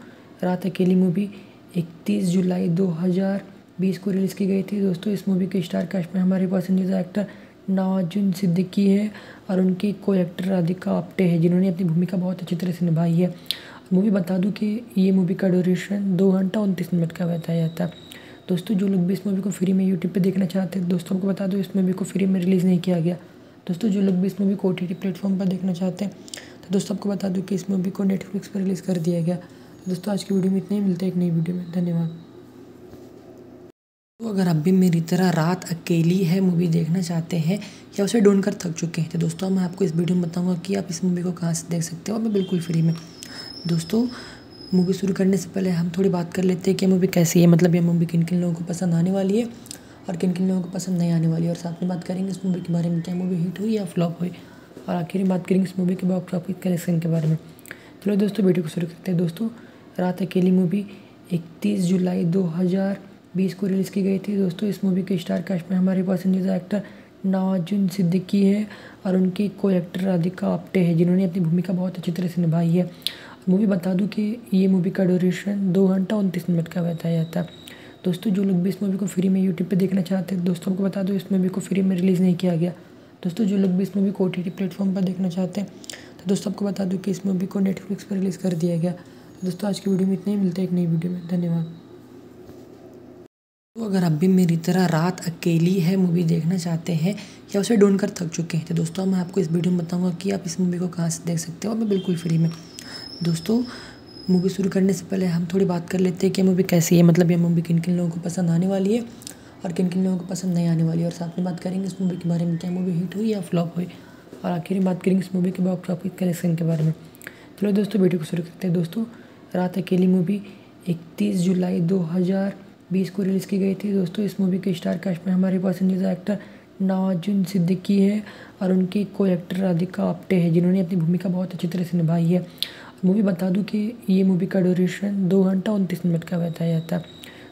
रात अकेली मूवी इकतीस जुलाई दो हज़ार बीस को रिलीज़ की गई थी। दोस्तों, इस मूवी के स्टार कास्ट में हमारे पसंदीदा एक्टर नवाजुन सिद्दीकी है और उनकी को एक्टर राधिका आप्टे है, जिन्होंने अपनी भूमिका बहुत अच्छी तरह से निभाई है। मूवी बता दूँ कि ये मूवी का ड्यूरेशन दो घंटा उनतीस मिनट का बताया जाता है। दोस्तों, जो लोग भी इस मूवी को फ्री में यूट्यूब पे देखना चाहते हैं, दोस्तों को बता दो, इस मूवी को फ्री में रिलीज़ नहीं किया गया। दोस्तों, जो लोग भी इस मूवी को ओ टी प्लेटफॉर्म पर देखना चाहते हैं तो दोस्तों, आपको बता दूँ कि इस मूवी को नेटफ्लिक्स पर रिलीज़ कर दिया गया। दोस्तों, आज की वीडियो में इतने ही, मिलते हैं एक नई वीडियो में। धन्यवाद। तो अगर आप भी मेरी तरह रात अकेली है मूवी देखना चाहते हैं, या उसे ढूंढ कर थक चुके हैं तो दोस्तों मैं आपको इस वीडियो में बताऊँगा कि आप इस मूवी को कहाँ से देख सकते हो। और मैं बिल्कुल फ्री में। दोस्तों, मूवी शुरू करने से पहले हम थोड़ी बात कर लेते हैं कि मूवी कैसी है। मतलब ये मूवी किन किन लोगों को पसंद आने वाली है और किन किन लोगों को पसंद नहीं आने वाली है। और साथ में बात करेंगे इस मूवी के बारे में, क्या मूवी हिट हुई या फ्लॉप हुई। और आखिर में बात करेंगे इस मूवी के बॉक्स ऑफ़िस कलेक्शन के बारे में। चलो दोस्तों, वीडियो को शुरू करते हैं। दोस्तों, रात अकेली मूवी, इकतीस जुलाई दो हज़ार बीस को रिलीज़ की गई थी। दोस्तों, इस मूवी के स्टार कास्ट में हमारे पसंदीदा एक्टर नवाजुन सिद्दीकी है और उनकी को एक्टर राधिका आप्टे है, जिन्होंने अपनी भूमिका बहुत अच्छी तरह से निभाई है। मूवी बता दूँ कि ये मूवी का ड्यूरेशन दो घंटा उनतीस मिनट का बताया जाता है। दोस्तों, जो लोग भी इस मूवी को फ्री में यूट्यूब पे देखना चाहते हैं, दोस्तों को बता दो, इस मूवी को फ्री में रिलीज़ नहीं किया गया। दोस्तों, जो लोग भी इस मूवी को ओ टी प्लेटफॉर्म पर देखना चाहते हैं तो दोस्तों, आपको बता दूँ कि इस मूवी को नेटफ्लिक्स पर रिलीज़ कर दिया गया। दोस्तों, आज की वीडियो में इतने ही, मिलते हैं एक नई वीडियो में। धन्यवाद। तो अगर आप भी मेरी तरह रात अकेली है मूवी देखना चाहते हैं, या उसे ढूंढ कर थक चुके हैं तो दोस्तों मैं आपको इस वीडियो में बताऊँगा कि आप इस मूवी को कहाँ से देख सकते हो मैं बिल्कुल फ्री में। दोस्तों मूवी शुरू करने से पहले हम थोड़ी बात कर लेते हैं कि मूवी कैसी है मतलब ये मूवी किन किन लोगों को पसंद आने वाली है और किन किन लोगों को पसंद नहीं आने वाली है। और साथ में बात करेंगे इस मूवी के बारे में, क्या मूवी हिट हुई या फ्लॉप हुई। और आखिर में बात करेंगे इस मूवी के बॉक्स ऑफ़िस कलेक्शन के बारे में। चलो दोस्तों वीडियो को शुरू करते हैं। दोस्तों, रात अकेली मूवी इकतीस जुलाई दो हज़ार बीस को रिलीज़ की गई थी। दोस्तों, इस मूवी के स्टार कास्ट में हमारे पसंदीदा एक्टर नवाजुन सिद्दीकी है और उनकी को एक्टर राधिका आप्टे है, जिन्होंने अपनी भूमिका बहुत अच्छी तरह से निभाई है। मूवी बता दूँ कि ये मूवी का ड्यूरेशन दो घंटा उनतीस मिनट का बताया जाता है।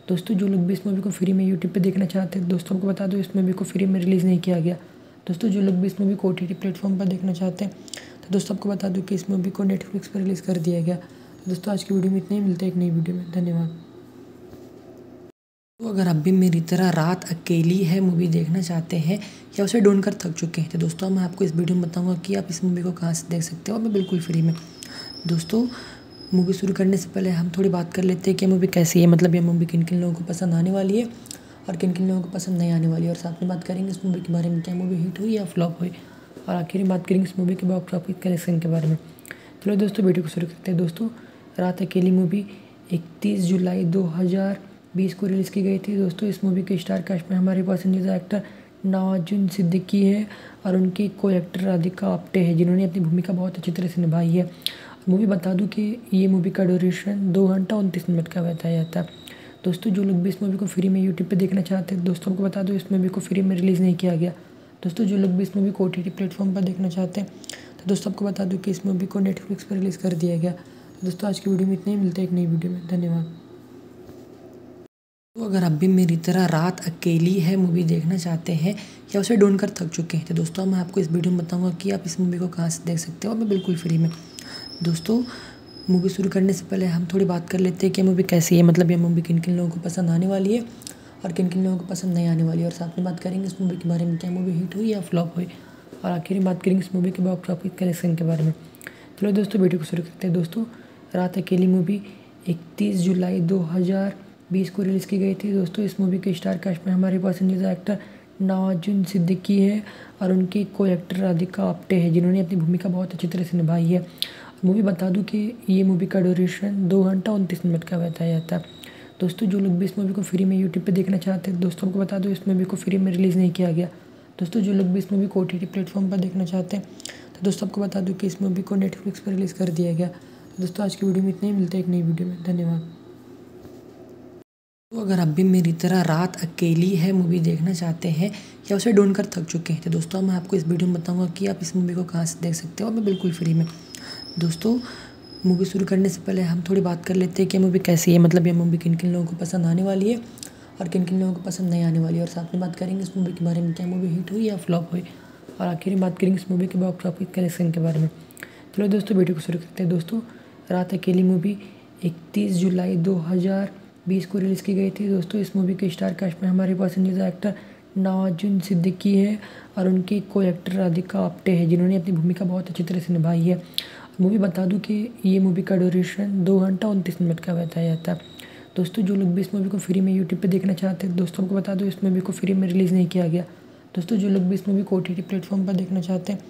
दोस्तों, जो लोग भी इस मूवी को फ्री में यूट्यूब पे देखना चाहते हैं, दोस्तों को बता दो इस मूवी को फ्री में रिलीज़ नहीं किया गया। दोस्तों, जो लोग भी इस मूवी को ओ टी प्लेटफॉर्म पर देखना चाहते हैं तो दोस्तों आपको बता दूँ कि इस मूवी को नेटफ्लिक्स पर रिलीज़ कर दिया गया। दोस्तों, आज की वीडियो में इतने ही। मिलते हैं एक नई वीडियो में। धन्यवाद। तो अगर आप भी मेरी तरह रात अकेली है मूवी देखना चाहते हैं, या उसे ढूंढ कर थक चुके हैं तो दोस्तों मैं आपको इस वीडियो में बताऊँगा कि आप इस मूवी को कहाँ से देख सकते हो। मैं बिल्कुल फ्री में। दोस्तों, मूवी शुरू करने से पहले हम थोड़ी बात कर लेते हैं कि मूवी कैसी है। मतलब ये मूवी किन किन लोगों को पसंद आने वाली है और किन किन लोगों को पसंद नहीं आने वाली है। और साथ में बात करेंगे इस मूवी के बारे में, क्या मूवी हिट हुई या फ्लॉप हुई। और आखिर में बात करेंगे इस मूवी के बॉक्स ऑफ़िस कलेक्शन के बारे में। चलो दोस्तों, वीडियो को शुरू करते हैं। दोस्तों, रात अकेली मूवी, इकतीस जुलाई दो हज़ार बीस को रिलीज़ की गई थी। दोस्तों, इस मूवी के स्टार कास्ट में हमारे पसंदीदा एक्टर नवाजुन सिद्दीकी है और उनकी को एक्टर राधिका आप्टे है, जिन्होंने अपनी भूमिका बहुत अच्छी तरह से निभाई है। मूवी बता दूँ कि ये मूवी का ड्यूरेशन दो घंटा उनतीस मिनट का बताया जाता है। दोस्तों, जो लोग भी इस मूवी को फ्री में यूट्यूब पे देखना चाहते हैं, दोस्तों को बता दो, इस मूवी को फ्री में रिलीज़ नहीं किया गया। दोस्तों, जो लोग भी इस मूवी को ओ टी प्लेटफॉर्म पर देखना चाहते हैं तो दोस्तों, आपको बता दूँ कि इस मूवी को नेटफ्लिक्स पर रिलीज़ कर दिया गया। दोस्तों, आज की वीडियो में इतने ही, मिलते हैं एक नई वीडियो में। धन्यवाद। तो अगर आप भी मेरी तरह रात अकेली है मूवी देखना चाहते हैं, या उसे ढूंढ कर थक चुके हैं तो दोस्तों मैं आपको इस वीडियो में बताऊँगा कि आप इस मूवी को कहाँ से देख सकते हो। मैं बिल्कुल फ्री में। दोस्तों मूवी शुरू करने से पहले हम थोड़ी बात कर लेते हैं कि मूवी कैसी है मतलब ये मूवी किन किन लोगों को पसंद आने वाली है और किन किन लोगों को पसंद नहीं आने वाली है। और साथ में बात करेंगे इस मूवी के बारे में, क्या मूवी हिट हुई या फ्लॉप हुई। और आखिर में बात करेंगे इस मूवी के बॉक्स ऑफ़िस कलेक्शन के बारे में। चलो दोस्तों वीडियो को शुरू करते हैं। दोस्तों, रात अकेली मूवी इकतीस जुलाई दो हज़ार बीस को रिलीज़ की गई थी। दोस्तों, इस मूवी के स्टार कास्ट में हमारे पसंदीदा एक्टर नवाजुन सिद्दीकी है और उनकी को एक्टर राधिका आप्टे है, जिन्होंने अपनी भूमिका बहुत अच्छी तरह से निभाई है। मूवी बता दूँ कि ये मूवी का ड्यूरेशन दो घंटा उनतीस मिनट का बताया जाता है। दोस्तों, जो लोग भी इस मूवी को फ्री में यूट्यूब पे देखना चाहते हैं, दोस्तों को बता दो इस मूवी को फ्री में रिलीज़ नहीं किया गया। दोस्तों, जो लोग भी इस मूवी को ओ टी प्लेटफॉर्म पर देखना चाहते हैं तो दोस्तों, आपको बता दूँ कि इस मूवी को नेटफ्लिक्स पर रिलीज़ कर दिया गया। दोस्तों, आज की वीडियो में इतने ही। मिलते हैं एक नई वीडियो में। धन्यवाद। तो अगर आप भी मेरी तरह रात अकेली है मूवी देखना चाहते हैं, या उसे ढूंढ कर थक चुके हैं तो दोस्तों मैं आपको इस वीडियो में बताऊँगा कि आप इस मूवी को कहाँ से देख सकते हो। और मैं बिल्कुल फ्री में। दोस्तों मूवी शुरू करने से पहले हम थोड़ी बात कर लेते हैं कि मूवी कैसी है। मतलब ये मूवी किन किन लोगों को पसंद आने वाली है और किन किन लोगों को पसंद नहीं आने वाली है। और साथ में बात करेंगे इस मूवी के बारे में, क्या मूवी हिट हुई या फ्लॉप हुई। और आखिर में बात करेंगे इस मूवी के बॉक्स ऑफ़िस कलेक्शन के बारे में। चलो दोस्तों वीडियो को शुरू करते हैं। दोस्तों, रात अकेली मूवी इकतीस जुलाई दो हज़ार बीस को रिलीज़ की गई थी। दोस्तों, इस मूवी के स्टार कास्ट में हमारे पसंदीदा एक्टर नवाजुन सिद्दीकी है और उनकी को एक्टर राधिका आप्टे है, जिन्होंने अपनी भूमिका बहुत अच्छी तरह से निभाई है। मूवी बता दूँ कि ये मूवी का ड्यूरेशन दो घंटा उनतीस मिनट का बताया जाता है। दोस्तों, जो लोग भी इस मूवी को फ्री में यूट्यूब पे देखना चाहते हैं, दोस्तों को बता दो, इस मूवी को फ्री में रिलीज़ नहीं किया गया। दोस्तों, जो लोग भी इस मूवी को ओ टी प्लेटफॉर्म पर देखना चाहते हैं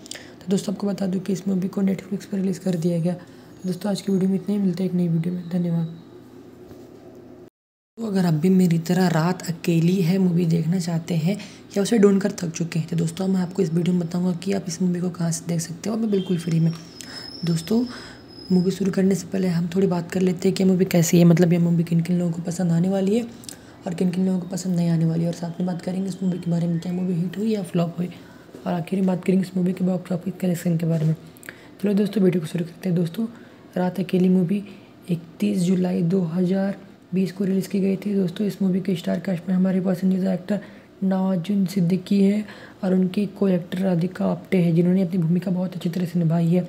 तो दोस्तों, आपको बता दूँ कि इस मूवी को नेटफ्लिक्स पर रिलीज़ कर दिया गया। दोस्तों, आज की वीडियो में इतने ही, मिलते हैं एक नई वीडियो में। धन्यवाद। तो अगर आप भी मेरी तरह रात अकेली है मूवी देखना चाहते हैं, या उसे ढूंढ कर थक चुके हैं तो दोस्तों मैं आपको इस वीडियो में बताऊँगा कि आप इस मूवी को कहाँ से देख सकते हो, और बिल्कुल फ्री में। दोस्तों मूवी शुरू करने से पहले हम थोड़ी बात कर लेते हैं कि मूवी कैसी है मतलब ये मूवी किन किन लोगों को पसंद आने वाली है, और किन किन लोगों को पसंद नहीं आने वाली है, और साथ में बात करेंगे इस मूवी के बारे में, क्या मूवी हिट हुई या फ्लॉप हुई, और आखिर में बात करेंगे इस मूवी के बॉक्स ऑफ़िस कलेक्शन के बारे में। चलो दोस्तों वीडियो को शुरू करते हैं। दोस्तों, रात अकेली मूवी इकतीस जुलाई दो हज़ार बीस को रिलीज़ की गई थी। दोस्तों, इस मूवी के स्टार कास्ट में हमारे पसंदीदा एक्टर नवाजुन सिद्दीकी है और उनकी को एक्टर राधिका आप्टे है, जिन्होंने अपनी भूमिका बहुत अच्छी तरह से निभाई है।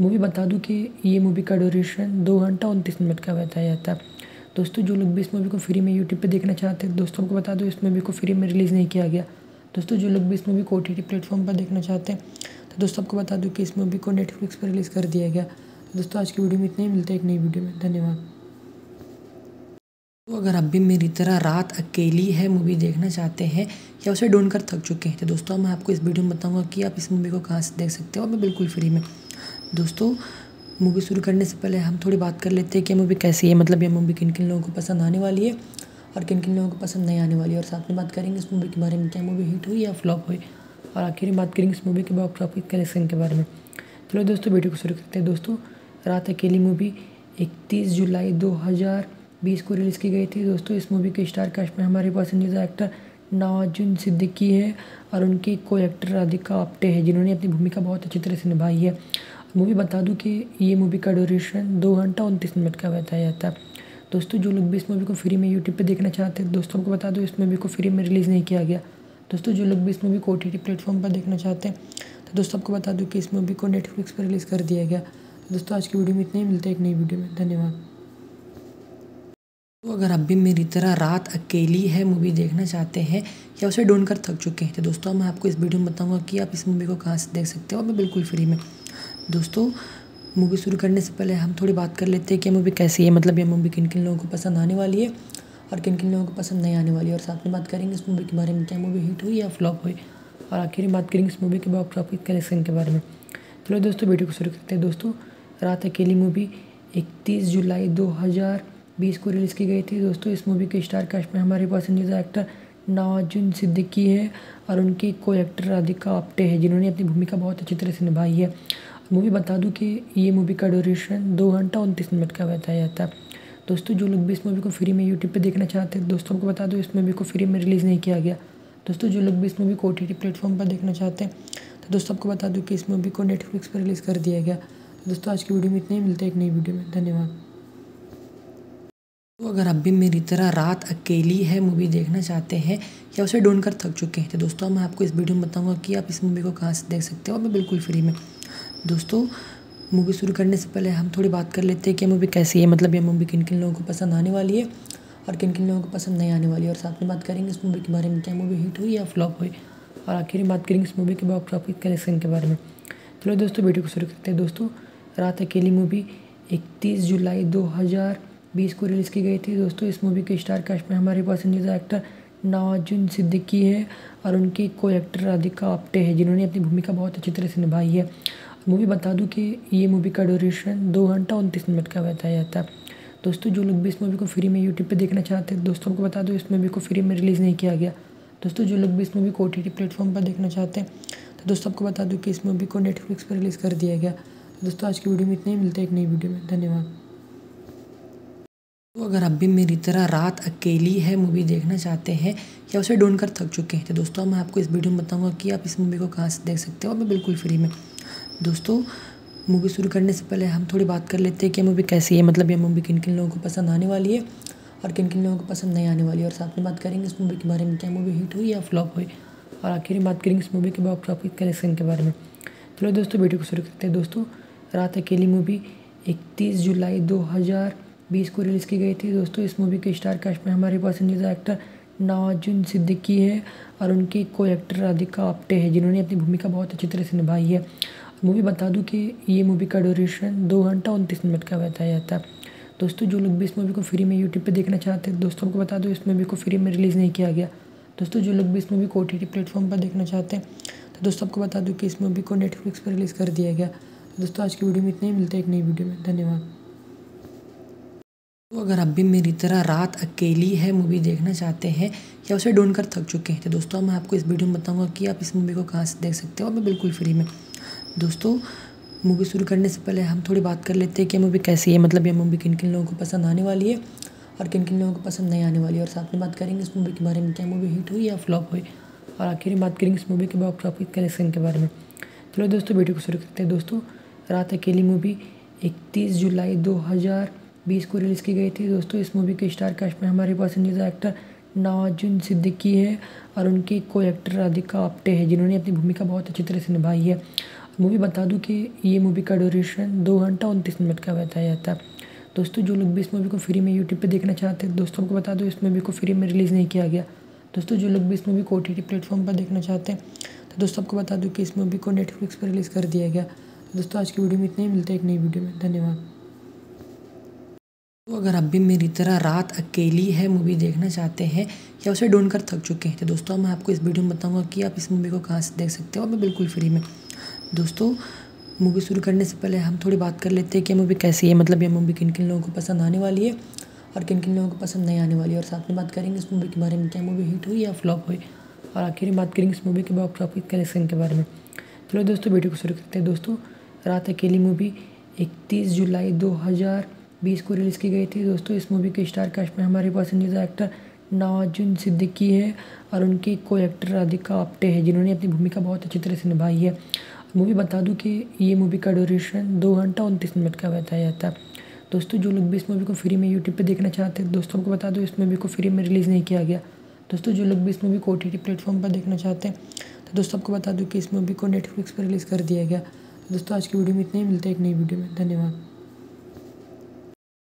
मूवी बता दूँ कि ये मूवी का ड्यूरेशन दो घंटा उनतीस मिनट का बताया जाता है। दोस्तों, जो लोग भी इस मूवी को फ्री में यूट्यूब पे देखना चाहते हैं, दोस्तों को बता दो, इस मूवी को फ्री में रिलीज़ नहीं किया गया। दोस्तों, जो लोग भी इस मूवी को ओ प्लेटफॉर्म पर देखना चाहते हैं तो दोस्तों आपको बता दूँ कि इस मूवी को नेटफ्लिक्स पर रिलीज़ कर दिया गया। दोस्तों, आज की वीडियो में इतने ही, मिलते हैं एक नई वीडियो में। धन्यवाद। तो अगर आप भी मेरी तरह रात अकेली है मूवी देखना चाहते हैं, या उसे ढूंढ कर थक चुके हैं तो दोस्तों मैं आपको इस वीडियो में बताऊँगा कि आप इस मूवी को कहाँ से देख सकते हो। मैं बिल्कुल फ्री में। दोस्तों मूवी शुरू करने से पहले हम थोड़ी बात कर लेते हैं कि मूवी कैसी है। मतलब ये मूवी किन किन लोगों को पसंद आने वाली है और किन किन लोगों को पसंद नहीं आने वाली है। और साथ में बात करेंगे इस मूवी के बारे में, क्या मूवी हिट हुई या फ्लॉप हुई। और आखिर में बात करेंगे इस मूवी के बॉक्स ऑफ़िस कलेक्शन के बारे में। चलो दोस्तों वीडियो को शुरू करते हैं। दोस्तों, रात अकेली मूवी इकतीस जुलाई दो हज़ार बीस को रिलीज़ की गई थी। दोस्तों, इस मूवी के स्टार कास्ट में हमारे पसंदीदा एक्टर नवाजुन सिद्दीकी है और उनकी को एक्टर राधिका आप्टे है, जिन्होंने अपनी भूमिका बहुत अच्छी तरह से निभाई है। मूवी बता दूँ कि ये मूवी का ड्यूरेशन दो घंटा उनतीस मिनट का बताया जाता है। दोस्तों, जो लोग भी इस मूवी को फ्री में यूट्यूब पे देखना चाहते हैं, दोस्तों को बता दो इस मूवी को फ्री में रिलीज़ नहीं किया गया। दोस्तों, जो लोग भी इस मूवी को ओ टी प्लेटफॉर्म पर देखना चाहते हैं तो दोस्तों आपको बता दूँ कि इस मूवी को नेटफ्लिक्स पर रिलीज़ कर दिया गया। दोस्तों, आज की वीडियो में इतने ही। मिलते हैं एक नई वीडियो में। धन्यवाद। तो अगर आप भी मेरी तरह रात अकेली है मूवी देखना चाहते हैं, या उसे ढूंढ कर थक चुके हैं तो दोस्तों मैं आपको इस वीडियो में बताऊँगा कि आप इस मूवी को कहाँ से देख सकते हो। और मैं बिल्कुल फ्री में। दोस्तों, मूवी शुरू करने से पहले हम थोड़ी बात कर लेते हैं कि मूवी कैसी है। मतलब ये मूवी किन किन लोगों को पसंद आने वाली है और किन किन लोगों को पसंद नहीं आने वाली है। और साथ में बात करेंगे इस मूवी के बारे में, क्या मूवी हिट हुई या फ्लॉप हुई। और आखिर में बात करेंगे इस मूवी के बॉक्स ऑफ़िस कलेक्शन के बारे में। चलो दोस्तों, वीडियो को शुरू करते हैं। दोस्तों, रात अकेली मूवी, इकतीस जुलाई दो हज़ार बीस को रिलीज़ की गई थी। दोस्तों, इस मूवी के स्टार कास्ट में हमारे पसंदीदा एक्टर नवाजुन सिद्दीकी है और उनकी को एक्टर राधिका आप्टे है, जिन्होंने अपनी भूमिका बहुत अच्छी तरह से निभाई है। मूवी बता दूँ कि ये मूवी का ड्यूरेशन दो घंटा उनतीस मिनट का बताया जाता है। दोस्तों, जो लोग भी इस मूवी को फ्री में यूट्यूब पे देखना चाहते हैं, दोस्तों को बता दो, इस मूवी को फ्री में रिलीज़ नहीं किया गया। दोस्तों, जो लोग भी इस मूवी को ओ टी प्लेटफॉर्म पर देखना चाहते हैं तो दोस्तों आपको बता दूँ कि इस मूवी को नेटफ्लिक्स पर रिलीज़ कर दिया गया। दोस्तों, आज की वीडियो में इतने ही, मिलते हैं एक नई वीडियो में। धन्यवाद। तो अगर आप भी मेरी तरह रात अकेली है मूवी देखना चाहते हैं, या उसे ढूंढ कर थक चुके हैं तो दोस्तों मैं आपको इस वीडियो में बताऊँगा कि आप इस मूवी को कहाँ से देख सकते हो। और मैं बिल्कुल फ्री में। दोस्तों मूवी शुरू करने से पहले हम थोड़ी बात कर लेते हैं कि मूवी कैसी है मतलब ये मूवी किन किन लोगों को पसंद आने वाली है और किन किन लोगों को पसंद नहीं आने वाली है। और साथ में बात करेंगे इस मूवी के बारे में, क्या मूवी हिट हुई या फ्लॉप हुई। और आखिर में बात करेंगे इस मूवी के बॉक्स ऑफ़िस कलेक्शन के बारे में। चलो दोस्तों वीडियो को शुरू करते हैं। दोस्तों, रात अकेली मूवी इकतीस जुलाई दो हज़ार बीस को रिलीज़ की गई थी। दोस्तों, इस मूवी के स्टार कास्ट में हमारे पसंदीदा एक्टर नवाजुन सिद्दीकी है और उनकी को एक्टर राधिका आप्टे है, जिन्होंने अपनी भूमिका बहुत अच्छी तरह से निभाई है। मूवी बता दूँ कि ये मूवी का ड्यूरेशन दो घंटा उनतीस मिनट का बताया जाता है। दोस्तों, जो लोग भी इस मूवी को फ्री में यूट्यूब पे देखना चाहते हैं, दोस्तों को बता दो, इस मूवी को फ्री में रिलीज़ नहीं किया गया। दोस्तों, जो लोग भी इस मूवी को ओ टी प्लेटफॉर्म पर देखना चाहते हैं तो दोस्तों, आपको बता दूँ कि इस मूवी को नेटफ्लिक्स पर रिलीज़ कर दिया गया। दोस्तों, आज की वीडियो में इतने ही, मिलते हैं एक नई वीडियो में। धन्यवाद। तो अगर आप भी मेरी तरह रात अकेली है मूवी देखना चाहते हैं, या उसे ढूंढ कर थक चुके हैं तो दोस्तों मैं आपको इस वीडियो में बताऊँगा कि आप इस मूवी को कहाँ से देख सकते हो। और बिल्कुल फ्री में। दोस्तों मूवी शुरू करने से पहले हम थोड़ी बात कर लेते हैं कि मूवी कैसी है। मतलब ये मूवी किन किन लोगों को पसंद आने वाली है और किन किन लोगों को पसंद नहीं आने वाली है। और साथ में बात करेंगे इस मूवी के बारे में, क्या मूवी हिट हुई या फ्लॉप हुई। और आखिर में बात करेंगे इस मूवी के बॉक्स ऑफ़िस कलेक्शन के बारे में। चलो दोस्तों वीडियो को शुरू करते हैं। दोस्तों, रात अकेली मूवी इकतीस जुलाई दो हज़ार बीस को रिलीज़ की गई थी। दोस्तों, इस मूवी के स्टार कास्ट में हमारे पसंदीदा एक्टर नवाजुन सिद्दीकी है और उनकी को एक्टर राधिका आप्टे है, जिन्होंने अपनी भूमिका बहुत अच्छी तरह से निभाई है। मूवी बता दूँ कि ये मूवी का ड्यूरेशन दो घंटा उनतीस मिनट का बताया जाता है। दोस्तों, जो लोग भी इस मूवी को फ्री में यूट्यूब पे देखना चाहते हैं, दोस्तों को बता दो इस मूवी को फ्री में रिलीज़ नहीं किया गया। दोस्तों, जो लोग भी इस मूवी को ओ टी प्लेटफॉर्म पर देखना चाहते हैं तो दोस्तों आपको बता दूँ कि इस मूवी को नेटफ्लिक्स पर रिलीज़ कर दिया गया। दोस्तों, आज की वीडियो में इतने ही, मिलते हैं एक नई वीडियो में। धन्यवाद। तो अगर आप भी मेरी तरह रात अकेली है मूवी देखना चाहते हैं, या उसे ढूंढ कर थक चुके हैं तो दोस्तों मैं आपको इस वीडियो में बताऊँगा कि आप इस मूवी को कहाँ से देख सकते हो। मैं बिल्कुल फ्री में। दोस्तों, मूवी शुरू करने से पहले हम थोड़ी बात कर लेते हैं कि मूवी कैसी है मतलब ये मूवी किन किन लोगों को पसंद आने वाली है और किन किन लोगों को पसंद नहीं आने वाली है। और साथ में बात करेंगे इस मूवी के बारे में, क्या मूवी हिट हुई या फ्लॉप हुई। और आखिर में बात करेंगे इस मूवी के बॉक्स ऑफ़िस कलेक्शन के बारे में। चलो दोस्तों, वीडियो को शुरू करते हैं। दोस्तों, रात अकेली मूवी, इकतीस जुलाई दो हज़ार बीस को रिलीज़ की गई थी। दोस्तों, इस मूवी के स्टार कास्ट में हमारे पसंदीदा एक्टर नवाजुन सिद्दीकी है और उनकी को एक्टर राधिका आप्टे है, जिन्होंने अपनी भूमिका बहुत अच्छी तरह से निभाई है। मूवी बता दूँ कि ये मूवी का ड्यूरेशन दो घंटा उनतीस मिनट का बताया जाता है। दोस्तों, जो लोग भी इस मूवी को फ्री में यूट्यूब पे देखना चाहते हैं, दोस्तों को बता दो, इस मूवी को फ्री में रिलीज़ नहीं किया गया। दोस्तों, जो लोग भी इस मूवी को ओ टी प्लेटफॉर्म पर देखना चाहते हैं तो दोस्तों, आपको बता दूँ कि इस मूवी को नेटफ्लिक्स पर रिलीज़ कर दिया गया। दोस्तों, आज की वीडियो में इतने ही, मिलते हैं एक नई वीडियो में। धन्यवाद। तो अगर आप भी मेरी तरह रात अकेली है मूवी देखना चाहते हैं, या उसे ढूंढ कर थक चुके हैं तो दोस्तों मैं आपको इस वीडियो में बताऊँगा कि आप इस मूवी को कहाँ से देख सकते हो। मैं बिल्कुल फ्री में। दोस्तों मूवी शुरू करने से पहले हम थोड़ी बात कर लेते हैं कि मूवी कैसी है। मतलब ये मूवी किन किन लोगों को पसंद आने वाली है और किन किन लोगों को पसंद नहीं आने वाली है। और साथ में बात करेंगे इस मूवी के बारे में, क्या मूवी हिट हुई या फ्लॉप हुई। और आखिर में बात करेंगे इस मूवी के बॉक्स ऑफ़िस कलेक्शन के बारे में। चलो दोस्तों वीडियो को शुरू करते हैं। दोस्तों, रात अकेली मूवी इकतीस जुलाई दो हज़ार बीस को रिलीज़ की गई थी। दोस्तों, इस मूवी के स्टार कास्ट में हमारे पसंदीदा एक्टर नवाजुन सिद्दीकी है और उनकी को एक्टर राधिका आप्टे है, जिन्होंने अपनी भूमिका बहुत अच्छी तरह से निभाई है। मूवी बता दूँ कि ये मूवी का ड्यूरेशन दो घंटा उनतीस मिनट का बताया जाता है। दोस्तों, जो लोग भी इस मूवी को फ्री में यूट्यूब पे देखना चाहते हैं, दोस्तों को बता दो, इस मूवी को फ्री में रिलीज़ नहीं किया गया। दोस्तों, जो लोग भी इस मूवी को ओ टी प्लेटफॉर्म पर देखना चाहते हैं तो दोस्तों, आपको बता दूँ कि इस मूवी को नेटफ्लिक्स पर रिलीज़ कर दिया गया। दोस्तों, आज की वीडियो में इतने ही, मिलते हैं एक नई वीडियो में। धन्यवाद।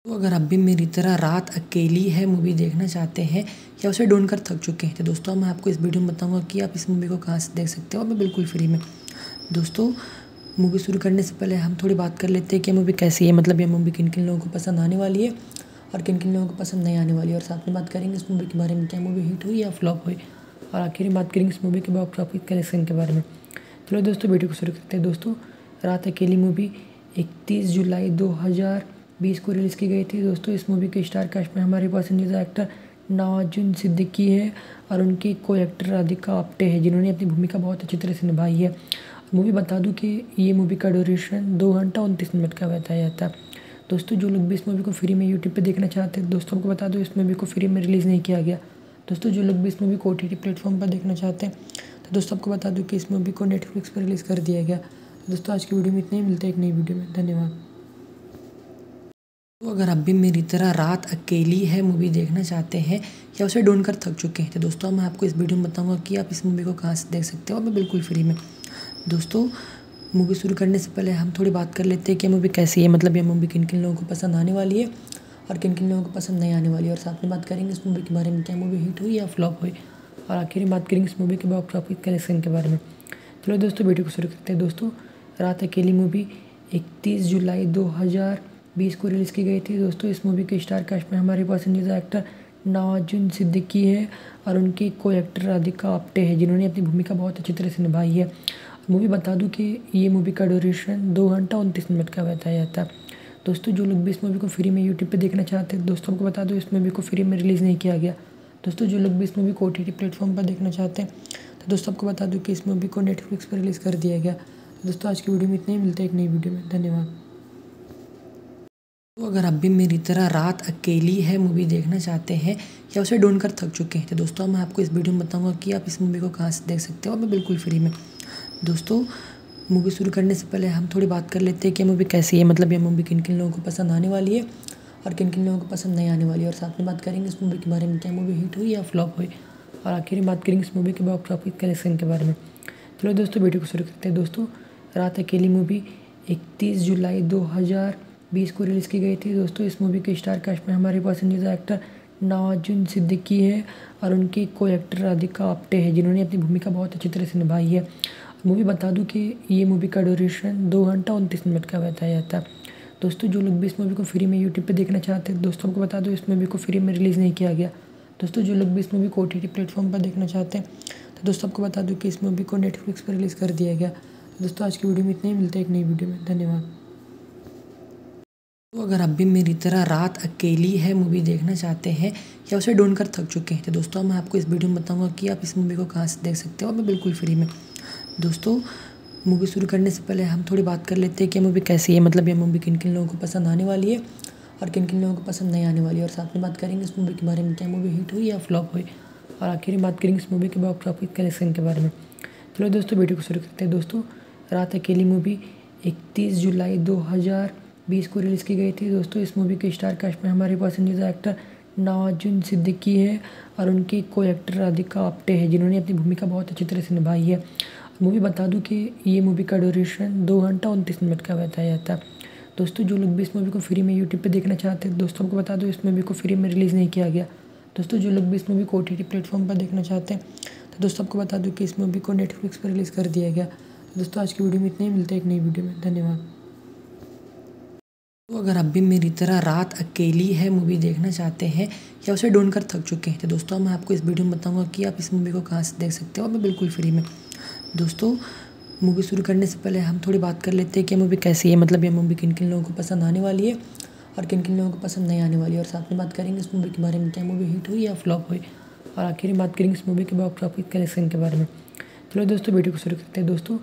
तो अगर आप भी मेरी तरह रात अकेली है मूवी देखना चाहते हैं, या उसे ढूंढ कर थक चुके हैं तो दोस्तों मैं आपको इस वीडियो में बताऊँगा कि आप इस मूवी को कहाँ से देख सकते हो। और मैं बिल्कुल फ्री में। दोस्तों मूवी शुरू करने से पहले हम थोड़ी बात कर लेते हैं कि मूवी कैसी है। मतलब ये मूवी किन किन लोगों को पसंद आने वाली है और किन किन लोगों को पसंद नहीं आने वाली है। और साथ में बात करेंगे इस मूवी के बारे में, क्या मूवी हिट हुई या फ्लॉप हुई। और आखिर में बात करेंगे इस मूवी के बॉक्स ऑफ़िस कलेक्शन के बारे में। चलो दोस्तों वीडियो को शुरू करते हैं। दोस्तों, रात अकेली मूवी इकतीस जुलाई दो हज़ार बीस को रिलीज़ की गई थी। दोस्तों, इस मूवी के स्टार कास्ट में हमारे पसंदीदा एक्टर नवाजुन सिद्दीकी है और उनकी को एक्टर राधिका आप्टे है, जिन्होंने अपनी भूमिका बहुत अच्छी तरह से निभाई है। मूवी बता दूँ कि ये मूवी का ड्यूरेशन दो घंटा उनतीस मिनट का बताया जाता है। दोस्तों, जो लोग भी इस मूवी को फ्री में यूट्यूब पे देखना चाहते हैं, दोस्तों को बता दो, इस मूवी को फ्री में रिलीज़ नहीं किया गया। दोस्तों, जो लोग भी इस मूवी को ओ टी प्लेटफॉर्म पर देखना चाहते हैं तो दोस्तों, आपको बता दूँ कि इस मूवी को नेटफ्लिक्स पर रिलीज़ कर दिया गया। दोस्तों, आज की वीडियो में इतने ही, मिलते हैं एक नई वीडियो में। धन्यवाद। तो अगर आप भी मेरी तरह रात अकेली है मूवी देखना चाहते हैं, या उसे ढूंढ कर थक चुके हैं तो दोस्तों मैं आपको इस वीडियो में बताऊँगा कि आप इस मूवी को कहाँ से देख सकते हो। और बिल्कुल फ्री में। दोस्तों मूवी शुरू करने से पहले हम थोड़ी बात कर लेते हैं कि मूवी कैसी है मतलब ये मूवी किन किन लोगों को पसंद आने वाली है और किन किन लोगों को पसंद नहीं आने वाली है। और साथ में बात करेंगे इस मूवी के बारे में, क्या मूवी हिट हुई या फ्लॉप हुई। और आखिर में बात करेंगे इस मूवी के बॉक्स ऑफ़िस कलेक्शन के बारे में। चलो दोस्तों वीडियो को शुरू करते हैं। दोस्तों, रात अकेली मूवी इकतीस जुलाई दो हज़ार बीस को रिलीज़ की गई थी। दोस्तों, इस मूवी के स्टार कास्ट में हमारे पसंदीदा एक्टर नवाजुन सिद्दीकी है और उनकी को एक्टर राधिका आप्टे है, जिन्होंने अपनी भूमिका बहुत अच्छी तरह से निभाई है। मूवी बता दूँ कि ये मूवी का ड्यूरेशन दो घंटा उनतीस मिनट का बताया जाता है। दोस्तों, जो लोग भी इस मूवी को फ्री में यूट्यूब पे देखना चाहते हैं, दोस्तों को बता दो इस मूवी को फ्री में रिलीज़ नहीं किया गया। दोस्तों, जो लोग भी इस मूवी को ओ टी प्लेटफॉर्म पर देखना चाहते हैं तो दोस्तों आपको बता दूँ कि इस मूवी को नेटफ्लिक्स पर रिलीज़ कर दिया गया। दोस्तों, आज की वीडियो में इतने ही। मिलते हैं एक नई वीडियो में। धन्यवाद। तो अगर आप भी मेरी तरह रात अकेली है मूवी देखना चाहते हैं, या उसे ढूंढ कर थक चुके हैं तो दोस्तों मैं आपको इस वीडियो में बताऊँगा कि आप इस मूवी को कहाँ से देख सकते हो। और मैं बिल्कुल फ्री में। दोस्तों मूवी शुरू करने से पहले हम थोड़ी बात कर लेते हैं कि मूवी कैसी है। मतलब ये मूवी किन किन लोगों को पसंद आने वाली है और किन किन लोगों को पसंद नहीं आने वाली है। और साथ में बात करेंगे इस मूवी के बारे में, क्या मूवी हिट हुई या फ्लॉप हुई। और आखिर में बात करेंगे इस मूवी के बॉक्स ऑफ़िस कलेक्शन के बारे में। चलो दोस्तों वीडियो को शुरू करते हैं। दोस्तों, रात अकेली मूवी इकतीस जुलाई दो हज़ार बीस को रिलीज़ की गई थी। दोस्तों, इस मूवी के स्टार कास्ट में हमारे पसंदीदा एक्टर नवाजुन सिद्दीकी है और उनकी को एक्टर राधिका आप्टे है, जिन्होंने अपनी भूमिका बहुत अच्छी तरह से निभाई है। मूवी बता दूँ कि ये मूवी का ड्यूरेशन दो घंटा उनतीस मिनट का बताया जाता है। दोस्तों, जो लोग भी इस मूवी को फ्री में यूट्यूब पे देखना चाहते हैं, दोस्तों को बता दो, इस मूवी को फ्री में रिलीज़ नहीं किया गया। दोस्तों, जो लोग भी इस मूवी को ओ टी प्लेटफॉर्म पर देखना चाहते हैं तो दोस्तों, आपको बता दूँ कि इस मूवी को नेटफ्लिक्स पर रिलीज़ कर दिया गया। दोस्तों, आज की वीडियो में इतने ही, मिलते हैं एक नई वीडियो में। धन्यवाद। तो अगर आप भी मेरी तरह रात अकेली है मूवी देखना चाहते हैं, या उसे ढूंढ कर थक चुके हैं तो दोस्तों मैं आपको इस वीडियो में बताऊँगा कि आप इस मूवी को कहाँ से देख सकते हो। और मैं बिल्कुल फ्री में। दोस्तों, मूवी शुरू करने से पहले हम थोड़ी बात कर लेते हैं कि मूवी कैसी है मतलब ये मूवी किन किन लोगों को पसंद आने वाली है और किन किन लोगों को पसंद नहीं आने वाली है। और साथ में बात करेंगे इस मूवी के बारे में, क्या मूवी हिट हुई या फ्लॉप हुई। और आखिर में बात करेंगे इस मूवी के बॉक्स ऑफ़िस कलेक्शन के बारे में। चलो दोस्तों, वीडियो को शुरू करते हैं। दोस्तों, रात अकेली मूवी, इकतीस जुलाई दो हज़ार बीस को रिलीज़ की गई थी। दोस्तों, इस मूवी के स्टार कास्ट में हमारे पसंदीदा एक्टर नवाजुन सिद्दीकी है और उनकी को एक्टर राधिका आप्टे है, जिन्होंने अपनी भूमिका बहुत अच्छी तरह से निभाई है। मूवी बता दूँ कि ये मूवी का ड्यूरेशन दो घंटा उनतीस मिनट का बताया जाता है। दोस्तों, जो लोग भी इस मूवी को फ्री में यूट्यूब पे देखना चाहते हैं, दोस्तों को बता दो इस मूवी को फ्री में रिलीज़ नहीं किया गया। दोस्तों, जो लोग भी इस मूवी को ओ प्लेटफॉर्म पर देखना चाहते हैं तो दोस्तों, आपको बता दूँ कि इस मूवी को नेटफ्लिक्स पर रिलीज़ कर दिया गया। दोस्तों, आज की वीडियो में इतने ही, मिलते हैं एक नई वीडियो में। धन्यवाद। तो अगर आप भी मेरी तरह रात अकेली है मूवी देखना चाहते हैं, या उसे ढूंढ कर थक चुके हैं तो दोस्तों मैं आपको इस वीडियो में बताऊँगा कि आप इस मूवी को कहाँ से देख सकते हो। और मैं बिल्कुल फ्री में। दोस्तों मूवी शुरू करने से पहले हम थोड़ी बात कर लेते हैं कि मूवी कैसी है। मतलब ये मूवी किन किन लोगों को पसंद आने वाली है और किन किन लोगों को पसंद नहीं आने वाली है। और साथ में बात करेंगे इस मूवी के बारे में, क्या मूवी हिट हुई या फ्लॉप हुई। और आखिर में बात करेंगे इस मूवी के बॉक्स ऑफ़िस कलेक्शन के बारे में। चलो दोस्तों वीडियो को शुरू करते हैं। दोस्तों,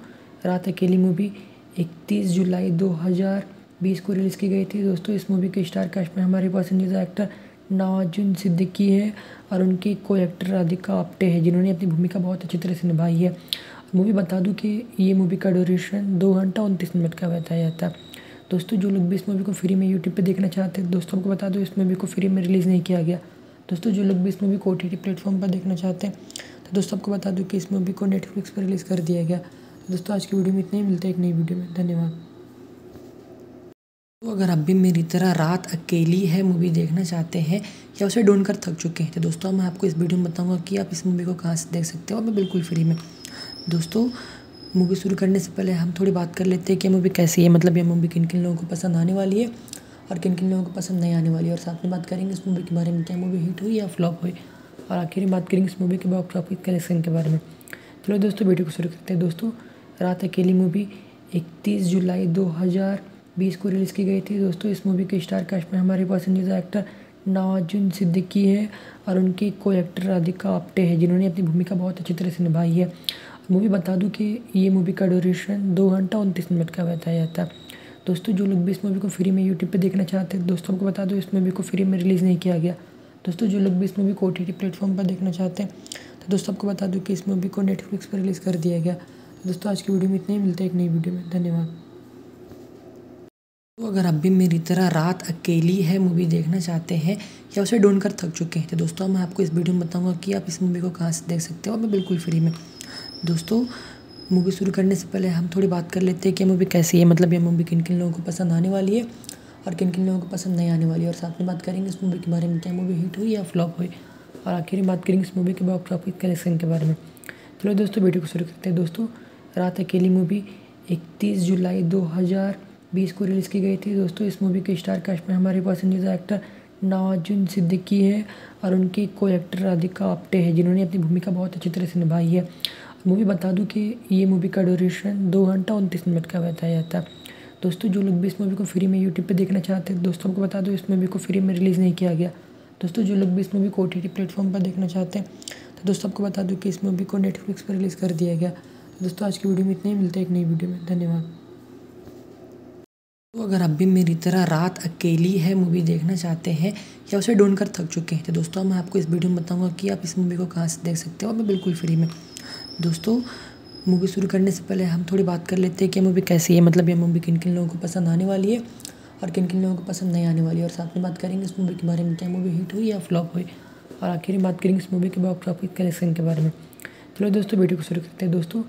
रात अकेली मूवी इकतीस जुलाई दो हज़ार बीस को रिलीज़ की गई थी। दोस्तों, इस मूवी के स्टार कास्ट में हमारे पसंदीदा एक्टर नवाजुन सिद्दीकी है और उनकी को एक्टर राधिका आप्टे है, जिन्होंने अपनी भूमिका बहुत अच्छी तरह से निभाई है। मूवी बता दूँ कि ये मूवी का ड्यूरेशन दो घंटा उनतीस मिनट का बताया जाता है। दोस्तों, जो लोग भी इस मूवी को फ्री में यूट्यूब पे देखना चाहते हैं, दोस्तों को बता दो, इस मूवी को फ्री में रिलीज़ नहीं किया गया। दोस्तों, जो लोग भी इस मूवी को ओ टी प्लेटफॉर्म पर देखना चाहते हैं तो दोस्तों, आपको बता दूँ कि इस मूवी को नेटफ्लिक्स पर रिलीज़ कर दिया गया। दोस्तों, आज की वीडियो में इतने ही। मिलते हैं एक नई वीडियो में। धन्यवाद। तो अगर आप भी मेरी तरह रात अकेली है मूवी देखना चाहते हैं, या उसे ढूंढ कर थक चुके हैं तो दोस्तों मैं आपको इस वीडियो में बताऊँगा कि आप इस मूवी को कहाँ से देख सकते हो। मैं बिल्कुल फ्री में। दोस्तों मूवी शुरू करने से पहले हम थोड़ी बात कर लेते हैं कि मूवी कैसी है। मतलब ये मूवी किन किन लोगों को पसंद आने वाली है और किन किन लोगों को पसंद नहीं आने वाली है। और साथ में बात करेंगे इस मूवी के बारे में, क्या मूवी हिट हुई या फ्लॉप हुई। और आखिर में बात करेंगे इस मूवी के बॉक्स ऑफ़िस कलेक्शन के बारे में। चलो दोस्तों वीडियो को शुरू करते हैं। दोस्तों, रात अकेली मूवी इकतीस जुलाई दो हज़ार बीस को रिलीज़ की गई थी। दोस्तों, इस मूवी के स्टार कास्ट में हमारे पसंदीदा एक्टर नवाजुन सिद्दीकी है और उनकी को एक्टर राधिका आप्टे है, जिन्होंने अपनी भूमिका बहुत अच्छी तरह से निभाई है। मूवी बता दूँ कि ये मूवी का ड्यूरेशन दो घंटा उनतीस मिनट का बताया जाता है। दोस्तों, जो लोग भी इस मूवी को फ्री में यूट्यूब पे देखना चाहते हैं, दोस्तों को बता दो इस मूवी को फ्री में रिलीज़ नहीं किया गया। दोस्तों, जो लोग भी इस मूवी को ओ टी प्लेटफॉर्म पर देखना चाहते हैं तो दोस्तों आपको बता दूँ कि इस मूवी को नेटफ्लिक्स पर रिलीज़ कर दिया गया। दोस्तों, आज की वीडियो में इतने ही, मिलते हैं एक नई वीडियो में। धन्यवाद। तो अगर आप भी मेरी तरह रात अकेली है मूवी देखना चाहते हैं, या उसे ढूंढ कर थक चुके हैं तो दोस्तों मैं आपको इस वीडियो में बताऊँगा कि आप इस मूवी को कहाँ से देख सकते हो। और मैं बिल्कुल फ्री में। दोस्तों, मूवी शुरू करने से पहले हम थोड़ी बात कर लेते हैं कि मूवी कैसी है। मतलब ये मूवी किन किन लोगों को पसंद आने वाली है और किन किन लोगों को पसंद नहीं आने वाली है। और साथ में बात करेंगे इस मूवी के बारे में, क्या मूवी हिट हुई या फ्लॉप हुई। और आखिर में बात करेंगे इस मूवी के बॉक्स ऑफ़िस कलेक्शन के बारे में। चलो दोस्तों, वीडियो को शुरू करते हैं। दोस्तों, रात अकेली मूवी, इकतीस जुलाई दो हज़ार बीस को रिलीज़ की गई थी। दोस्तों, इस मूवी के स्टार कास्ट में हमारे पसंदीदा एक्टर नवाजुन सिद्दीकी है और उनकी को एक्टर राधिका आप्टे है, जिन्होंने अपनी भूमिका बहुत अच्छी तरह से निभाई है। मूवी बता दूँ कि ये मूवी का ड्यूरेशन दो घंटा उनतीस मिनट का बताया जाता है। दोस्तों, जो लोग भी इस मूवी को फ्री में यूट्यूब पे देखना चाहते हैं, दोस्तों को बता दो, इस मूवी को फ्री में रिलीज़ नहीं किया गया। दोस्तों, जो लोग भी इस मूवी को ओ टी प्लेटफॉर्म पर देखना चाहते हैं तो दोस्तों आपको बता दूँ कि इस मूवी को नेटफ्लिक्स पर रिलीज़ कर दिया गया। दोस्तों, आज की वीडियो में इतने ही, मिलते हैं एक नई वीडियो में। धन्यवाद। तो अगर आप भी मेरी तरह रात अकेली है मूवी देखना चाहते हैं, या उसे ढूंढ कर थक चुके हैं तो दोस्तों मैं आपको इस वीडियो में बताऊँगा कि आप इस मूवी को कहाँ से देख सकते हो। और मैं बिल्कुल फ्री में। दोस्तों मूवी शुरू करने से पहले हम थोड़ी बात कर लेते हैं कि मूवी कैसी है। मतलब ये मूवी किन किन लोगों को पसंद आने वाली है और किन किन लोगों को पसंद नहीं आने वाली है। और साथ में बात करेंगे इस मूवी के बारे में, क्या मूवी हिट हुई या फ्लॉप हुई। और आखिर में बात करेंगे इस मूवी के बॉक्स ऑफ़िस कलेक्शन के बारे में। चलो दोस्तों वीडियो को शुरू करते हैं। दोस्तों,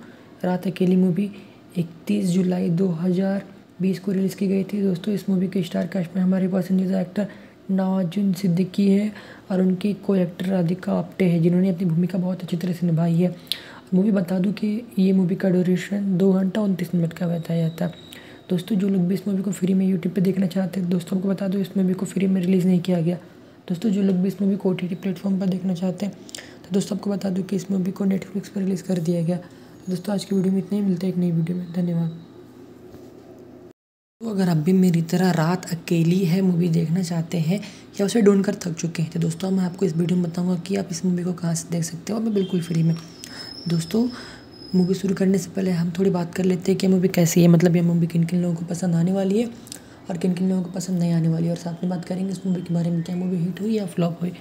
रात अकेली मूवी इकतीस जुलाई दो हज़ार बीस को रिलीज़ की गई थी। दोस्तों, इस मूवी के स्टार कास्ट में हमारे पसंदीदा एक्टर नवाजुन सिद्दीकी है और उनकी को एक्टर राधिका आप्टे है, जिन्होंने अपनी भूमिका बहुत अच्छी तरह से निभाई है। मूवी बता दूँ कि ये मूवी का ड्यूरेशन दो घंटा उनतीस मिनट का बताया जाता है। दोस्तों, जो लोग भी इस मूवी को फ्री में यूट्यूब पे देखना चाहते हैं, दोस्तों को बता दो इस मूवी को फ्री में रिलीज़ नहीं किया गया। दोस्तों, जो लोग भी इस मूवी को ओ टी प्लेटफॉर्म पर देखना चाहते हैं तो दोस्तों आपको बता दूँ कि इस मूवी को नेटफ्लिक्स पर रिलीज़ कर दिया गया। दोस्तों, आज की वीडियो में इतने ही, मिलते हैं एक नई वीडियो में। धन्यवाद। तो अगर आप भी मेरी तरह रात अकेली है मूवी देखना चाहते हैं, या उसे ढूंढ कर थक चुके हैं तो दोस्तों मैं आपको इस वीडियो में बताऊँगा कि आप इस मूवी को कहाँ से देख सकते हो। और मैं बिल्कुल फ्री में। दोस्तों मूवी शुरू करने से पहले हम थोड़ी बात कर लेते हैं कि मूवी कैसी है मतलब ये मूवी किन किन लोगों को पसंद आने वाली है और किन किन लोगों को पसंद नहीं आने वाली है। और साथ में बात करेंगे इस मूवी के बारे में, क्या मूवी हिट हुई या फ्लॉप हुई।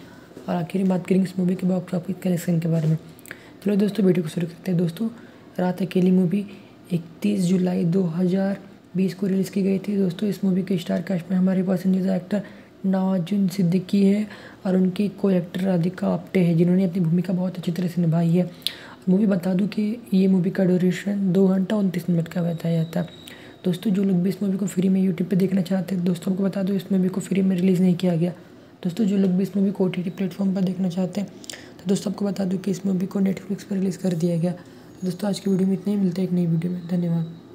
और आखिर में बात करेंगे इस मूवी के बॉक्स ऑफ़िस कलेक्शन के बारे में। चलो दोस्तों वीडियो को शुरू करते हैं। दोस्तों, रात अकेली मूवी इकतीस जुलाई दो हज़ार बीस को रिलीज़ की गई थी। दोस्तों, इस मूवी के स्टार कास्ट में हमारे पसंदीदा एक्टर नवाजुन सिद्दीकी है और उनकी को एक्टर राधिका आप्टे है, जिन्होंने अपनी भूमिका बहुत अच्छी तरह से निभाई है। मूवी बता दूँ कि ये मूवी का ड्यूरेशन दो घंटा उनतीस मिनट का बताया जाता है। दोस्तों, जो लोग भी इस मूवी को फ्री में यूट्यूब पे देखना चाहते हैं, दोस्तों को बता दो इस मूवी को फ्री में रिलीज़ नहीं किया गया। दोस्तों, जो लोग भी इस मूवी को ओ टी प्लेटफॉर्म पर देखना चाहते हैं तो दोस्तों, आपको बता दूँ कि इस मूवी को नेटफ्लिक्स पर रिलीज़ कर दिया गया। दोस्तों, आज की वीडियो में इतने ही, मिलते हैं एक नई वीडियो में। धन्यवाद।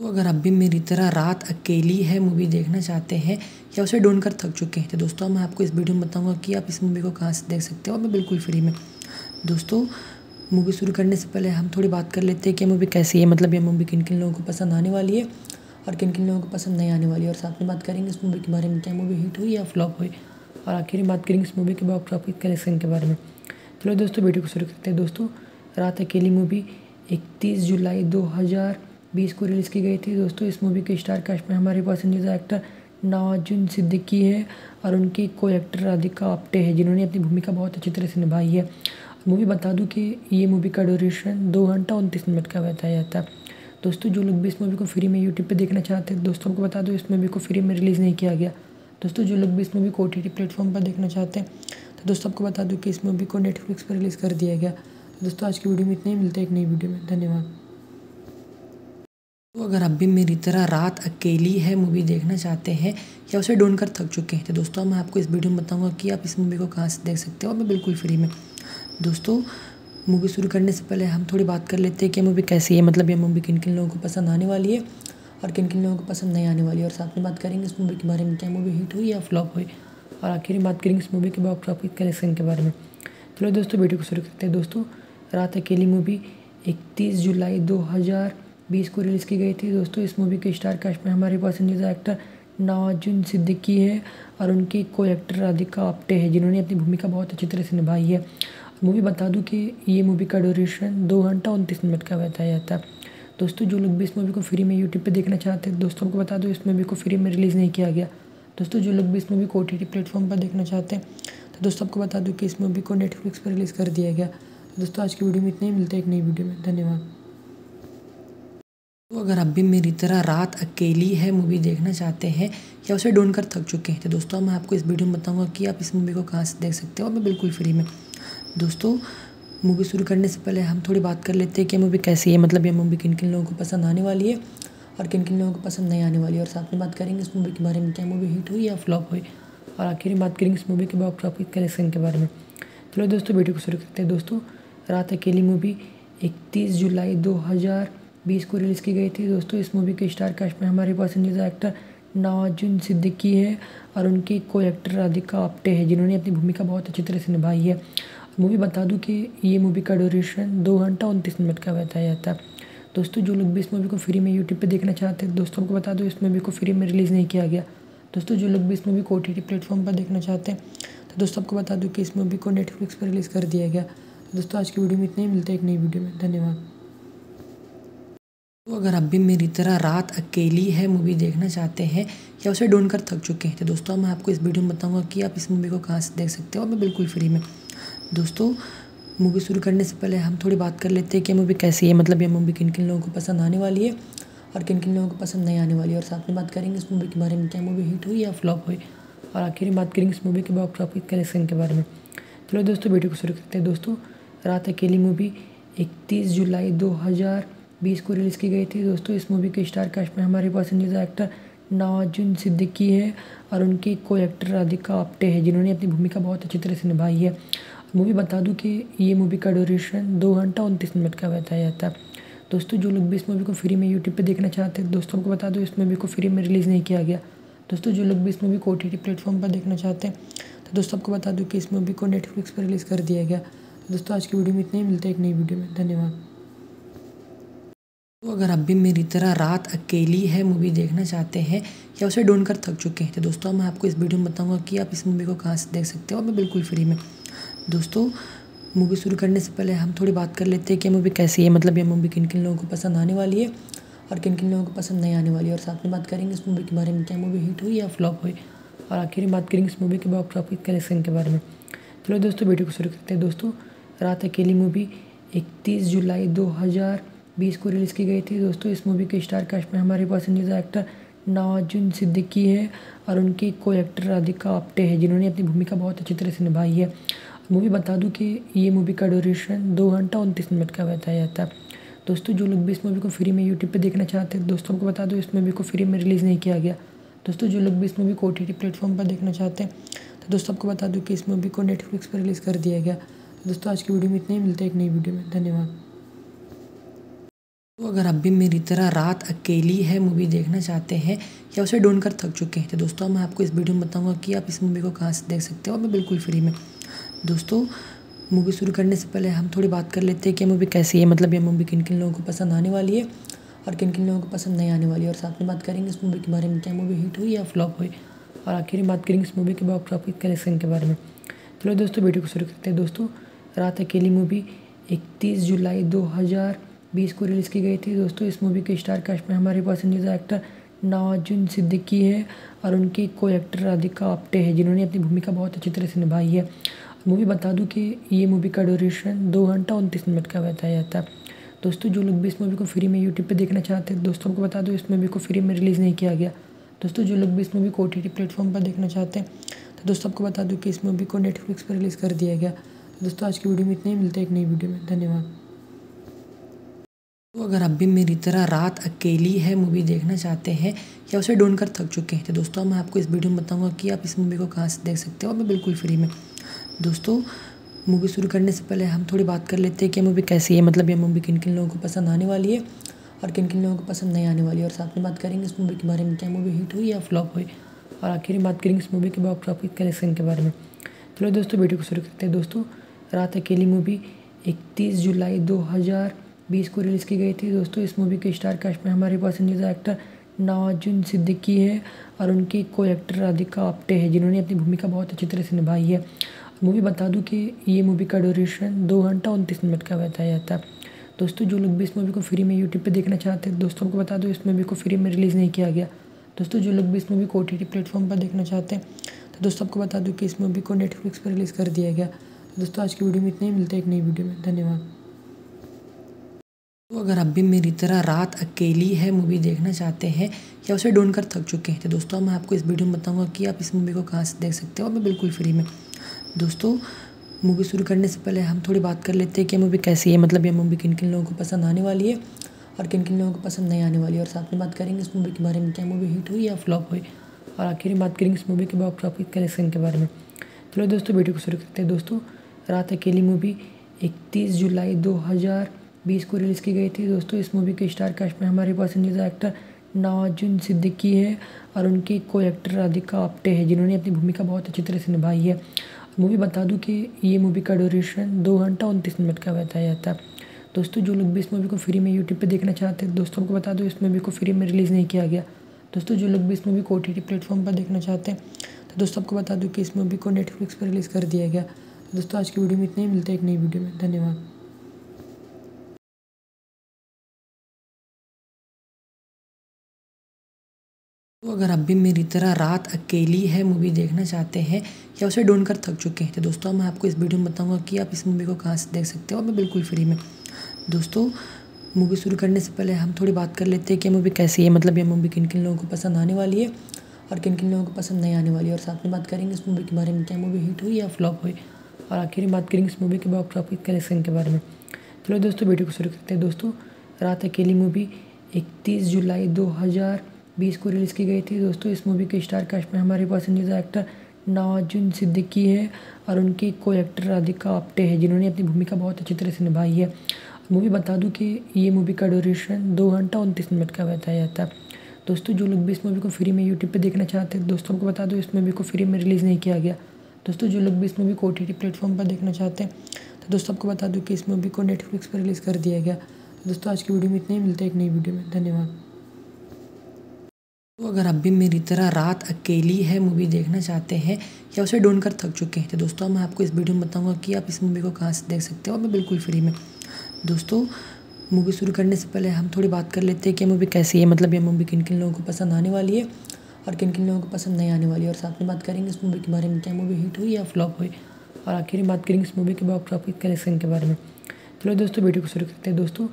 तो अगर आप भी मेरी तरह रात अकेली है मूवी देखना चाहते हैं, या उसे ढूंढ कर थक चुके हैं तो दोस्तों मैं आपको इस वीडियो में बताऊँगा कि आप इस मूवी को कहाँ से देख सकते हो। और मैं बिल्कुल फ्री में। दोस्तों मूवी शुरू करने से पहले हम थोड़ी बात कर लेते हैं कि मूवी कैसी है। मतलब ये मूवी किन किन लोगों को पसंद आने वाली है और किन किन लोगों को पसंद नहीं आने वाली है। और साथ में बात करेंगे इस मूवी के बारे में, क्या मूवी हिट हुई या फ्लॉप हुई। और आखिर में बात करेंगे इस मूवी के बॉक्स ऑफ़िस कलेक्शन के बारे में। चलो दोस्तों वीडियो को शुरू करते हैं। दोस्तों, रात अकेली मूवी इकतीस जुलाई दो हज़ार बीस को रिलीज़ की गई थी। दोस्तों, इस मूवी के स्टार कास्ट में हमारे पसंदीदा एक्टर नवाजुन सिद्दीकी है और उनकी को एक्टर राधिका आप्टे है, जिन्होंने अपनी भूमिका बहुत अच्छी तरह से निभाई है। मूवी बता दूँ कि ये मूवी का ड्यूरेशन दो घंटा उनतीस मिनट का बताया जाता है। दोस्तों, जो लोग भी इस मूवी को फ्री में यूट्यूब पे देखना चाहते हैं, दोस्तों को बता दो, इस मूवी को फ्री में रिलीज़ नहीं किया गया। दोस्तों, जो लोग भी इस मूवी को ओ टी प्लेटफॉर्म पर देखना चाहते हैं तो दोस्तों, आपको बता दूँ कि इस मूवी को नेटफ्लिक्स पर रिलीज़ कर दिया गया। तो दोस्तों, आज की वीडियो में इतने ही। मिलते हैं एक नई वीडियो में। धन्यवाद। तो अगर आप भी मेरी तरह रात अकेली है मूवी देखना चाहते हैं, या उसे ढूंढ कर थक चुके हैं तो दोस्तों मैं आपको इस वीडियो में बताऊँगा कि आप इस मूवी को कहाँ से देख सकते हो। मैं बिल्कुल फ्री में। दोस्तों मूवी शुरू करने से पहले हम थोड़ी बात कर लेते हैं कि मूवी कैसी है। मतलब ये मूवी किन किन लोगों को पसंद आने वाली है और किन किन लोगों को पसंद नहीं आने वाली है। और साथ में बात करेंगे इस मूवी के बारे में क्या मूवी हिट हुई या फ्लॉप हुई। और आखिर में बात करेंगे इस मूवी के बॉक्स ऑफ़िस कलेक्शन के बारे में। चलो दोस्तों वीडियो को शुरू करते हैं। दोस्तों, रात अकेली मूवी इकतीस जुलाई दो हज़ार बीस को रिलीज़ की गई थी। दोस्तों, इस मूवी के स्टार कास्ट में हमारे पसंदीदा एक्टर नवाजुन सिद्दीकी है और उनकी को एक्टर राधिका आप्टे है, जिन्होंने अपनी भूमिका बहुत अच्छी तरह से निभाई है। मूवी बता दूँ कि ये मूवी का ड्यूरेशन दो घंटा उनतीस मिनट का बताया जाता है। दोस्तों, जो लोग भी इस मूवी को फ्री में यूट्यूब पे देखना चाहते हैं, दोस्तों को बता दो, इस मूवी को फ्री में रिलीज़ नहीं किया गया। दोस्तों, जो लोग भी इस मूवी को ओ टी प्लेटफॉर्म पर देखना चाहते हैं तो दोस्तों, आपको बता दूँ कि इस मूवी को नेटफ्लिक्स पर रिलीज़ कर दिया गया। दोस्तों, आज की वीडियो में इतने ही, मिलते हैं एक नई वीडियो में। धन्यवाद। तो अगर आप भी मेरी तरह रात अकेली है मूवी देखना चाहते हैं, या उसे ढूंढ कर थक चुके हैं तो दोस्तों मैं आपको इस वीडियो में बताऊँगा कि आप इस मूवी को कहाँ से देख सकते हो। और मैं बिल्कुल फ्री में। दोस्तों, मूवी शुरू करने से पहले हम थोड़ी बात कर लेते हैं कि मूवी कैसी है। मतलब ये मूवी किन किन लोगों को पसंद आने वाली है और किन किन लोगों को पसंद नहीं आने वाली है। और साथ में बात करेंगे इस मूवी के बारे में, क्या मूवी हिट हुई या फ्लॉप हुई। और आखिर में बात करेंगे इस मूवी के बॉक्स ऑफ़िस कलेक्शन के बारे में। चलो दोस्तों, वीडियो को शुरू करते हैं। दोस्तों, रात अकेली मूवी, इकतीस जुलाई दो हज़ार बीस को रिलीज़ की गई थी। दोस्तों, इस मूवी के स्टार कास्ट में हमारे पसंदीदा एक्टर नवाजुन सिद्दीकी है और उनकी को एक्टर राधिका आप्टे है, जिन्होंने अपनी भूमिका बहुत अच्छी तरह से निभाई है। मूवी बता दूँ कि ये मूवी का ड्यूरेशन दो घंटा उनतीस मिनट का बताया जाता है। दोस्तों, जो लोग भी इस मूवी को फ्री में यूट्यूब पे देखना चाहते हैं, दोस्तों को बता दो, इस मूवी को फ्री में रिलीज़ नहीं किया गया। दोस्तों, जो लोग भी इस मूवी को ओ टी प्लेटफॉर्म पर देखना चाहते हैं तो दोस्तों, आपको बता दूँ कि इस मूवी को नेटफ्लिक्स पर रिलीज़ कर दिया गया। तो दोस्तों, आज की वीडियो में इतने ही, मिलते हैं एक नई वीडियो में। धन्यवाद। तो अगर आप भी मेरी तरह रात अकेली है मूवी देखना चाहते हैं, या उसे ढूंढ कर थक चुके हैं तो दोस्तों मैं आपको इस वीडियो में बताऊँगा कि आप इस मूवी को कहाँ से देख सकते हो। और मैं बिल्कुल फ्री में। दोस्तों मूवी शुरू करने से पहले हम थोड़ी बात कर लेते हैं कि मूवी कैसी है। मतलब ये मूवी किन किन लोगों को पसंद आने वाली है और किन किन लोगों को पसंद नहीं आने वाली है। और साथ में बात करेंगे इस मूवी के बारे में, क्या मूवी हिट हुई या फ्लॉप हुई। और आखिर में बात करेंगे इस मूवी के बॉक्स ऑफ़िस कलेक्शन के बारे में। चलो दोस्तों वीडियो को शुरू करते हैं। दोस्तों, रात अकेली मूवी इकतीस जुलाई दो हज़ार बीस को रिलीज़ की गई थी। दोस्तों, इस मूवी के स्टार कास्ट में हमारे पसंदीदा एक्टर नवाजुन सिद्दीकी है और उनकी को एक्टर राधिका आप्टे है, जिन्होंने अपनी भूमिका बहुत अच्छी तरह से निभाई है। मूवी बता दूँ कि ये मूवी का ड्यूरेशन दो घंटा उनतीस मिनट का बताया जाता है। दोस्तों, जो लोग भी इस मूवी को फ्री में यूट्यूब पे देखना चाहते हैं, दोस्तों को बता दो, इस मूवी को फ्री में रिलीज़ नहीं किया गया। दोस्तों, जो लोग भी इस मूवी को ओ टी प्लेटफॉर्म पर देखना चाहते हैं तो दोस्तों, आपको बता दूँ कि इस मूवी को नेटफ्लिक्स पर रिलीज़ कर दिया गया। तो दोस्तों, आज की वीडियो में इतने ही, मिलते हैं एक नई वीडियो में। धन्यवाद। तो अगर आप भी मेरी तरह रात अकेली है मूवी देखना चाहते हैं, या उसे ढूंढ कर थक चुके हैं तो दोस्तों मैं आपको इस वीडियो में बताऊँगा कि आप इस मूवी को कहाँ से देख सकते हो। और मैं बिल्कुल फ्री में। दोस्तों मूवी शुरू करने से पहले हम थोड़ी बात कर लेते हैं कि मूवी कैसी है मतलब ये मूवी किन किन लोगों को पसंद आने वाली है और किन किन लोगों को पसंद नहीं आने वाली है। और साथ में बात करेंगे इस मूवी के बारे में, क्या मूवी हिट हुई या फ्लॉप हुई। और आखिर में बात करेंगे इस मूवी के बॉक्स ऑफ़िस कलेक्शन के बारे में। चलो दोस्तों वीडियो को शुरू करते हैं। दोस्तों, रात अकेली मूवी इकतीस जुलाई दो हज़ार बीस को रिलीज़ की गई थी। दोस्तों, इस मूवी के स्टार कास्ट में हमारे पसंदीदा एक्टर नवाजुन सिद्दीकी है और उनकी को एक्टर राधिका आप्टे है, जिन्होंने अपनी भूमिका बहुत अच्छी तरह से निभाई है। मूवी बता दूँ कि ये मूवी का ड्यूरेशन दो घंटा उनतीस मिनट का बताया जाता है। दोस्तों, जो लोग भी इस मूवी को फ्री में यूट्यूब पे देखना चाहते हैं, दोस्तों को बता दो इस मूवी को फ्री में रिलीज़ नहीं किया गया। दोस्तों, जो लोग भी इस मूवी को ओ टी प्लेटफॉर्म पर देखना चाहते हैं तो दोस्तों, आपको बता दूँ कि इस मूवी को नेटफ्लिक्स पर रिलीज़ कर दिया गया। दोस्तों, आज की वीडियो में इतने ही। मिलते हैं एक नई वीडियो में। धन्यवाद। तो अगर आप भी मेरी तरह रात अकेली है मूवी देखना चाहते हैं, या उसे ढूंढ कर थक चुके हैं तो दोस्तों मैं आपको इस वीडियो में बताऊँगा कि आप इस मूवी को कहाँ से देख सकते हो। और मैं बिल्कुल फ्री में। दोस्तों मूवी शुरू करने से पहले हम थोड़ी बात कर लेते हैं कि मूवी कैसी है। मतलब ये मूवी किन किन लोगों को पसंद आने वाली है और किन किन लोगों को पसंद नहीं आने वाली है। और साथ में बात करेंगे इस मूवी के बारे में, क्या मूवी हिट हुई या फ्लॉप हुई। और आखिर में बात करेंगे इस मूवी के बॉक्स ऑफ़िस कलेक्शन के बारे में। चलो दोस्तों वीडियो को शुरू करते हैं। दोस्तों, रात अकेली मूवी इकतीस जुलाई दो हज़ार बीस को रिलीज़ की गई थी। दोस्तों, इस मूवी के स्टार कास्ट में हमारे पसंदीदा एक्टर नवाजुन सिद्दीकी है और उनकी को एक्टर राधिका आप्टे है, जिन्होंने अपनी भूमिका बहुत अच्छी तरह से निभाई है। मूवी बता दूँ कि ये मूवी का ड्यूरेशन दो घंटा उनतीस मिनट का बताया जाता है। दोस्तों, जो लोग भी इस मूवी को फ्री में यूट्यूब पे देखना चाहते हैं, दोस्तों को बता दो, इस मूवी को फ्री में रिलीज़ नहीं किया गया। दोस्तों, जो लोग भी इस मूवी को ओ टी प्लेटफॉर्म पर देखना चाहते हैं तो दोस्तों, आपको बता दूँ कि इस मूवी को नेटफ्लिक्स पर रिलीज़ कर दिया गया। तो दोस्तों, आज की वीडियो में इतने ही। मिलते हैं एक नई वीडियो में। धन्यवाद। तो अगर आप भी मेरी तरह रात अकेली है मूवी देखना चाहते हैं, या उसे ढूंढ कर थक चुके हैं तो दोस्तों मैं आपको इस वीडियो में बताऊँगा कि आप इस मूवी को कहाँ से देख सकते हो। और मैं बिल्कुल फ्री में। दोस्तों, मूवी शुरू करने से पहले हम थोड़ी बात कर लेते हैं कि मूवी कैसी है। मतलब ये मूवी किन किन लोगों को पसंद आने वाली है और किन किन लोगों को पसंद नहीं आने वाली है। और साथ में बात करेंगे इस मूवी के बारे में, क्या मूवी हिट हुई या फ्लॉप हुई। और आखिर में बात करेंगे इस मूवी के बॉक्स ऑफ़िस कलेक्शन के बारे में। चलो दोस्तों, वीडियो को शुरू करते हैं। दोस्तों, रात अकेली मूवी, इकतीस जुलाई दो हज़ार बीस को रिलीज़ की गई थी। दोस्तों, इस मूवी के स्टार कास्ट में हमारे पसंदीदा एक्टर नवाजुन सिद्दीकी है और उनकी को एक्टर राधिका आप्टे है, जिन्होंने अपनी भूमिका बहुत अच्छी तरह से निभाई है। मूवी बता दूँ कि ये मूवी का ड्यूरेशन दो घंटा उनतीस मिनट का बताया जाता है। दोस्तों, जो लोग भी इस मूवी को फ्री में यूट्यूब पे देखना चाहते हैं, दोस्तों को बता दो इस मूवी को फ्री में रिलीज़ नहीं किया गया। दोस्तों, जो लोग भी इस मूवी को ओ प्लेटफॉर्म पर देखना चाहते हैं तो दोस्तों, आपको बता दूँ कि इस मूवी को नेटफ्लिक्स पर रिलीज़ कर दिया गया। दोस्तों, आज की वीडियो में इतने ही, मिलते हैं एक नई वीडियो में। धन्यवाद। तो अगर आप भी मेरी तरह रात अकेली है मूवी देखना चाहते हैं, या उसे ढूंढ कर थक चुके हैं तो दोस्तों मैं आपको इस वीडियो में बताऊँगा कि आप इस मूवी को कहाँ से देख सकते हो। और बिल्कुल फ्री में। दोस्तों मूवी शुरू करने से पहले हम थोड़ी बात कर लेते हैं कि मूवी कैसी है। मतलब ये मूवी किन किन लोगों को पसंद आने वाली है और किन किन लोगों को पसंद नहीं आने वाली है। और साथ में बात करेंगे इस मूवी के बारे में, क्या मूवी हिट हुई या फ्लॉप हुई। और आखिर में बात करेंगे इस मूवी के बॉक्स ऑफ़िस कलेक्शन के बारे में। चलो दोस्तों वीडियो को शुरू करते हैं। दोस्तों, रात अकेली मूवी इकतीस जुलाई दो हज़ार बीस को रिलीज़ की गई थी। दोस्तों, इस मूवी के स्टार कास्ट में हमारे पसंदीदा एक्टर नवाजुन सिद्दीकी है और उनकी को एक्टर राधिका आप्टे है, जिन्होंने अपनी भूमिका बहुत अच्छी तरह से निभाई है। मूवी बता दूँ कि ये मूवी का ड्यूरेशन दो घंटा उनतीस मिनट का बताया जाता है। दोस्तों, जो लोग भी इस मूवी को फ्री में यूट्यूब पर देखना चाहते हैं, दोस्तों को बता दो इस मूवी को फ्री में रिलीज़ नहीं किया गया। दोस्तों, जो लोग भी इस मूवी को ओ टी प्लेटफॉर्म पर देखना चाहते हैं तो दोस्तों, आपको बता दूँ कि इस मूवी को नेटफ्लिक्स पर रिलीज़ कर दिया गया। दोस्तों, आज की वीडियो में इतने ही। मिलते हैं एक नई वीडियो में। धन्यवाद। तो अगर आप भी मेरी तरह रात अकेली है मूवी देखना चाहते हैं, या उसे ढूंढ कर थक चुके हैं तो दोस्तों मैं आपको इस वीडियो में बताऊँगा कि आप इस मूवी को कहाँ से देख सकते हो। मैं बिल्कुल फ्री में। दोस्तों मूवी शुरू करने से पहले हम थोड़ी बात कर लेते हैं कि मूवी कैसी है मतलब ये मूवी किन किन लोगों को पसंद आने वाली है और किन किन लोगों को पसंद नहीं आने वाली है। और साथ में बात करेंगे इस मूवी के बारे में, क्या मूवी हिट हुई या फ्लॉप हुई। और आखिर में बात करेंगे इस मूवी के बॉक्स ऑफ़िस कलेक्शन के बारे में। चलो दोस्तों वीडियो को शुरू करते हैं। दोस्तों, रात अकेली मूवी इकतीस जुलाई दो हज़ार बीस को रिलीज़ की गई थी। दोस्तों, इस मूवी के स्टार कास्ट में हमारे पसंदीदा एक्टर नवाजुन सिद्दीकी है और उनकी को एक्टर राधिका आप्टे है, जिन्होंने अपनी भूमिका बहुत अच्छी तरह से निभाई है। मूवी बता दूँ कि ये मूवी का ड्यूरेशन दो घंटा उनतीस मिनट का बताया जाता है। दोस्तों, जो लोग भी इस मूवी को फ्री में यूट्यूब पे देखना चाहते हैं, दोस्तों को बता दो इस मूवी को फ्री में रिलीज़ नहीं किया गया। दोस्तों, जो लोग भी इस मूवी को ओ प्लेटफॉर्म पर देखना चाहते हैं तो दोस्तों, आपको बता दूँ कि इस मूवी को नेटफ्लिक्स पर रिलीज़ कर दिया गया। तो दोस्तों, आज की वीडियो में इतने ही। मिलते हैं एक नई वीडियो में। धन्यवाद। तो अगर आप भी मेरी तरह रात अकेली है मूवी देखना चाहते हैं, या उसे ढूंढ कर थक चुके हैं तो दोस्तों मैं आपको इस वीडियो में बताऊँगा कि आप इस मूवी को कहाँ से देख सकते हो। और मैं बिल्कुल फ्री में। दोस्तों मूवी शुरू करने से पहले हम थोड़ी बात कर लेते हैं कि मूवी कैसी है। मतलब ये मूवी किन किन लोगों को पसंद आने वाली है और किन किन लोगों को पसंद नहीं आने वाली है। और साथ में बात करेंगे इस मूवी के बारे में, क्या मूवी हिट हुई या फ्लॉप हुई। और आखिर में बात करेंगे इस मूवी के बॉक्स ऑफ़िस कलेक्शन के बारे में। चलो दोस्तों वीडियो को शुरू करते हैं। दोस्तों,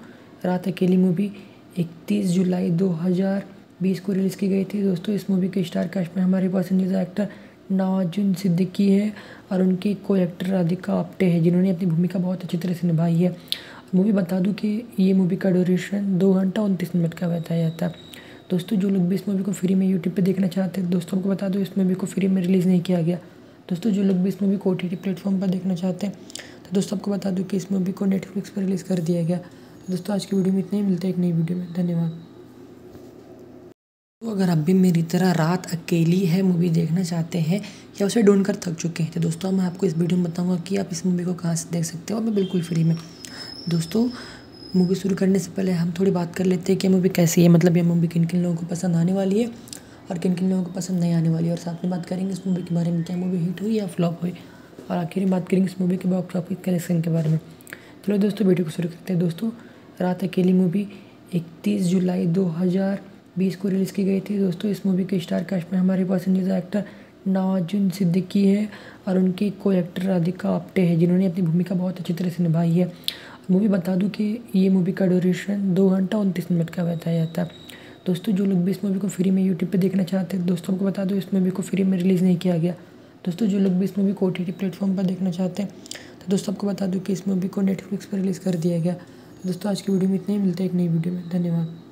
रात अकेली मूवी इकतीस जुलाई दो हज़ार बीस को रिलीज़ की गई थी। दोस्तों, इस मूवी के स्टार कास्ट में हमारे पसंदीदा एक्टर नवाजुन सिद्दीकी है और उनकी को एक्टर राधिका आप्टे है, जिन्होंने अपनी भूमिका बहुत अच्छी तरह से निभाई है। मूवी बता दूँ कि ये मूवी का ड्यूरेशन दो घंटा उनतीस मिनट का बताया जाता है। दोस्तों, जो लोग भी इस मूवी को फ्री में यूट्यूब पे देखना चाहते हैं, दोस्तों को बता दो, इस मूवी को फ्री में रिलीज़ नहीं किया गया। दोस्तों, जो लोग भी इस मूवी को ओ टी प्लेटफॉर्म पर देखना चाहते हैं तो दोस्तों, आपको बता दूँ कि इस मूवी को नेटफ्लिक्स पर रिलीज़ कर दिया गया। तो दोस्तों, आज की वीडियो में इतने ही। मिलते हैं एक नई वीडियो में। धन्यवाद। तो अगर आप भी मेरी तरह रात अकेली है मूवी देखना चाहते हैं, या उसे ढूंढ कर थक चुके हैं तो दोस्तों मैं आपको इस वीडियो में बताऊँगा कि आप इस मूवी को कहाँ से देख सकते हो। और मैं बिल्कुल फ्री में। दोस्तों, मूवी शुरू करने से पहले हम थोड़ी बात कर लेते हैं कि मूवी कैसी है मतलब ये मूवी किन किन लोगों को पसंद आने वाली है और किन किन लोगों को पसंद नहीं आने वाली है। और साथ में बात करेंगे इस मूवी के बारे में, क्या मूवी हिट हुई या फ्लॉप हुई। और आखिर में बात करेंगे इस मूवी के बॉक्स ऑफ़िस कलेक्शन के बारे में। चलो दोस्तों, वीडियो को शुरू करते हैं। दोस्तों, रात अकेली मूवी, इकतीस जुलाई दो हज़ार बीस को रिलीज़ की गई थी। दोस्तों, इस मूवी के स्टार कास्ट में हमारे पसंदीदा एक्टर नवाजुन सिद्दीकी है और उनकी को एक्टर राधिका आप्टे है, जिन्होंने अपनी भूमिका बहुत अच्छी तरह से निभाई है। मूवी बता दूँ कि ये मूवी का ड्यूरेशन दो घंटा उनतीस मिनट का बताया जाता है। दोस्तों, जो लोग भी इस मूवी को फ्री में यूट्यूब पे देखना चाहते हैं, दोस्तों को बता दो, इस मूवी को फ्री में रिलीज़ नहीं किया गया। दोस्तों, जो लोग भी इस मूवी को ओ टी प्लेटफॉर्म पर देखना चाहते हैं तो दोस्तों, आपको बता दूँ कि इस मूवी को नेटफ्लिक्स पर रिलीज़ कर दिया गया। तो दोस्तों, आज की वीडियो में इतने ही, मिलते हैं एक नई वीडियो में। धन्यवाद।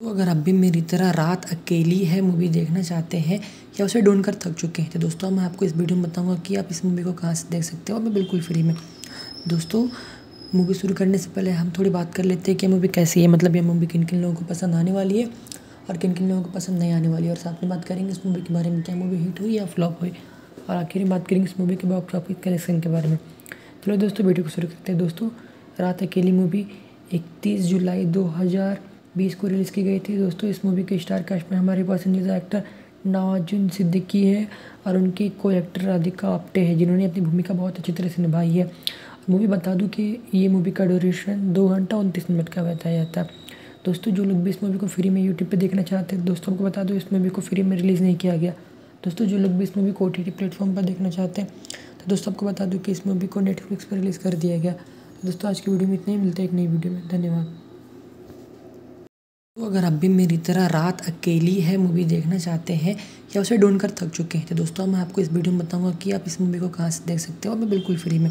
तो अगर आप भी मेरी तरह रात अकेली है मूवी देखना चाहते हैं, या उसे ढूंढ कर थक चुके हैं तो दोस्तों मैं आपको इस वीडियो में बताऊँगा कि आप इस मूवी को कहाँ से देख सकते हो। और मैं बिल्कुल फ्री में। दोस्तों मूवी शुरू करने से पहले हम थोड़ी बात कर लेते हैं कि मूवी कैसी है। मतलब ये मूवी किन किन लोगों को पसंद आने वाली है और किन किन लोगों को पसंद नहीं आने वाली है। और साथ में बात करेंगे इस मूवी के बारे में, क्या मूवी हिट हुई या फ्लॉप हुई। और आखिर में बात करेंगे इस मूवी के बॉक्स ऑफ़िस कलेक्शन के बारे में। चलो दोस्तों वीडियो को शुरू करते हैं। दोस्तों, रात अकेली मूवी इकतीस जुलाई दो हज़ार बीस को रिलीज़ की गई थी। दोस्तों, इस मूवी के स्टार कास्ट में हमारे पसंदीदा एक्टर नवाजुन सिद्दीकी है और उनकी को एक्टर राधिका आप्टे है, जिन्होंने अपनी भूमिका बहुत अच्छी तरह से निभाई है। मूवी बता दूँ कि ये मूवी का ड्यूरेशन दो घंटा उनतीस मिनट का बताया जाता है। दोस्तों, जो लोग भी इस मूवी को फ्री में यूट्यूब पे देखना चाहते हैं, दोस्तों को बता दो, इस मूवी को फ्री में रिलीज़ नहीं किया गया। दोस्तों, जो लोग भी इस मूवी को ओ टी प्लेटफॉर्म पर देखना चाहते हैं तो दोस्तों, आपको बता दूँ कि इस मूवी को नेटफ्लिक्स पर रिलीज़ कर दिया गया। तो दोस्तों, आज की वीडियो में इतना ही। मिलता है एक नई वीडियो में। धन्यवाद। तो अगर आप भी मेरी तरह रात अकेली है मूवी देखना चाहते हैं, या उसे ढूंढ कर थक चुके हैं तो दोस्तों मैं आपको इस वीडियो में बताऊँगा कि आप इस मूवी को कहाँ से देख सकते हो। और मैं बिल्कुल फ्री में।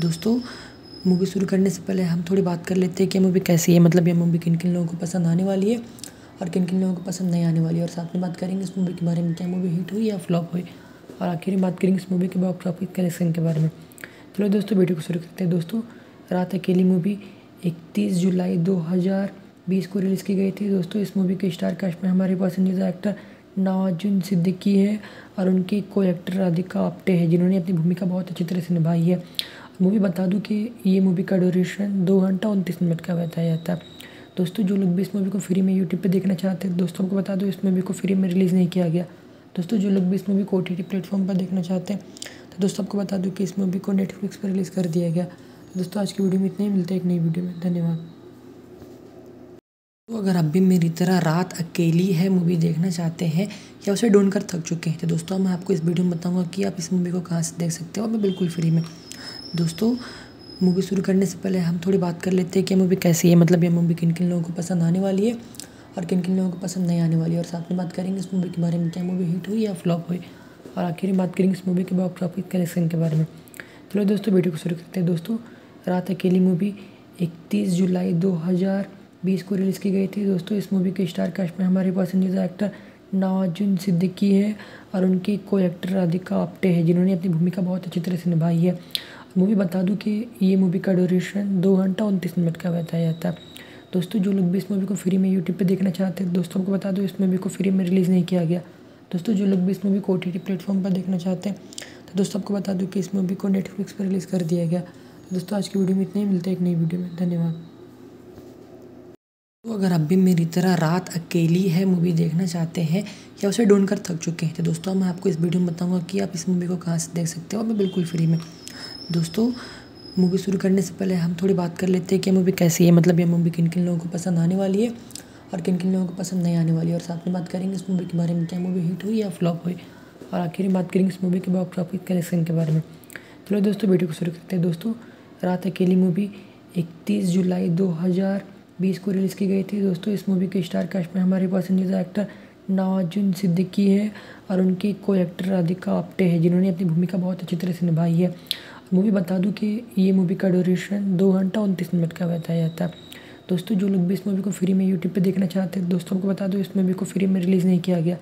दोस्तों, मूवी शुरू करने से पहले हम थोड़ी बात कर लेते हैं कि मूवी कैसी है। मतलब ये मूवी किन किन लोगों को पसंद आने वाली है और किन किन लोगों को पसंद नहीं आने वाली है। और साथ में बात करेंगे इस मूवी के बारे में, क्या मूवी हिट हुई या फ्लॉप हुई। और आखिर में बात करेंगे इस मूवी के बॉक्स ऑफ़िस कलेक्शन के बारे में। चलो दोस्तों, वीडियो को शुरू करते हैं। दोस्तों, रात अकेली मूवी, इकतीस जुलाई दो हज़ार बीस को रिलीज़ की गई थी। दोस्तों, इस मूवी के स्टार कास्ट में हमारे पसंदीदा एक्टर नवाजुन सिद्दीकी है और उनकी को एक्टर राधिका आप्टे है, जिन्होंने अपनी भूमिका बहुत अच्छी तरह से निभाई है। मूवी बता दूँ कि ये मूवी का ड्यूरेशन दो घंटा उनतीस मिनट का बताया जाता है। दोस्तों, जो लोग भी इस मूवी को फ्री में यूट्यूब पे देखना चाहते हैं, दोस्तों को बता दो, इस मूवी को फ्री में रिलीज़ नहीं किया गया। दोस्तों, जो लोग भी इस मूवी को ओ टी प्लेटफॉर्म पर देखना चाहते हैं तो दोस्तों, आपको बता दूँ कि इस मूवी को नेटफ्लिक्स पर रिलीज़ कर दिया गया। दोस्तों, आज की वीडियो में इतना ही। मिलता है एक नई वीडियो में। धन्यवाद। तो अगर आप भी मेरी तरह रात अकेली है मूवी देखना चाहते हैं, या उसे ढूंढ कर थक चुके हैं तो दोस्तों मैं आपको इस वीडियो में बताऊँगा कि आप इस मूवी को कहाँ से देख सकते हो। और मैं बिल्कुल फ्री में। दोस्तों मूवी शुरू करने से पहले हम थोड़ी बात कर लेते हैं कि मूवी कैसी है मतलब ये मूवी किन किन लोगों को पसंद आने वाली है और किन किन लोगों को पसंद नहीं आने वाली है। और साथ में बात करेंगे इस मूवी के बारे में, क्या मूवी हिट हुई या फ्लॉप हुई। और आखिर में बात करेंगे इस मूवी के बॉक्स ऑफ़िस कलेक्शन के बारे में। चलो दोस्तों वीडियो को शुरू करते हैं। दोस्तों, रात अकेली मूवी इकतीस जुलाई दो हज़ार बीस को रिलीज़ की गई थी। दोस्तों, इस मूवी के स्टार कास्ट में हमारे पसंदीदा एक्टर नवाजुन सिद्दीकी है और उनकी को एक्टर राधिका आप्टे है, जिन्होंने अपनी भूमिका बहुत अच्छी तरह से निभाई है। मूवी बता दूँ कि ये मूवी का ड्यूरेशन दो घंटा उनतीस मिनट का बताया जाता है। दोस्तों, जो लोग भी इस मूवी को फ्री में यूट्यूब पे देखना चाहते हैं, दोस्तों को बता दो, इस मूवी को फ्री में रिलीज़ नहीं किया गया। दोस्तों, जो लोग भी इस मूवी को ओ टी प्लेटफॉर्म पर देखना चाहते हैं तो दोस्तों, आपको बता दूँ कि इस मूवी को नेटफ्लिक्स पर रिलीज़ कर दिया गया। तो दोस्तों, आज की वीडियो में इतना ही। मिलता है एक नई वीडियो में। धन्यवाद। तो अगर आप भी मेरी तरह रात अकेली है मूवी देखना चाहते हैं, या उसे ढूंढ कर थक चुके हैं तो दोस्तों मैं आपको इस वीडियो में बताऊँगा कि आप इस मूवी को कहाँ से देख सकते हो। और बिल्कुल फ्री में। दोस्तों मूवी शुरू करने से पहले हम थोड़ी बात कर लेते हैं कि मूवी कैसी है। मतलब ये मूवी किन किन लोगों को पसंद आने वाली है और किन किन लोगों को पसंद नहीं आने वाली है। और साथ में बात करेंगे इस मूवी के बारे में, क्या मूवी हिट हुई या फ्लॉप हुई। और आखिर में बात करेंगे इस मूवी के बॉक्स ऑफ़िस कलेक्शन के बारे में। चलो दोस्तों वीडियो को शुरू करते हैं। दोस्तों, रात अकेली मूवी इकतीस जुलाई दो हज़ार बीस को रिलीज़ की गई थी। दोस्तों, इस मूवी के स्टार कास्ट में हमारे पसंदीदा एक्टर नवाजुन सिद्दीकी है और उनकी को एक्टर राधिका आप्टे है, जिन्होंने अपनी भूमिका बहुत अच्छी तरह से निभाई है। मूवी बता दूँ कि ये मूवी का ड्यूरेशन दो घंटा उनतीस मिनट का बताया जाता है। दोस्तों, जो लोग भी इस मूवी को फ्री में यूट्यूब पे देखना चाहते हैं, दोस्तों को बता दो, इस मूवी को फ्री में रिलीज़ नहीं किया गया।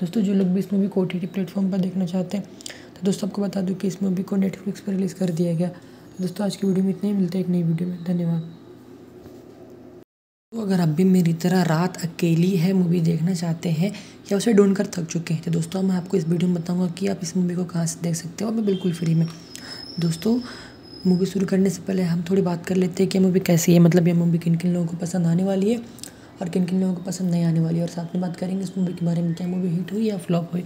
दोस्तों, जो लोग भी इस मूवी को ओ टी प्लेटफॉर्म पर देखना चाहते हैं तो दोस्तों, आपको बता दूँ कि इस मूवी को नेटफ्लिक्स पर रिलीज़ कर दिया गया। तो दोस्तों, आज की वीडियो में इतना ही, मिलता है एक नई वीडियो में। धन्यवाद। तो अगर आप भी मेरी तरह रात अकेली है मूवी देखना चाहते हैं, या उसे ढूंढ कर थक चुके हैं तो दोस्तों मैं आपको इस वीडियो में बताऊँगा कि आप इस मूवी को कहाँ से देख सकते हो। मैं बिल्कुल फ्री में। दोस्तों, मूवी शुरू करने से पहले हम थोड़ी बात कर लेते हैं कि मूवी कैसी है। मतलब ये मूवी किन किन लोगों को पसंद आने वाली है और किन किन लोगों को पसंद नहीं आने वाली है। और साथ में बात करेंगे इस मूवी के बारे में, क्या मूवी हिट हुई या फ्लॉप हुई।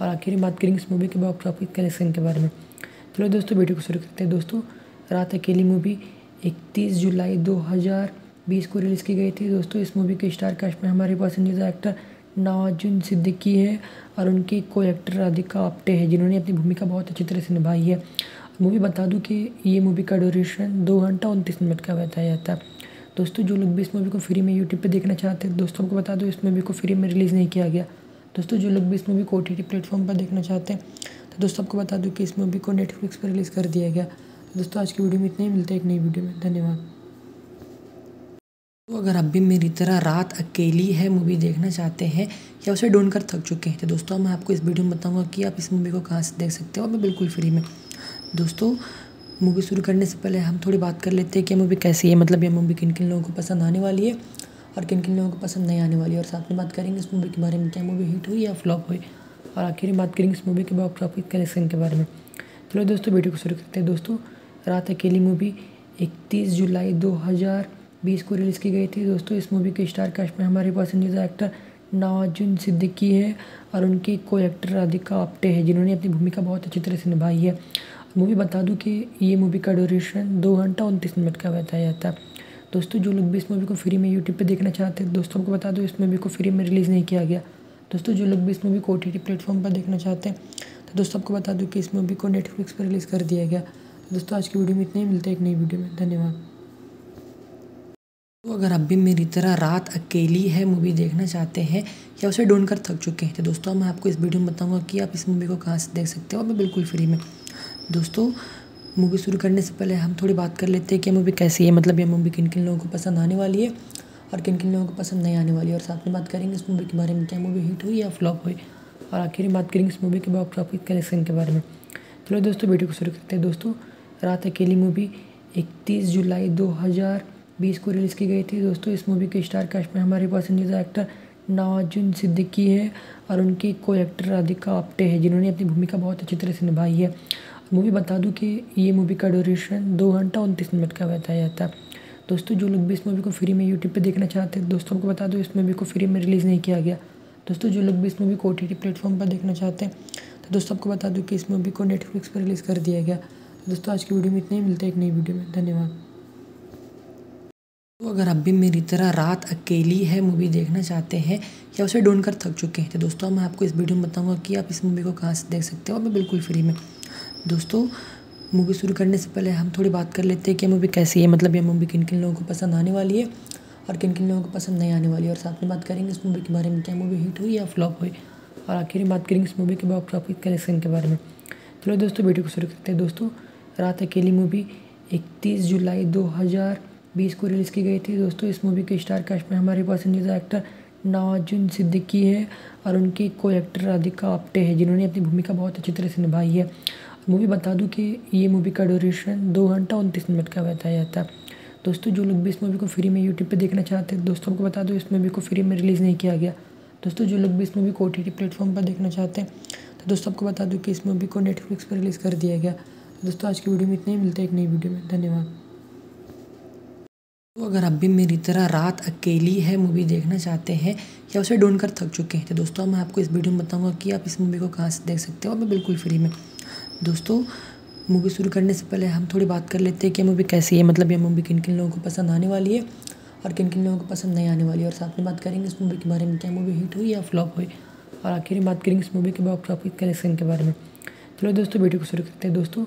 और आखिर में बात करेंगे इस मूवी के बॉक्स ऑफ़िस कलेक्शन के बारे में। चलो दोस्तों, वीडियो को शुरू करते हैं। दोस्तों, रात अकेली मूवी, इकतीस जुलाई दो हज़ार बीस को रिलीज़ की गई थी। दोस्तों, इस मूवी के स्टार कास्ट में हमारे पसंदीदा एक्टर नवाजुन सिद्दीकी है और उनकी को एक्टर राधिका आप्टे है, जिन्होंने अपनी भूमिका बहुत अच्छी तरह से निभाई है। मूवी बता दूँ कि ये मूवी का ड्यूरेशन दो घंटा उनतीस मिनट का बताया जाता है। दोस्तों, जो लोग भी इस मूवी को फ्री में यूट्यूब पे देखना चाहते हैं, दोस्तों को बता दो, इस मूवी को फ्री में रिलीज़ नहीं किया गया। दोस्तों, जो लोग भी इस मूवी को ओ टी प्लेटफॉर्म पर देखना चाहते हैं तो दोस्तों, आपको बता दूँ कि इस मूवी को नेटफ्लिक्स पर रिलीज़ कर दिया गया। दोस्तों, आज की वीडियो में इतना ही, मिलता है एक नई वीडियो में। धन्यवाद। तो अगर आप भी मेरी तरह रात अकेली है मूवी देखना चाहते हैं, या उसे ढूंढ कर थक चुके हैं तो दोस्तों मैं आपको इस वीडियो में बताऊँगा कि आप इस मूवी को कहाँ से देख सकते हो। और बिल्कुल फ्री में। दोस्तों मूवी शुरू करने से पहले हम थोड़ी बात कर लेते हैं कि मूवी कैसी है। मतलब ये मूवी किन किन लोगों को पसंद आने वाली है और किन किन लोगों को पसंद नहीं आने वाली है। और साथ में बात करेंगे इस मूवी के बारे में, क्या मूवी हिट हुई या फ्लॉप हुई। और आखिर में बात करेंगे इस मूवी के बॉक्स ऑफ़िस कलेक्शन के बारे में। चलो दोस्तों वीडियो को शुरू करते हैं। दोस्तों, रात अकेली मूवी इकतीस जुलाई दो हज़ार बीस को रिलीज़ की गई थी। दोस्तों, इस मूवी के स्टार कास्ट में हमारे पसंदीदा एक्टर नवाजुन सिद्दीकी है और उनकी को एक्टर राधिका आप्टे है, जिन्होंने अपनी भूमिका बहुत अच्छी तरह से निभाई है। मूवी बता दूँ कि ये मूवी का ड्यूरेशन दो घंटा उनतीस मिनट का बताया जाता है। दोस्तों, जो लोग भी इस मूवी को फ्री में यूट्यूब पे देखना चाहते हैं, दोस्तों को बता दो, इस मूवी को फ्री में रिलीज़ नहीं किया गया। दोस्तों, जो लोग भी इस मूवी को ओ टी प्लेटफॉर्म पर देखना चाहते हैं तो दोस्तों, आपको बता दूँ कि इस मूवी को नेटफ्लिक्स पर रिलीज़ कर दिया गया। दोस्तों, आज की वीडियो में इतना ही। मिलता है एक नई वीडियो में। धन्यवाद। तो अगर आप भी मेरी तरह रात अकेली है मूवी देखना चाहते हैं, या उसे ढूंढ कर थक चुके हैं तो दोस्तों मैं आपको इस वीडियो में बताऊँगा कि आप इस मूवी को कहाँ से देख सकते हो। और मैं बिल्कुल फ्री में। दोस्तों, मूवी शुरू करने से पहले हम थोड़ी बात कर लेते हैं कि मूवी कैसी है। मतलब ये मूवी किन किन लोगों को पसंद आने वाली है और किन किन लोगों को पसंद नहीं आने वाली है। और साथ में बात करेंगे इस मूवी के बारे में, क्या मूवी हिट हुई या फ्लॉप हुई। और आखिर में बात करेंगे इस मूवी के बॉक्स ऑफ़िस कलेक्शन के बारे में। चलो दोस्तों, वीडियो को शुरू करते हैं। दोस्तों, रात अकेली मूवी, इकतीस जुलाई दो हज़ार बीस को रिलीज़ की गई थी। दोस्तों, इस मूवी के स्टार कास्ट में हमारे पसंदीदा एक्टर नवाजुन सिद्दीकी है और उनकी को एक्टर राधिका आप्टे है, जिन्होंने अपनी भूमिका बहुत अच्छी तरह से निभाई है। मूवी बता दूँ कि ये मूवी का ड्यूरेशन दो घंटा उनतीस मिनट का बताया जाता है। दोस्तों, जो लोग भी इस मूवी को फ्री में यूट्यूब पे देखना चाहते हैं, दोस्तों को बता दो, इस मूवी को फ्री में रिलीज़ नहीं किया गया। दोस्तों, जो लोग भी इस मूवी को ओ टी प्लेटफॉर्म पर देखना चाहते हैं तो दोस्तों, आपको बता दूँ कि इस मूवी को नेटफ्लिक्स पर रिलीज़ कर दिया गया। दोस्तों, आज की वीडियो में इतना ही, मिलता है एक नई वीडियो में। धन्यवाद। तो अगर आप भी मेरी तरह रात अकेली है मूवी देखना चाहते हैं, या उसे ढूंढ कर थक चुके हैं तो दोस्तों मैं आपको इस वीडियो में बताऊँगा कि आप इस मूवी को कहाँ से देख सकते हो। और मैं बिल्कुल फ्री में। दोस्तों मूवी शुरू करने से पहले हम थोड़ी बात कर लेते हैं कि मूवी कैसी है मतलब ये मूवी किन किन लोगों को पसंद आने वाली है और किन किन लोगों को पसंद नहीं आने वाली है। और साथ में बात करेंगे इस मूवी के बारे में, क्या मूवी हिट हुई या फ्लॉप हुई। और आखिर में बात करेंगे इस मूवी के बॉक्स ऑफ़िस कलेक्शन के बारे में। चलो दोस्तों वीडियो को शुरू करते हैं। दोस्तों, रात अकेली मूवी इकतीस जुलाई दो हज़ार बीस को रिलीज़ की गई थी। दोस्तों, इस मूवी के स्टार कास्ट में हमारे पसंदीदा एक्टर नवाजुन सिद्दीकी है और उनकी को एक्टर राधिका आप्टे है, जिन्होंने अपनी भूमिका बहुत अच्छी तरह से निभाई है। मूवी बता दूँ कि ये मूवी का ड्यूरेशन दो घंटा उनतीस मिनट का बताया जाता है। दोस्तों, जो लोग भी इस मूवी को फ्री में यूट्यूब पे देखना चाहते हैं, दोस्तों को बता दो, इस मूवी को फ्री में रिलीज़ नहीं किया गया। दोस्तों, जो लोग भी इस मूवी को ओ टी प्लेटफॉर्म पर देखना चाहते हैं तो दोस्तों, आपको बता दूँ कि इस मूवी को नेटफ्लिक्स पर रिलीज़ कर दिया गया। दोस्तों, आज की वीडियो में इतना ही। मिलता है एक नई वीडियो में। धन्यवाद। तो अगर आप भी मेरी तरह रात अकेली है मूवी देखना चाहते हैं, या उसे ढूंढ कर थक चुके हैं तो दोस्तों मैं आपको इस वीडियो में बताऊँगा कि आप इस मूवी को कहाँ से देख सकते हो। और मैं बिल्कुल फ्री में। दोस्तों मूवी शुरू करने से पहले हम थोड़ी बात कर लेते हैं कि मूवी कैसी है। मतलब ये मूवी किन किन लोगों को पसंद आने वाली है और किन किन लोगों को पसंद नहीं आने वाली है। और साथ में बात करेंगे इस मूवी के बारे में, क्या मूवी हिट हुई या फ्लॉप हुई। और आखिर में बात करेंगे इस मूवी के बॉक्स ऑफ़िस कलेक्शन के बारे में। चलो दोस्तों वीडियो को शुरू करते हैं। दोस्तों,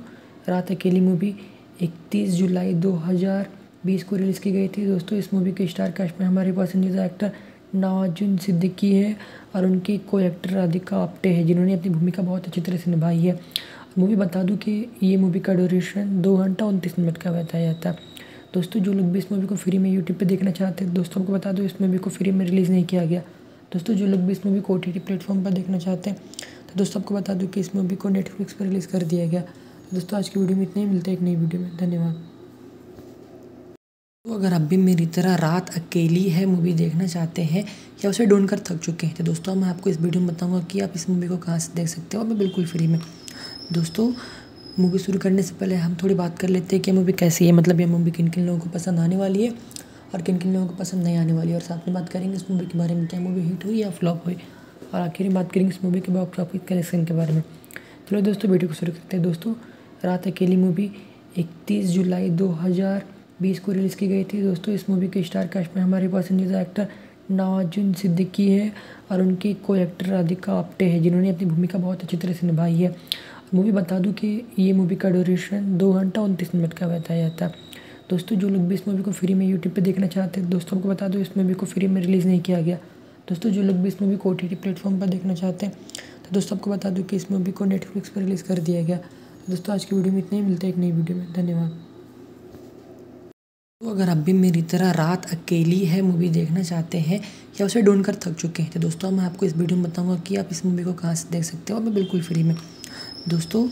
रात अकेली मूवी इकतीस जुलाई दो हज़ार बीस को रिलीज़ की गई थी। दोस्तों, इस मूवी के स्टार कास्ट में हमारे पसंदीदा एक्टर नवाजुन सिद्दीकी है और उनकी को एक्टर राधिका आप्टे है, जिन्होंने अपनी भूमिका बहुत अच्छी तरह से निभाई है। मूवी बता दूँ कि ये मूवी का ड्यूरेशन दो घंटा उनतीस मिनट का बताया जाता है। दोस्तों, जो लोग भी इस मूवी को फ्री में यूट्यूब पे देखना चाहते हैं, दोस्तों को बता दो, इस मूवी को फ्री में रिलीज़ नहीं किया गया। दोस्तों, जो लोग भी इस मूवी को ओ टी प्लेटफॉर्म पर देखना चाहते हैं तो दोस्तों, आपको बता दूँ कि इस मूवी को नेटफ्लिक्स पर रिलीज़ कर दिया गया। दोस्तों, आज की वीडियो में इतना ही, मिलता है एक नई वीडियो में। धन्यवाद। तो अगर आप भी मेरी तरह रात अकेली है मूवी देखना चाहते हैं, या उसे ढूंढ कर थक चुके हैं तो दोस्तों मैं आपको इस वीडियो में बताऊँगा कि आप इस मूवी को कहाँ से देख सकते हो। और बिल्कुल फ्री में। दोस्तों मूवी शुरू करने से पहले हम थोड़ी बात कर लेते हैं कि मूवी कैसी है। मतलब ये मूवी किन किन लोगों को पसंद आने वाली है और किन किन लोगों को पसंद नहीं आने वाली है। और साथ में बात करेंगे इस मूवी के बारे में, क्या मूवी हिट हुई या फ्लॉप हुई। और आखिर में बात करेंगे इस मूवी के बॉक्स ऑफ़िस कलेक्शन के बारे में। चलो दोस्तों वीडियो को शुरू करते हैं। दोस्तों, रात अकेली मूवी इकतीस जुलाई दो हज़ार बीस को रिलीज़ की गई थी। दोस्तों, इस मूवी के स्टार कास्ट में हमारे पसंदीदा एक्टर नवाजुन सिद्दीकी है और उनकी को एक्टर राधिका आप्टे है, जिन्होंने अपनी भूमिका बहुत अच्छी तरह से निभाई है। मूवी बता दूँ कि ये मूवी का ड्यूरेशन दो घंटा उनतीस मिनट का बताया जाता है। दोस्तों, जो लोग भी इस मूवी को फ्री में यूट्यूब पे देखना चाहते हैं, दोस्तों को बता दो इस मूवी को फ्री में रिलीज़ नहीं किया गया। दोस्तों, जो लोग भी इस मूवी को ओ टी प्लेटफॉर्म पर देखना चाहते हैं तो दोस्तों, आपको बता दूँ कि इस मूवी को नेटफ्लिक्स पर रिलीज़ कर दिया गया। दोस्तों, आज की वीडियो में इतना ही, मिलता है एक नई वीडियो में। धन्यवाद। तो अगर आप भी मेरी तरह रात अकेली है मूवी देखना चाहते हैं, या उसे ढूंढ कर थक चुके हैं तो दोस्तों मैं आपको इस वीडियो में बताऊँगा कि आप इस मूवी को कहाँ से देख सकते हो। मैं बिल्कुल फ्री में। दोस्तों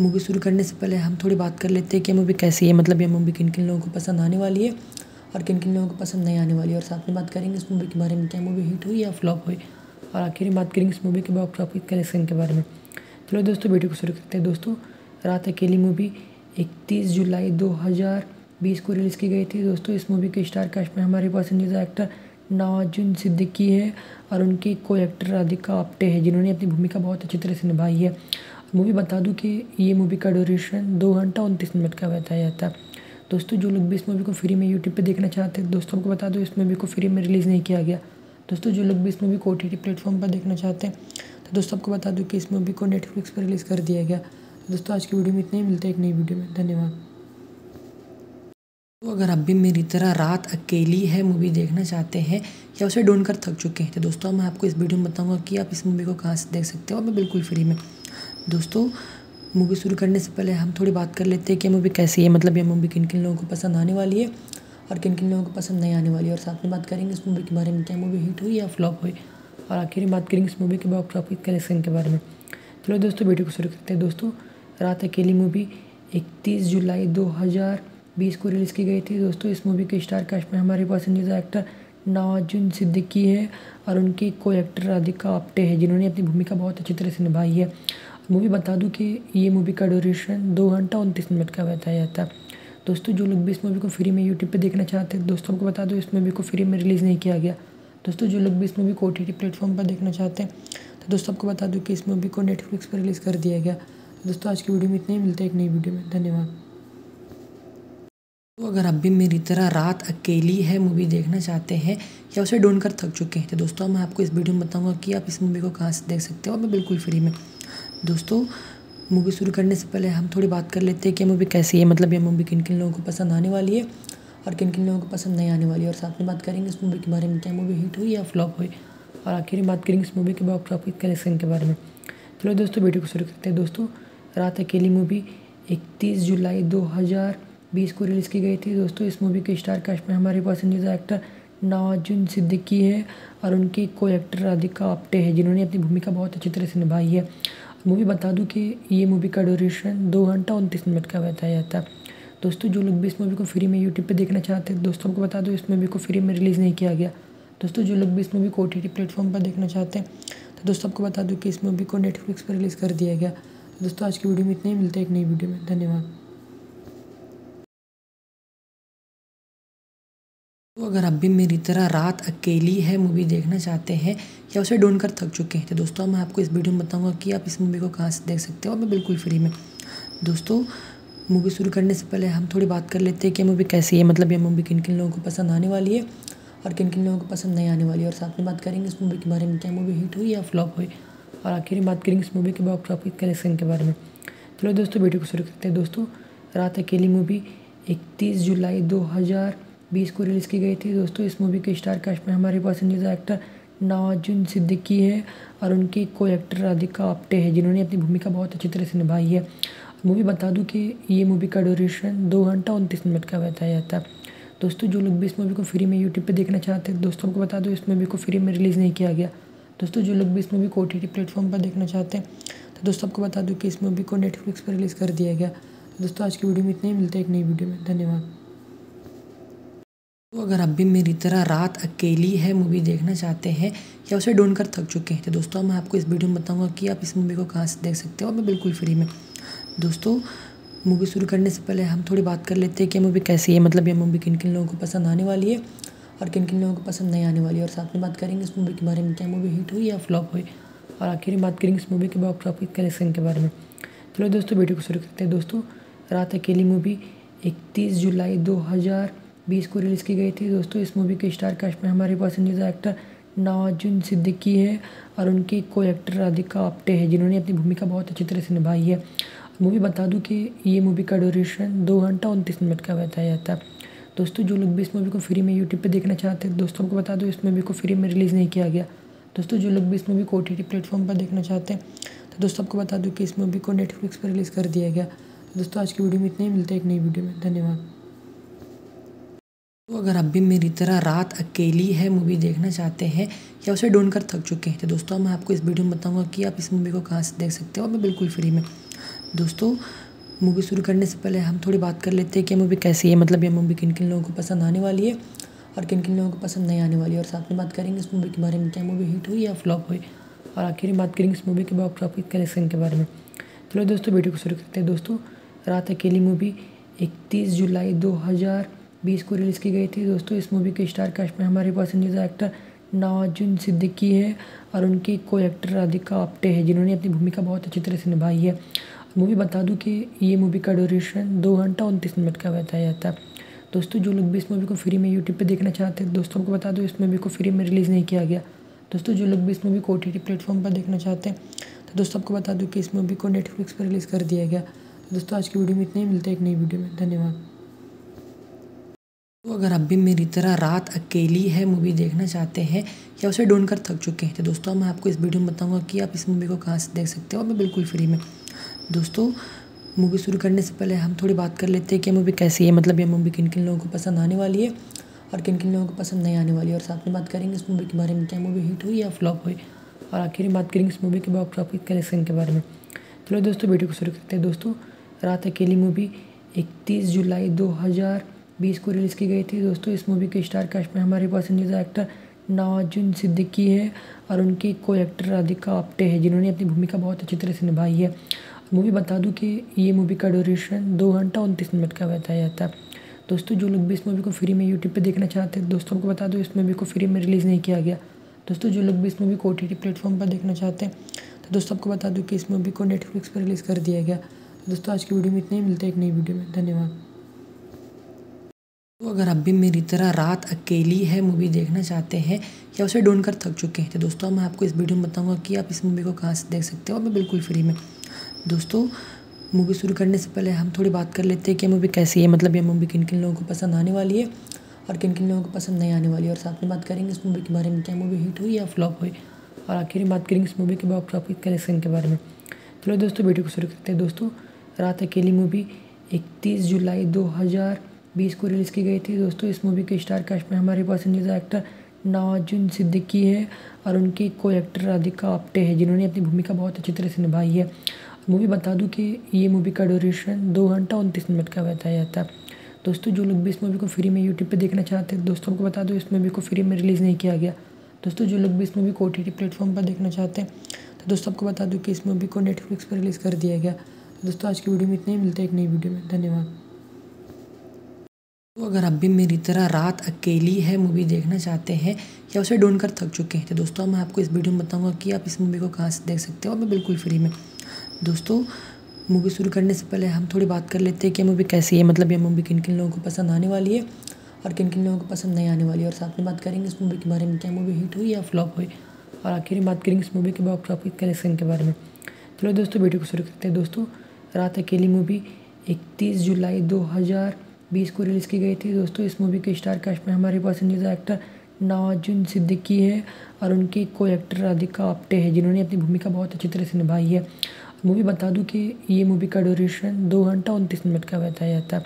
मूवी शुरू करने से पहले हम थोड़ी बात कर लेते हैं कि मूवी कैसी है। मतलब ये मूवी किन किन लोगों को पसंद आने वाली है और किन किन लोगों को पसंद नहीं आने वाली है। और साथ में बात करेंगे इस मूवी के बारे में, क्या मूवी हिट हुई या फ्लॉप हुई। और आखिर में बात करेंगे इस मूवी के बॉक्स ऑफ़िस कलेक्शन के बारे में। चलो दोस्तों वीडियो को शुरू करते हैं। दोस्तों, रात अकेली मूवी इकतीस जुलाई दो हज़ार बीस को रिलीज़ की गई थी। दोस्तों, इस मूवी के स्टार कास्ट में हमारे पसंदीदा एक्टर नवाजुन सिद्दीकी है और उनकी को एक्टर राधिका आप्टे है, जिन्होंने अपनी भूमिका बहुत अच्छी तरह से निभाई है। मूवी बता दूँ कि ये मूवी का ड्यूरेशन दो घंटा उनतीस मिनट का बताया जाता है। दोस्तों, जो लोग भी इस मूवी को फ्री में यूट्यूब पे देखना चाहते हैं, दोस्तों को बता दो इस मूवी को फ्री में रिलीज़ नहीं किया गया। दोस्तों, जो लोग भी इस मूवी को ओ टी प्लेटफॉर्म पर देखना चाहते हैं तो दोस्तों आपको बता दूँ कि इस मूवी को नेटफ्लिक्स पर रिलीज़ कर दिया गया। दोस्तों, आज की वीडियो में इतना ही। मिलता है एक नई वीडियो में। धन्यवाद। तो अगर आप भी मेरी तरह रात अकेली है मूवी देखना चाहते हैं, या उसे ढूंढ कर थक चुके हैं तो दोस्तों मैं आपको इस वीडियो में बताऊँगा कि आप इस मूवी को कहाँ से देख सकते हो। और मैं बिल्कुल फ्री में। दोस्तों मूवी शुरू करने से पहले हम थोड़ी बात कर लेते हैं कि मूवी कैसी है मतलब ये मूवी किन किन लोगों को पसंद आने वाली है और किन किन लोगों को पसंद नहीं आने वाली है। और साथ में बात करेंगे इस मूवी के बारे में, क्या मूवी हिट हुई या फ्लॉप हुई। और आखिर में बात करेंगे इस मूवी के बॉक्स ऑफ़िस कलेक्शन के बारे में। चलो दोस्तों वीडियो को शुरू करते हैं। दोस्तों, रात अकेली मूवी इकतीस जुलाई दो हज़ार बीस को रिलीज़ की गई थी। दोस्तों, इस मूवी के स्टार कास्ट में हमारे पसंदीदा एक्टर नवाजुन सिद्दीकी है और उनकी को एक्टर राधिका आप्टे है, जिन्होंने अपनी भूमिका बहुत अच्छी तरह से निभाई है। मूवी बता दूँ कि ये मूवी का ड्यूरेशन दो घंटा उनतीस मिनट का बताया जाता है। दोस्तों, जो लोग भी इस मूवी को फ्री में यूट्यूब पे देखना चाहते हैं, दोस्तों को बता दो, इस मूवी को फ्री में रिलीज़ नहीं किया गया। दोस्तों, जो लोग भी इस मूवी को ओ टी प्लेटफॉर्म पर देखना चाहते हैं तो दोस्तों, आपको बता दूँ कि इस मूवी को नेटफ्लिक्स पर रिलीज़ कर दिया गया। दोस्तों, आज की वीडियो में इतना ही, मिलता है एक नई वीडियो में। धन्यवाद। तो अगर आप भी मेरी तरह रात अकेली है मूवी देखना चाहते हैं, या उसे ढूंढ कर थक चुके हैं तो दोस्तों मैं आपको इस वीडियो में बताऊँगा कि आप इस मूवी को कहाँ से देख सकते हो। और मैं बिल्कुल फ्री में। दोस्तों मूवी शुरू करने से पहले हम थोड़ी बात कर लेते हैं कि मूवी कैसी है मतलब ये मूवी किन किन लोगों को पसंद आने वाली है और किन किन लोगों को पसंद नहीं आने वाली है। और साथ में बात करेंगे इस मूवी के बारे में, क्या मूवी हिट हुई या फ्लॉप हुई। और आखिर में बात करेंगे इस मूवी के बॉक्स ऑफ़िस कलेक्शन के बारे में। चलो दोस्तों वीडियो को शुरू करते हैं। दोस्तों, रात अकेली मूवी इकतीस जुलाई दो हज़ार बीस को रिलीज़ की गई थी। दोस्तों, इस मूवी के स्टार कास्ट में हमारे पसंदीदा एक्टर नवाजुन सिद्दीकी है और उनकी को एक्टर राधिका आप्टे है, जिन्होंने अपनी भूमिका बहुत अच्छी तरह से निभाई है। मूवी बता दूँ कि ये मूवी का ड्यूरेशन दो घंटा उनतीस मिनट का बताया जाता है। दोस्तों, जो लोग भी इस मूवी को फ्री में यूट्यूब पे देखना चाहते हैं, दोस्तों को बता दो, इस मूवी को फ्री में रिलीज़ नहीं किया गया। दोस्तों, जो लोग भी इस मूवी को ओ टी प्लेटफॉर्म पर देखना चाहते हैं तो दोस्तों, आपको बता दूँ कि इस मूवी को नेटफ्लिक्स पर रिलीज़ कर दिया गया। दोस्तों, आज की वीडियो में इतना ही, मिलता है एक नई वीडियो में। धन्यवाद। तो अगर आप भी मेरी तरह रात अकेली है मूवी देखना चाहते हैं, या उसे ढूंढ कर थक चुके हैं तो दोस्तों मैं आपको इस वीडियो में बताऊँगा कि आप इस मूवी को कहाँ से देख सकते हो। और मैं बिल्कुल फ्री में। दोस्तों, मूवी शुरू करने से पहले हम थोड़ी बात कर लेते हैं कि मूवी कैसी है। मतलब ये मूवी किन किन लोगों को पसंद आने वाली है और किन किन लोगों को पसंद नहीं आने वाली है। और साथ में बात करेंगे इस मूवी के बारे में, क्या मूवी हिट हुई या फ्लॉप हुई। और आखिर में बात करेंगे इस मूवी के बॉक्स ऑफ़िस कलेक्शन के बारे में। चलो दोस्तों, वीडियो को शुरू करते हैं। दोस्तों, रात अकेली मूवी, इकतीस जुलाई दो हज़ार बीस को रिलीज़ की गई थी। दोस्तों, इस मूवी के स्टार कास्ट में हमारे पसंदीदा एक्टर नवाजुन सिद्दीकी है और उनकी को एक्टर राधिका आप्टे है, जिन्होंने अपनी भूमिका बहुत अच्छी तरह से निभाई है। मूवी बता दूँ कि ये मूवी का ड्यूरेशन दो घंटा उनतीस मिनट का बताया जाता है। दोस्तों, जो लोग भी इस मूवी को फ्री में यूट्यूब पे देखना चाहते हैं, दोस्तों को बता दो, इस मूवी को फ्री में रिलीज़ नहीं किया गया। दोस्तों, जो लोग भी इस मूवी को ओ टी प्लेटफॉर्म पर देखना चाहते हैं तो दोस्तों आपको बता दूँ कि इस मूवी को नेटफ्लिक्स पर रिलीज़ कर दिया गया। दोस्तों, आज की वीडियो में इतना ही, मिलता है एक नई वीडियो में। धन्यवाद। तो अगर आप भी मेरी तरह रात अकेली है मूवी देखना चाहते हैं, या उसे ढूंढ कर थक चुके हैं तो दोस्तों मैं आपको इस वीडियो में बताऊँगा कि आप इस मूवी को कहाँ से देख सकते हो। और मैं बिल्कुल फ्री में। दोस्तों, मूवी शुरू करने से पहले हम थोड़ी बात कर लेते हैं कि मूवी कैसी है। मतलब ये मूवी किन किन लोगों को पसंद आने वाली है और किन किन लोगों को पसंद नहीं आने वाली है। और साथ में बात करेंगे इस मूवी के बारे में, क्या मूवी हिट हुई या फ्लॉप हुई। और आखिर में बात करेंगे इस मूवी के बॉक्स ऑफ़िस कलेक्शन के बारे में। चलो दोस्तों, वीडियो को शुरू करते हैं। दोस्तों, रात अकेली मूवी, इकतीस जुलाई दो हज़ार बीस को रिलीज़ की गई थी। दोस्तों, इस मूवी के स्टार कास्ट में हमारे पसंदीदा एक्टर नवाजुन सिद्दीकी है और उनकी को एक्टर राधिका आप्टे है, जिन्होंने अपनी भूमिका बहुत अच्छी तरह से निभाई है। मूवी बता दूँ कि ये मूवी का ड्यूरेशन दो घंटा उनतीस मिनट का बताया जाता है। दोस्तों, जो लोग भी इस मूवी को फ्री में यूट्यूब पे देखना चाहते हैं, दोस्तों को बता दो, इस मूवी को फ्री में रिलीज़ नहीं किया गया। दोस्तों, जो लोग भी इस मूवी को ओ टी प्लेटफॉर्म पर देखना चाहते हैं तो दोस्तों, आपको बता दूँ कि इस मूवी को नेटफ्लिक्स पर रिलीज़ कर दिया गया। दोस्तों, आज की वीडियो में इतना ही, मिलता है एक नई वीडियो में। धन्यवाद। तो अगर आप भी मेरी तरह रात अकेली है मूवी देखना चाहते हैं, या उसे ढूंढ कर थक चुके हैं तो दोस्तों मैं आपको इस वीडियो में बताऊँगा कि आप इस मूवी को कहाँ से देख सकते हो। और मैं बिल्कुल फ्री में। दोस्तों मूवी शुरू करने से पहले हम थोड़ी बात कर लेते हैं कि मूवी कैसी है। मतलब ये मूवी किन किन लोगों को पसंद आने वाली है और किन किन लोगों को पसंद नहीं आने वाली है। और साथ में बात करेंगे इस मूवी के बारे में, क्या मूवी हिट हुई या फ्लॉप हुई। और आखिर में बात करेंगे इस मूवी के बॉक्स ऑफ़िस कलेक्शन के बारे में। चलो दोस्तों वीडियो को शुरू करते हैं। दोस्तों, रात अकेली मूवी इकतीस जुलाई दो हज़ार बीस को रिलीज़ की गई थी। दोस्तों, इस मूवी के स्टार कास्ट में हमारे पसंदीदा एक्टर नवाजुन सिद्दीकी है और उनकी को एक्टर राधिका आप्टे है, जिन्होंने अपनी भूमिका बहुत अच्छी तरह से निभाई है। मूवी बता दूँ कि ये मूवी का ड्यूरेशन दो घंटा उनतीस मिनट का बताया जाता है। दोस्तों, जो लोग भी इस मूवी को फ्री में यूट्यूब पे देखना चाहते हैं, दोस्तों को बता दो, इस मूवी को फ्री में रिलीज़ नहीं किया गया। दोस्तों, जो लोग भी इस मूवी को ओ टी प्लेटफॉर्म पर देखना चाहते हैं तो दोस्तों, आपको बता दूँ कि इस मूवी को नेटफ्लिक्स पर रिलीज़ कर दिया गया। तो दोस्तों, आज की वीडियो में इतने ही। मिलते हैं एक नई वीडियो में। धन्यवाद। तो अगर आप भी मेरी तरह रात अकेली है मूवी देखना चाहते हैं, या उसे ढूंढ कर थक चुके हैं तो दोस्तों मैं आपको इस वीडियो में बताऊँगा कि आप इस मूवी को कहाँ से देख सकते हो। और मैं बिल्कुल फ्री में। दोस्तों मूवी शुरू करने से पहले हम थोड़ी बात कर लेते हैं कि मूवी कैसी है। मतलब ये मूवी किन किन लोगों को पसंद आने वाली है और किन किन लोगों को पसंद नहीं आने वाली है। और साथ में बात करेंगे इस मूवी के बारे में, क्या मूवी हिट हुई या फ्लॉप हुई। और आखिर में बात करेंगे इस मूवी के बॉक्स ऑफ़िस कलेक्शन के बारे में। चलो दोस्तों वीडियो को शुरू करते हैं। दोस्तों, रात अकेली मूवी इकतीस जुलाई दो हज़ार बीस को रिलीज़ की गई थी। दोस्तों, इस मूवी के स्टार कास्ट में हमारे पसंदीदा एक्टर नवाजुन सिद्दीकी है और उनकी को एक्टर राधिका आप्टे है, जिन्होंने अपनी भूमिका बहुत अच्छी तरह से निभाई है। मूवी बता दूँ कि ये मूवी का ड्यूरेशन दो घंटा उनतीस मिनट का बताया जाता है। दोस्तों, जो लोग भी इस मूवी को फ्री में यूट्यूब पे देखना चाहते हैं, दोस्तों को बता दो, इस मूवी को फ्री में रिलीज़ नहीं किया गया। दोस्तों, जो लोग भी इस मूवी को ओ टी प्लेटफॉर्म पर देखना चाहते हैं तो दोस्तों, आपको बता दूँ कि इस मूवी को नेटफ्लिक्स पर रिलीज़ कर दिया गया। तो दोस्तों, आज की वीडियो में इतने ही। मिलते हैं एक नई वीडियो में। धन्यवाद। तो अगर आप भी मेरी तरह रात अकेली है मूवी देखना चाहते हैं, या उसे ढूंढ कर थक चुके हैं तो दोस्तों मैं आपको इस वीडियो में बताऊँगा कि आप इस मूवी को कहाँ से देख सकते हो। और मैं बिल्कुल फ्री में। दोस्तों, मूवी शुरू करने से पहले हम थोड़ी बात कर लेते हैं कि मूवी कैसी है। मतलब ये मूवी किन किन लोगों को पसंद आने वाली है और किन किन लोगों को पसंद नहीं आने वाली है। और साथ में बात करेंगे इस मूवी के बारे में क्या मूवी हिट हुई या फ्लॉप हुई। और आखिर में बात करेंगे इस मूवी के बॉक्स ऑफ़िस कलेक्शन के बारे में। चलो दोस्तों, वीडियो को शुरू करते हैं। दोस्तों, रात अकेली मूवी, इकतीस जुलाई दो हज़ार बीस को रिलीज़ की गई थी। दोस्तों, इस मूवी के स्टार कास्ट में हमारे पसंदीदा एक्टर नवाजुन सिद्दीकी है और उनकी को एक्टर राधिका आप्टे है, जिन्होंने अपनी भूमिका बहुत अच्छी तरह से निभाई है। मूवी बता दूँ कि ये मूवी का ड्यूरेशन दो घंटा उनतीस मिनट का बताया जाता है। दोस्तों, जो लोग भी इस मूवी को फ्री में यूट्यूब पे देखना चाहते हैं, दोस्तों को बता दो, इस मूवी को फ्री में रिलीज़ नहीं किया गया। दोस्तों, जो लोग भी इस मूवी को ओ टी प्लेटफॉर्म पर देखना चाहते हैं तो दोस्तों, आपको बता दूँ कि इस मूवी को नेटफ्लिक्स पर रिलीज़ कर दिया गया। तो दोस्तों, आज की वीडियो में इतने ही, मिलते हैं एक नई वीडियो में। धन्यवाद। तो अगर आप भी मेरी तरह रात अकेली है मूवी देखना चाहते हैं, या उसे ढूंढ कर थक चुके हैं तो दोस्तों मैं आपको इस वीडियो में बताऊँगा कि आप इस मूवी को कहाँ से देख सकते हो। और बिल्कुल फ्री में। दोस्तों मूवी शुरू करने से पहले हम थोड़ी बात कर लेते हैं कि मूवी कैसी है। मतलब ये मूवी किन किन लोगों को पसंद आने वाली है और किन किन लोगों को पसंद नहीं आने वाली है। और साथ में बात करेंगे इस मूवी के बारे में, क्या मूवी हिट हुई या फ्लॉप हुई। और आखिर में बात करेंगे इस मूवी के बॉक्स ऑफ़िस कलेक्शन के बारे में। चलो दोस्तों वीडियो को शुरू करते हैं। दोस्तों, रात अकेली मूवी इकतीस जुलाई दो हज़ार बीस को रिलीज़ की गई थी। दोस्तों, इस मूवी के स्टार कास्ट में हमारे पसंदीदा एक्टर नवाजुन सिद्दीकी है और उनकी को एक्टर राधिका आप्टे है, जिन्होंने अपनी भूमिका बहुत अच्छी तरह से निभाई है। मूवी बता दूँ कि ये मूवी का ड्यूरेशन दो घंटा उनतीस मिनट का बताया जाता है।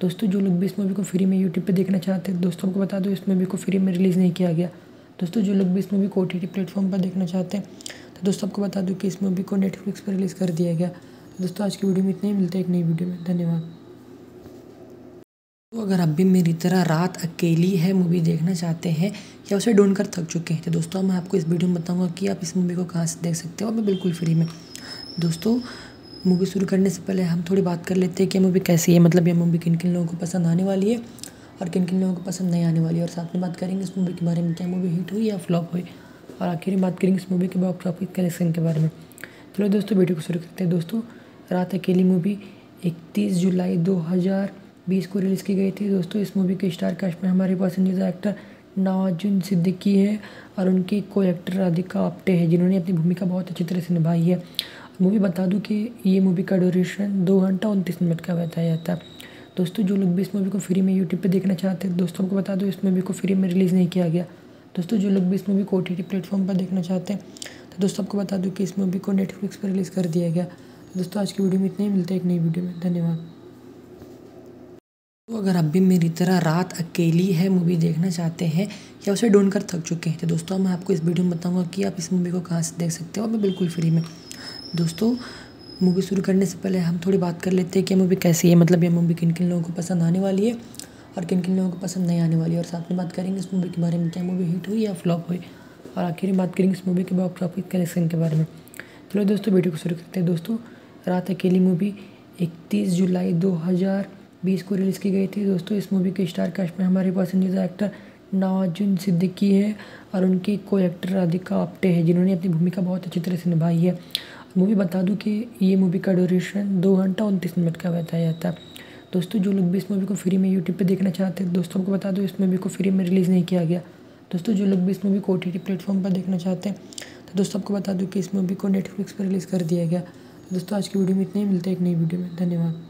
दोस्तों, जो लोग भी इस मूवी को फ्री में यूट्यूब पर देखना चाहते हैं, दोस्तों को बता दो इस मूवी को फ्री में रिलीज़ नहीं किया गया। दोस्तों, जो लोग भी इस मूवी को ओ टी प्लेटफॉर्म पर देखना चाहते हैं तो दोस्तों आपको बता दूँ कि इस मूवी को नेटफ्लिक्स पर रिलीज़ कर दिया गया। दोस्तों, आज की वीडियो में इतने ही। मिलते हैं एक नई वीडियो में। धन्यवाद। तो अगर आप भी मेरी तरह रात अकेली है मूवी देखना चाहते हैं, या उसे ढूंढ कर थक चुके हैं तो दोस्तों मैं आपको इस वीडियो में बताऊँगा कि आप इस मूवी को कहाँ से देख सकते हो। मैं बिल्कुल फ्री में। दोस्तों मूवी शुरू करने से पहले हम थोड़ी बात कर लेते हैं कि मूवी कैसी है। मतलब ये मूवी किन किन लोगों को पसंद आने वाली है और किन किन लोगों को पसंद नहीं आने वाली है। और साथ में बात करेंगे इस मूवी के बारे में, क्या मूवी हिट हुई या फ्लॉप हुई। और आखिर में बात करेंगे इस मूवी के बॉक्स ऑफ़िस कलेक्शन के बारे में। चलो दोस्तों वीडियो को शुरू करते हैं। दोस्तों, रात अकेली मूवी इकतीस जुलाई दो हज़ार बीस को रिलीज़ की गई थी। दोस्तों, इस मूवी के स्टार कास्ट में हमारे पसंदीदा एक्टर नवाजुन सिद्दीकी है और उनकी को एक्टर राधिका आप्टे है, जिन्होंने अपनी भूमिका बहुत अच्छी तरह से निभाई है। मूवी बता दूँ कि ये मूवी का ड्यूरेशन दो घंटा उनतीस मिनट का बताया जाता है। दोस्तों, जो लोग भी इस मूवी को फ्री में यूट्यूब पे देखना चाहते हैं, दोस्तों को बता दो, इस मूवी को फ्री में रिलीज़ नहीं किया गया। दोस्तों, जो लोग भी इस मूवी को ओ टी प्लेटफॉर्म पर देखना चाहते हैं तो दोस्तों, आपको बता दूँ कि इस मूवी को नेटफ्लिक्स पर रिलीज़ कर दिया गया। दोस्तों, आज की वीडियो में इतना ही। मिलते हैं एक नई वीडियो में। धन्यवाद। तो अगर आप भी मेरी तरह रात अकेली है मूवी देखना चाहते हैं, या उसे ढूंढ कर थक चुके हैं तो दोस्तों मैं आपको इस वीडियो में बताऊँगा कि आप इस मूवी को कहाँ से देख सकते हो। और मैं बिल्कुल फ्री में। दोस्तों मूवी शुरू करने से पहले हम थोड़ी बात कर लेते हैं कि मूवी कैसी है मतलब ये मूवी किन किन लोगों को पसंद आने वाली है और किन किन लोगों को पसंद नहीं आने वाली है। और साथ में बात करेंगे इस मूवी के बारे में, क्या मूवी हिट हुई या फ्लॉप हुई। और आखिर में बात करेंगे इस मूवी के बॉक्स ऑफ़िस कलेक्शन के बारे में। चलो दोस्तों वीडियो को शुरू करते हैं। दोस्तों, रात अकेली मूवी इकतीस जुलाई दो हज़ार बीस को रिलीज़ की गई थी। दोस्तों, इस मूवी के स्टार कास्ट में हमारे पसंदीदा एक्टर नवाजुन सिद्दीकी है और उनकी को एक्टर राधिका आप्टे है, जिन्होंने अपनी भूमिका बहुत अच्छी तरह से निभाई है। मूवी बता दूँ कि ये मूवी का ड्यूरेशन दो घंटा उनतीस मिनट का बताया जाता है। दोस्तों, जो लोग भी इस मूवी को फ्री में यूट्यूब पे देखना चाहते हैं, दोस्तों को बता दो, इस मूवी को फ्री में रिलीज़ नहीं किया गया। दोस्तों, जो लोग भी इस मूवी को ओ टी प्लेटफॉर्म पर देखना चाहते हैं तो दोस्तों, आपको बता दूँ कि इस मूवी को नेटफ्लिक्स पर रिलीज़ कर दिया गया। तो दोस्तों, आज की वीडियो में इतने ही। मिलते हैं एक नई वीडियो में। धन्यवाद।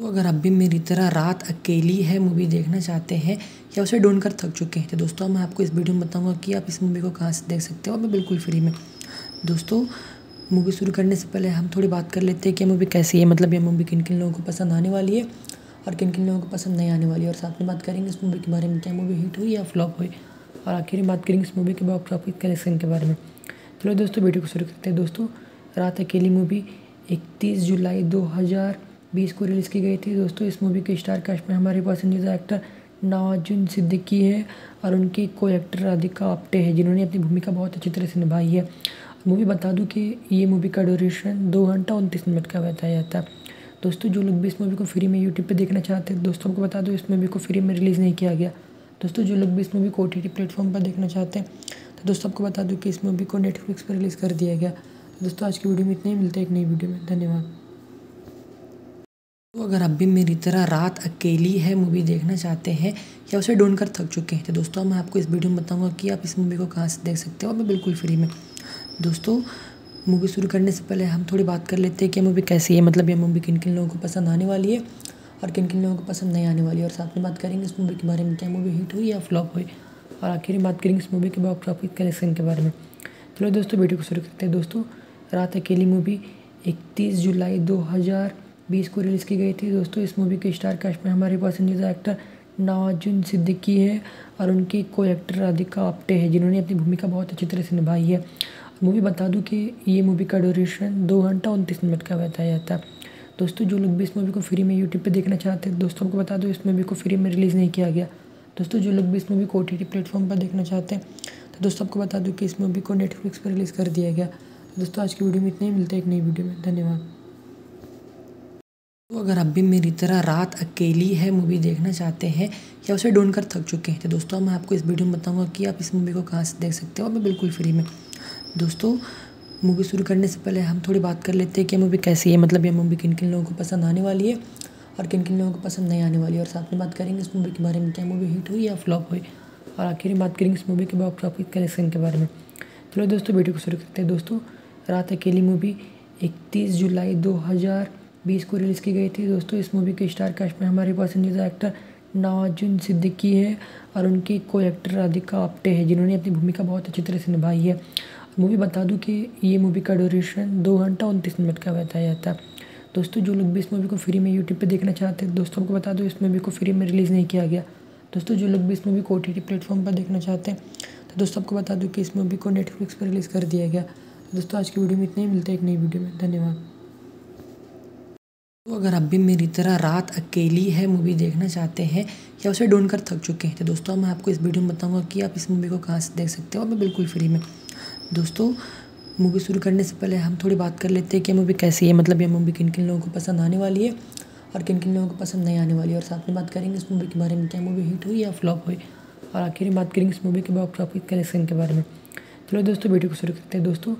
तो अगर आप भी मेरी तरह रात अकेली है मूवी देखना चाहते हैं, या उसे ढूंढ कर थक चुके हैं। तो दोस्तों, मैं आपको इस वीडियो में बताऊँगा कि आप इस मूवी को कहाँ से देख सकते हो। और मैं बिल्कुल फ्री में। दोस्तों मूवी शुरू करने से पहले हम थोड़ी बात कर लेते हैं कि मूवी कैसी है। मतलब ये मूवी किन किन लोगों को पसंद आने वाली है और किन किन लोगों को पसंद नहीं आने वाली है। और साथ में बात करेंगे इस मूवी के बारे में, क्या मूवी हिट हुई या फ्लॉप हुई। और आखिर में बात करेंगे इस मूवी के बॉक्स ऑफ़िस कलेक्शन के बारे में। चलो दोस्तों वीडियो को शुरू करते हैं। दोस्तों, रात अकेली मूवी इकतीस जुलाई दो हज़ार बीस को रिलीज़ की गई थी। दोस्तों, इस मूवी के स्टार कास्ट में हमारे पसंदीदा एक्टर नवाजुन सिद्दीकी है और उनकी को एक्टर राधिका आप्टे है, जिन्होंने अपनी भूमिका बहुत अच्छी तरह से निभाई है। मूवी बता दूँ कि ये मूवी का ड्यूरेशन दो घंटा उनतीस मिनट का बताया जाता है। दोस्तों, जो लोग भी इस मूवी को फ्री में यूट्यूब पे देखना चाहते हैं, दोस्तों को बता दो, इस मूवी को फ्री में रिलीज़ नहीं किया गया। दोस्तों, जो लोग भी इस मूवी को ओ टी प्लेटफॉर्म पर देखना चाहते हैं तो दोस्तों, आपको बता दूँ कि इस मूवी को नेटफ्लिक्स पर रिलीज़ कर दिया गया। तो दोस्तों, आज की वीडियो में इतने ही, मिलते हैं एक नई वीडियो में। धन्यवाद। तो अगर आप भी मेरी तरह रात अकेली है मूवी देखना चाहते हैं, या उसे ढूंढ कर थक चुके हैं तो दोस्तों मैं आपको इस वीडियो में बताऊँगा कि आप इस मूवी को कहाँ से देख सकते हो। और बिल्कुल फ्री में। दोस्तों, मूवी शुरू करने से पहले हम थोड़ी बात कर लेते हैं कि मूवी कैसी है। मतलब ये मूवी किन किन लोगों को पसंद आने वाली है और किन किन लोगों को पसंद नहीं आने वाली है। और साथ में बात करेंगे इस मूवी के बारे में, क्या मूवी हिट हुई या फ्लॉप हुई। और आखिर में बात करेंगे इस मूवी के बॉक्स ऑफ़िस कलेक्शन के बारे में। चलो दोस्तों, वीडियो को शुरू करते हैं। दोस्तों, रात अकेली मूवी, इकतीस जुलाई दो हज़ार बीस को रिलीज़ की गई थी। दोस्तों, इस मूवी के स्टार कास्ट में हमारे पसंदीदा एक्टर नवाजुन सिद्दीकी है और उनकी को एक्टर राधिका आप्टे है, जिन्होंने अपनी भूमिका बहुत अच्छी तरह से निभाई है। मूवी बता दूँ कि ये मूवी का ड्यूरेशन दो घंटा उनतीस मिनट का बताया जाता है। दोस्तों, जो लोग भी इस मूवी को फ्री में यूट्यूब पे देखना चाहते हैं, दोस्तों को बता दो इस मूवी को फ्री में रिलीज़ नहीं किया गया। दोस्तों, जो लोग भी इस मूवी को ओ टी प्लेटफॉर्म पर देखना चाहते हैं तो दोस्तों, आपको बता दूँ कि इस मूवी को नेटफ्लिक्स पर रिलीज़ कर दिया गया। तो दोस्तों, आज की वीडियो में इतने ही, मिलते हैं एक नई वीडियो में। धन्यवाद। तो अगर आप भी मेरी तरह रात अकेली है मूवी देखना चाहते हैं, या उसे ढूंढ कर थक चुके हैं तो दोस्तों मैं आपको इस वीडियो में बताऊँगा कि आप इस मूवी को कहाँ से देख सकते हो। मैं बिल्कुल फ्री में। दोस्तों मूवी शुरू करने से पहले हम थोड़ी बात कर लेते हैं कि मूवी कैसी है। मतलब ये मूवी किन किन लोगों को पसंद आने वाली है और किन किन लोगों को पसंद नहीं आने वाली है। और साथ में बात करेंगे इस मूवी के बारे में, क्या मूवी हिट हुई या फ्लॉप हुई। और आखिर में बात करेंगे इस मूवी के बॉक्स ऑफ़िस कलेक्शन के बारे में। चलो दोस्तों वीडियो को शुरू करते हैं। दोस्तों, रात अकेली मूवी इकतीस जुलाई दो हज़ार बीस को रिलीज़ की गई थी। दोस्तों, इस मूवी के स्टार कास्ट में हमारे पसंदीदा एक्टर नवाजुन सिद्दीकी है और उनकी को एक्टर राधिका आप्टे है, जिन्होंने अपनी भूमिका बहुत अच्छी तरह से निभाई है। मूवी बता दूँ कि ये मूवी का ड्यूरेशन दो घंटा उनतीस मिनट का बताया जाता है। दोस्तों, जो लोग भी इस मूवी को फ्री में यूट्यूब पे देखना चाहते हैं, दोस्तों को बता दो इस मूवी को फ्री में रिलीज़ नहीं किया गया। दोस्तों, जो लोग भी इस मूवी को ओ टी प्लेटफॉर्म पर देखना चाहते हैं तो दोस्तों आपको बता दूँ कि इस मूवी को नेटफ्लिक्स पर रिलीज़ कर दिया गया। तो दोस्तों, आज की वीडियो में इतने ही। मिलते हैं एक नई वीडियो में। धन्यवाद। तो अगर आप भी मेरी तरह रात अकेली है मूवी देखना चाहते हैं, या उसे ढूंढ कर थक चुके हैं तो दोस्तों मैं आपको इस वीडियो में बताऊँगा कि आप इस मूवी को कहाँ से देख सकते हो। और मैं बिल्कुल फ्री में। दोस्तों मूवी शुरू करने से पहले हम थोड़ी बात कर लेते हैं कि मूवी कैसी है। मतलब ये मूवी किन किन लोगों को पसंद आने वाली है और किन किन लोगों को पसंद नहीं आने वाली है। और साथ में बात करेंगे इस मूवी के बारे में, क्या मूवी हिट हुई या फ्लॉप हुई। और आखिर में बात करेंगे इस मूवी के बॉक्स ऑफ़िस कलेक्शन के बारे में। चलो दोस्तों वीडियो को शुरू करते हैं। दोस्तों,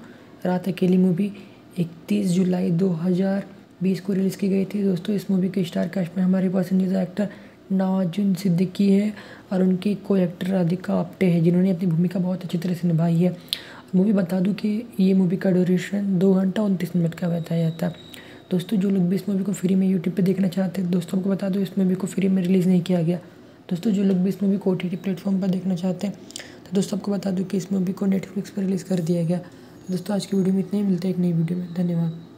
रात अकेली मूवी इकतीस जुलाई दो हज़ार बीस को रिलीज़ की गई थी। दोस्तों, इस मूवी के स्टार कास्ट में हमारे पसंदीदा एक्टर नवाजुन सिद्दीकी है और उनकी को एक्टर राधिका आप्टे है, जिन्होंने अपनी भूमिका बहुत अच्छी तरह से निभाई है। मूवी बता दूँ कि ये मूवी का ड्यूरेशन दो घंटा उनतीस मिनट का बताया जाता है। दोस्तों, जो लोग भी इस मूवी को फ्री में यूट्यूब पे देखना चाहते हैं, दोस्तों को बता दो, इस मूवी को फ्री में रिलीज़ नहीं किया गया। दोस्तों, जो लोग भी इस मूवी को ओ टी प्लेटफॉर्म पर देखना चाहते हैं तो दोस्तों, आपको बता दूँ कि इस मूवी को नेटफ्लिक्स पर रिलीज़ कर दिया गया। दोस्तों, आज की वीडियो में इतने ही, मिलते हैं एक नई वीडियो में। धन्यवाद।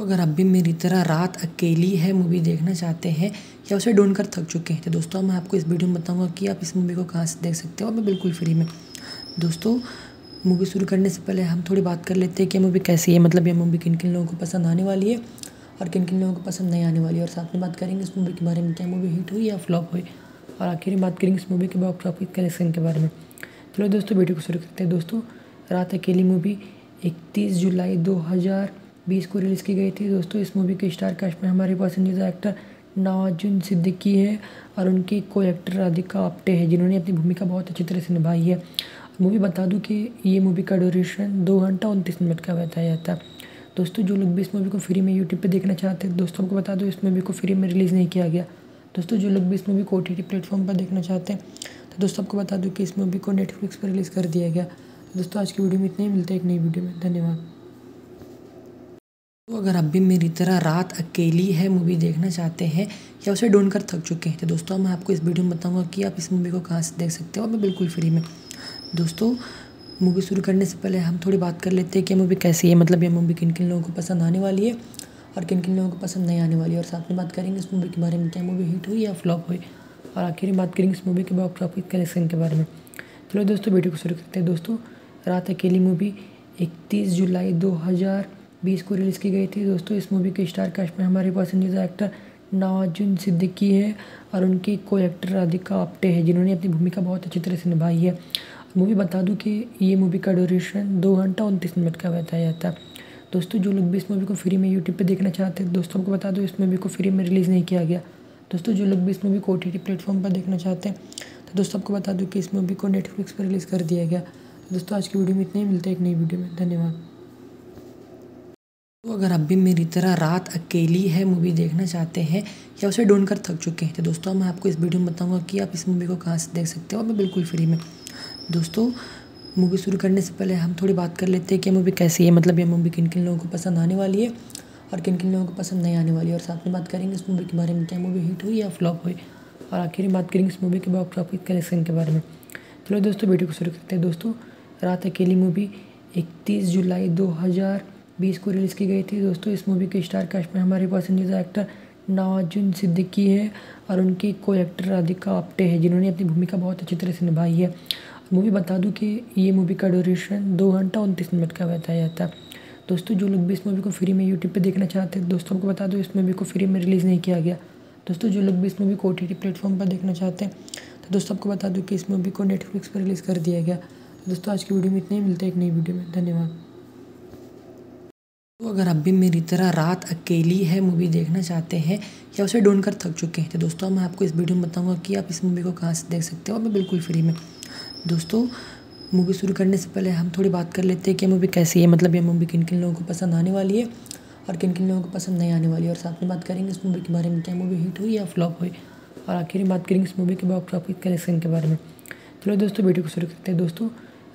तो अगर आप भी मेरी तरह रात अकेली है मूवी देखना चाहते हैं, या उसे ढूंढ कर थक चुके हैं तो दोस्तों मैं आपको इस वीडियो में बताऊँगा कि आप इस मूवी को कहाँ से देख सकते हो। और मैं बिल्कुल फ्री में। दोस्तों मूवी शुरू करने से पहले हम थोड़ी बात कर लेते हैं कि मूवी कैसी है मतलब ये मूवी किन किन लोगों को पसंद आने वाली है और किन किन लोगों को पसंद नहीं आने वाली है। और साथ में बात करेंगे इस मूवी के बारे में, क्या मूवी हिट हुई या फ्लॉप हुई। और आखिर में बात करेंगे इस मूवी के बॉक्स ऑफ़िस कलेक्शन के बारे में। चलो दोस्तों वीडियो को शुरू करते हैं। दोस्तों, रात अकेली मूवी इकतीस जुलाई दो हज़ार बीस को रिलीज़ की गई थी। दोस्तों, इस मूवी के स्टार कास्ट में हमारे पसंदीदा एक्टर नवाजुन सिद्दीकी है और उनकी को एक्टर राधिका आप्टे है, जिन्होंने अपनी भूमिका बहुत अच्छी तरह से निभाई है। मूवी बता दूँ कि ये मूवी का ड्यूरेशन दो घंटा उनतीस मिनट का बताया जाता है। दोस्तों, जो लोग भी इस मूवी को फ्री में यूट्यूब पे देखना चाहते हैं, दोस्तों को बता दो, इस मूवी को फ्री में रिलीज़ नहीं किया गया। दोस्तों, जो लोग भी इस मूवी को ओ टी प्लेटफॉर्म पर देखना चाहते हैं तो दोस्तों, आपको बता दूँ कि इस मूवी को नेटफ्लिक्स पर रिलीज़ कर दिया गया। तो दोस्तों, आज की वीडियो में इतने ही, मिलते हैं एक नई वीडियो में। धन्यवाद। तो अगर आप भी मेरी तरह रात अकेली है मूवी देखना चाहते हैं, या उसे ढूंढ कर थक चुके हैं तो दोस्तों मैं आपको इस वीडियो में बताऊँगा कि आप इस मूवी को कहाँ से देख सकते हो। और मैं बिल्कुल फ्री में। दोस्तों मूवी शुरू करने से पहले हम थोड़ी बात कर लेते हैं कि मूवी कैसी है। मतलब ये मूवी किन किन लोगों को पसंद आने वाली है और किन किन लोगों को पसंद नहीं आने वाली है। और साथ में बात करेंगे इस मूवी के बारे में, क्या मूवी हिट हुई या फ्लॉप हुई। और आखिर में बात करेंगे इस मूवी के बॉक्स ऑफ़िस कलेक्शन के बारे में। चलो दोस्तों वीडियो को शुरू करते हैं। दोस्तों, रात अकेली मूवी इकतीस जुलाई दो हज़ार बीस को रिलीज़ की गई थी। दोस्तों, इस मूवी के स्टार कास्ट में हमारे पसंदीदा एक्टर नवाजुन सिद्दीकी है और उनकी को एक्टर राधिका आप्टे है, जिन्होंने अपनी भूमिका बहुत अच्छी तरह से निभाई है। मूवी बता दूँ कि ये मूवी का ड्यूरेशन दो घंटा उनतीस मिनट का बताया जाता है। दोस्तों, जो लोग भी इस मूवी को फ्री में यूट्यूब पे देखना चाहते हैं, दोस्तों को बता दो, इस मूवी को फ्री में रिलीज़ नहीं किया गया। दोस्तों, जो लोग भी इस मूवी को ओ टी प्लेटफॉर्म पर देखना चाहते हैं तो दोस्तों, आपको बता दूँ कि इस मूवी को नेटफ्लिक्स पर रिलीज़ कर दिया गया। दोस्तों, आज की वीडियो में इतने ही, मिलते हैं एक नई वीडियो में। धन्यवाद। तो अगर आप भी मेरी तरह रात अकेली है मूवी देखना चाहते हैं, या उसे ढूंढ कर थक चुके हैं तो दोस्तों मैं आपको इस वीडियो में बताऊँगा कि आप इस मूवी को कहाँ से देख सकते हो। और बिल्कुल फ्री में। दोस्तों मूवी शुरू करने से पहले हम थोड़ी बात कर लेते हैं कि मूवी कैसी है। मतलब ये मूवी किन किन लोगों को पसंद आने वाली है और किन किन लोगों को पसंद नहीं आने वाली है। और साथ में बात करेंगे इस मूवी के बारे में, क्या मूवी हिट हुई या फ्लॉप हुई। और आखिर में बात करेंगे इस मूवी के बॉक्स ऑफ़िस कलेक्शन के बारे में। चलो दोस्तों वीडियो को शुरू करते हैं। दोस्तों, रात अकेली मूवी इकतीस जुलाई दो हज़ार बीस को रिलीज़ की गई थी। दोस्तों, इस मूवी के स्टार कास्ट में हमारे पसंदीदा एक्टर नवाजुन सिद्दीकी है और उनकी को एक्टर राधिका आप्टे है, जिन्होंने अपनी भूमिका बहुत अच्छी तरह से निभाई है। मूवी बता दूँ कि ये मूवी का ड्यूरेशन दो घंटा उनतीस मिनट का बताया जाता है। दोस्तों, जो लोग भी इस मूवी को फ्री में यूट्यूब पे देखना चाहते हैं, दोस्तों को बता दो इस मूवी को फ्री में रिलीज़ नहीं किया गया। दोस्तों, जो लोग भी इस मूवी को ओ टी प्लेटफॉर्म पर देखना चाहते हैं तो दोस्तों, आपको बता दूँ कि इस मूवी को नेटफ्लिक्स पर रिलीज़ कर दिया गया। दोस्तों, आज की वीडियो में इतने ही, मिलते हैं एक नई वीडियो में। धन्यवाद। तो अगर आप भी मेरी तरह रात अकेली है मूवी देखना चाहते हैं, या उसे ढूंढ कर थक चुके हैं तो दोस्तों मैं आपको इस वीडियो में बताऊँगा कि आप इस मूवी को कहाँ से देख सकते हो। मैं बिल्कुल फ्री में। दोस्तों मूवी शुरू करने से पहले हम थोड़ी बात कर लेते हैं कि मूवी कैसी है। मतलब ये मूवी किन किन लोगों को पसंद आने वाली है और किन किन लोगों को पसंद नहीं आने वाली है। और साथ में बात करेंगे इस मूवी के बारे में, क्या मूवी हिट हुई या फ्लॉप हुई। और आखिर में बात करेंगे इस मूवी के बॉक्स ऑफ़िस कलेक्शन के बारे में। चलो दोस्तों वीडियो को शुरू करते हैं। दोस्तों,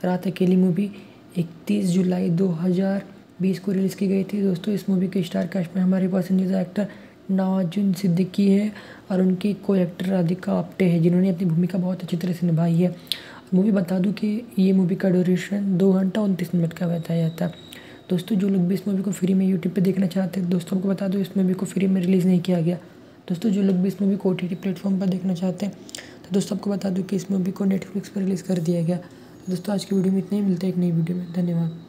रात अकेली मूवी इकतीस जुलाई दो हज़ार बीस को रिलीज़ की गई थी। दोस्तों, इस मूवी के स्टार कास्ट में हमारे पसंदीदा एक्टर नवाजुन सिद्दीकी है और उनकी को एक्टर राधिका आप्टे है, जिन्होंने अपनी भूमिका बहुत अच्छी तरह से निभाई है। मूवी बता दूँ कि ये मूवी का ड्यूरेशन दो घंटा उनतीस मिनट का बताया जाता है। दोस्तों, जो लोग भी इस मूवी को फ्री में यूट्यूब पे देखना चाहते हैं, दोस्तों को बता दो इस मूवी को फ्री में रिलीज़ नहीं किया गया। दोस्तों, जो लोग भी इस मूवी को ओ टी प्लेटफॉर्म पर देखना चाहते हैं तो दोस्तों आपको बता दूँ कि इस मूवी को नेटफ्लिक्स पर रिलीज़ कर दिया गया। दोस्तों, आज की वीडियो में इतने ही। मिलते हैं एक नई वीडियो में। धन्यवाद।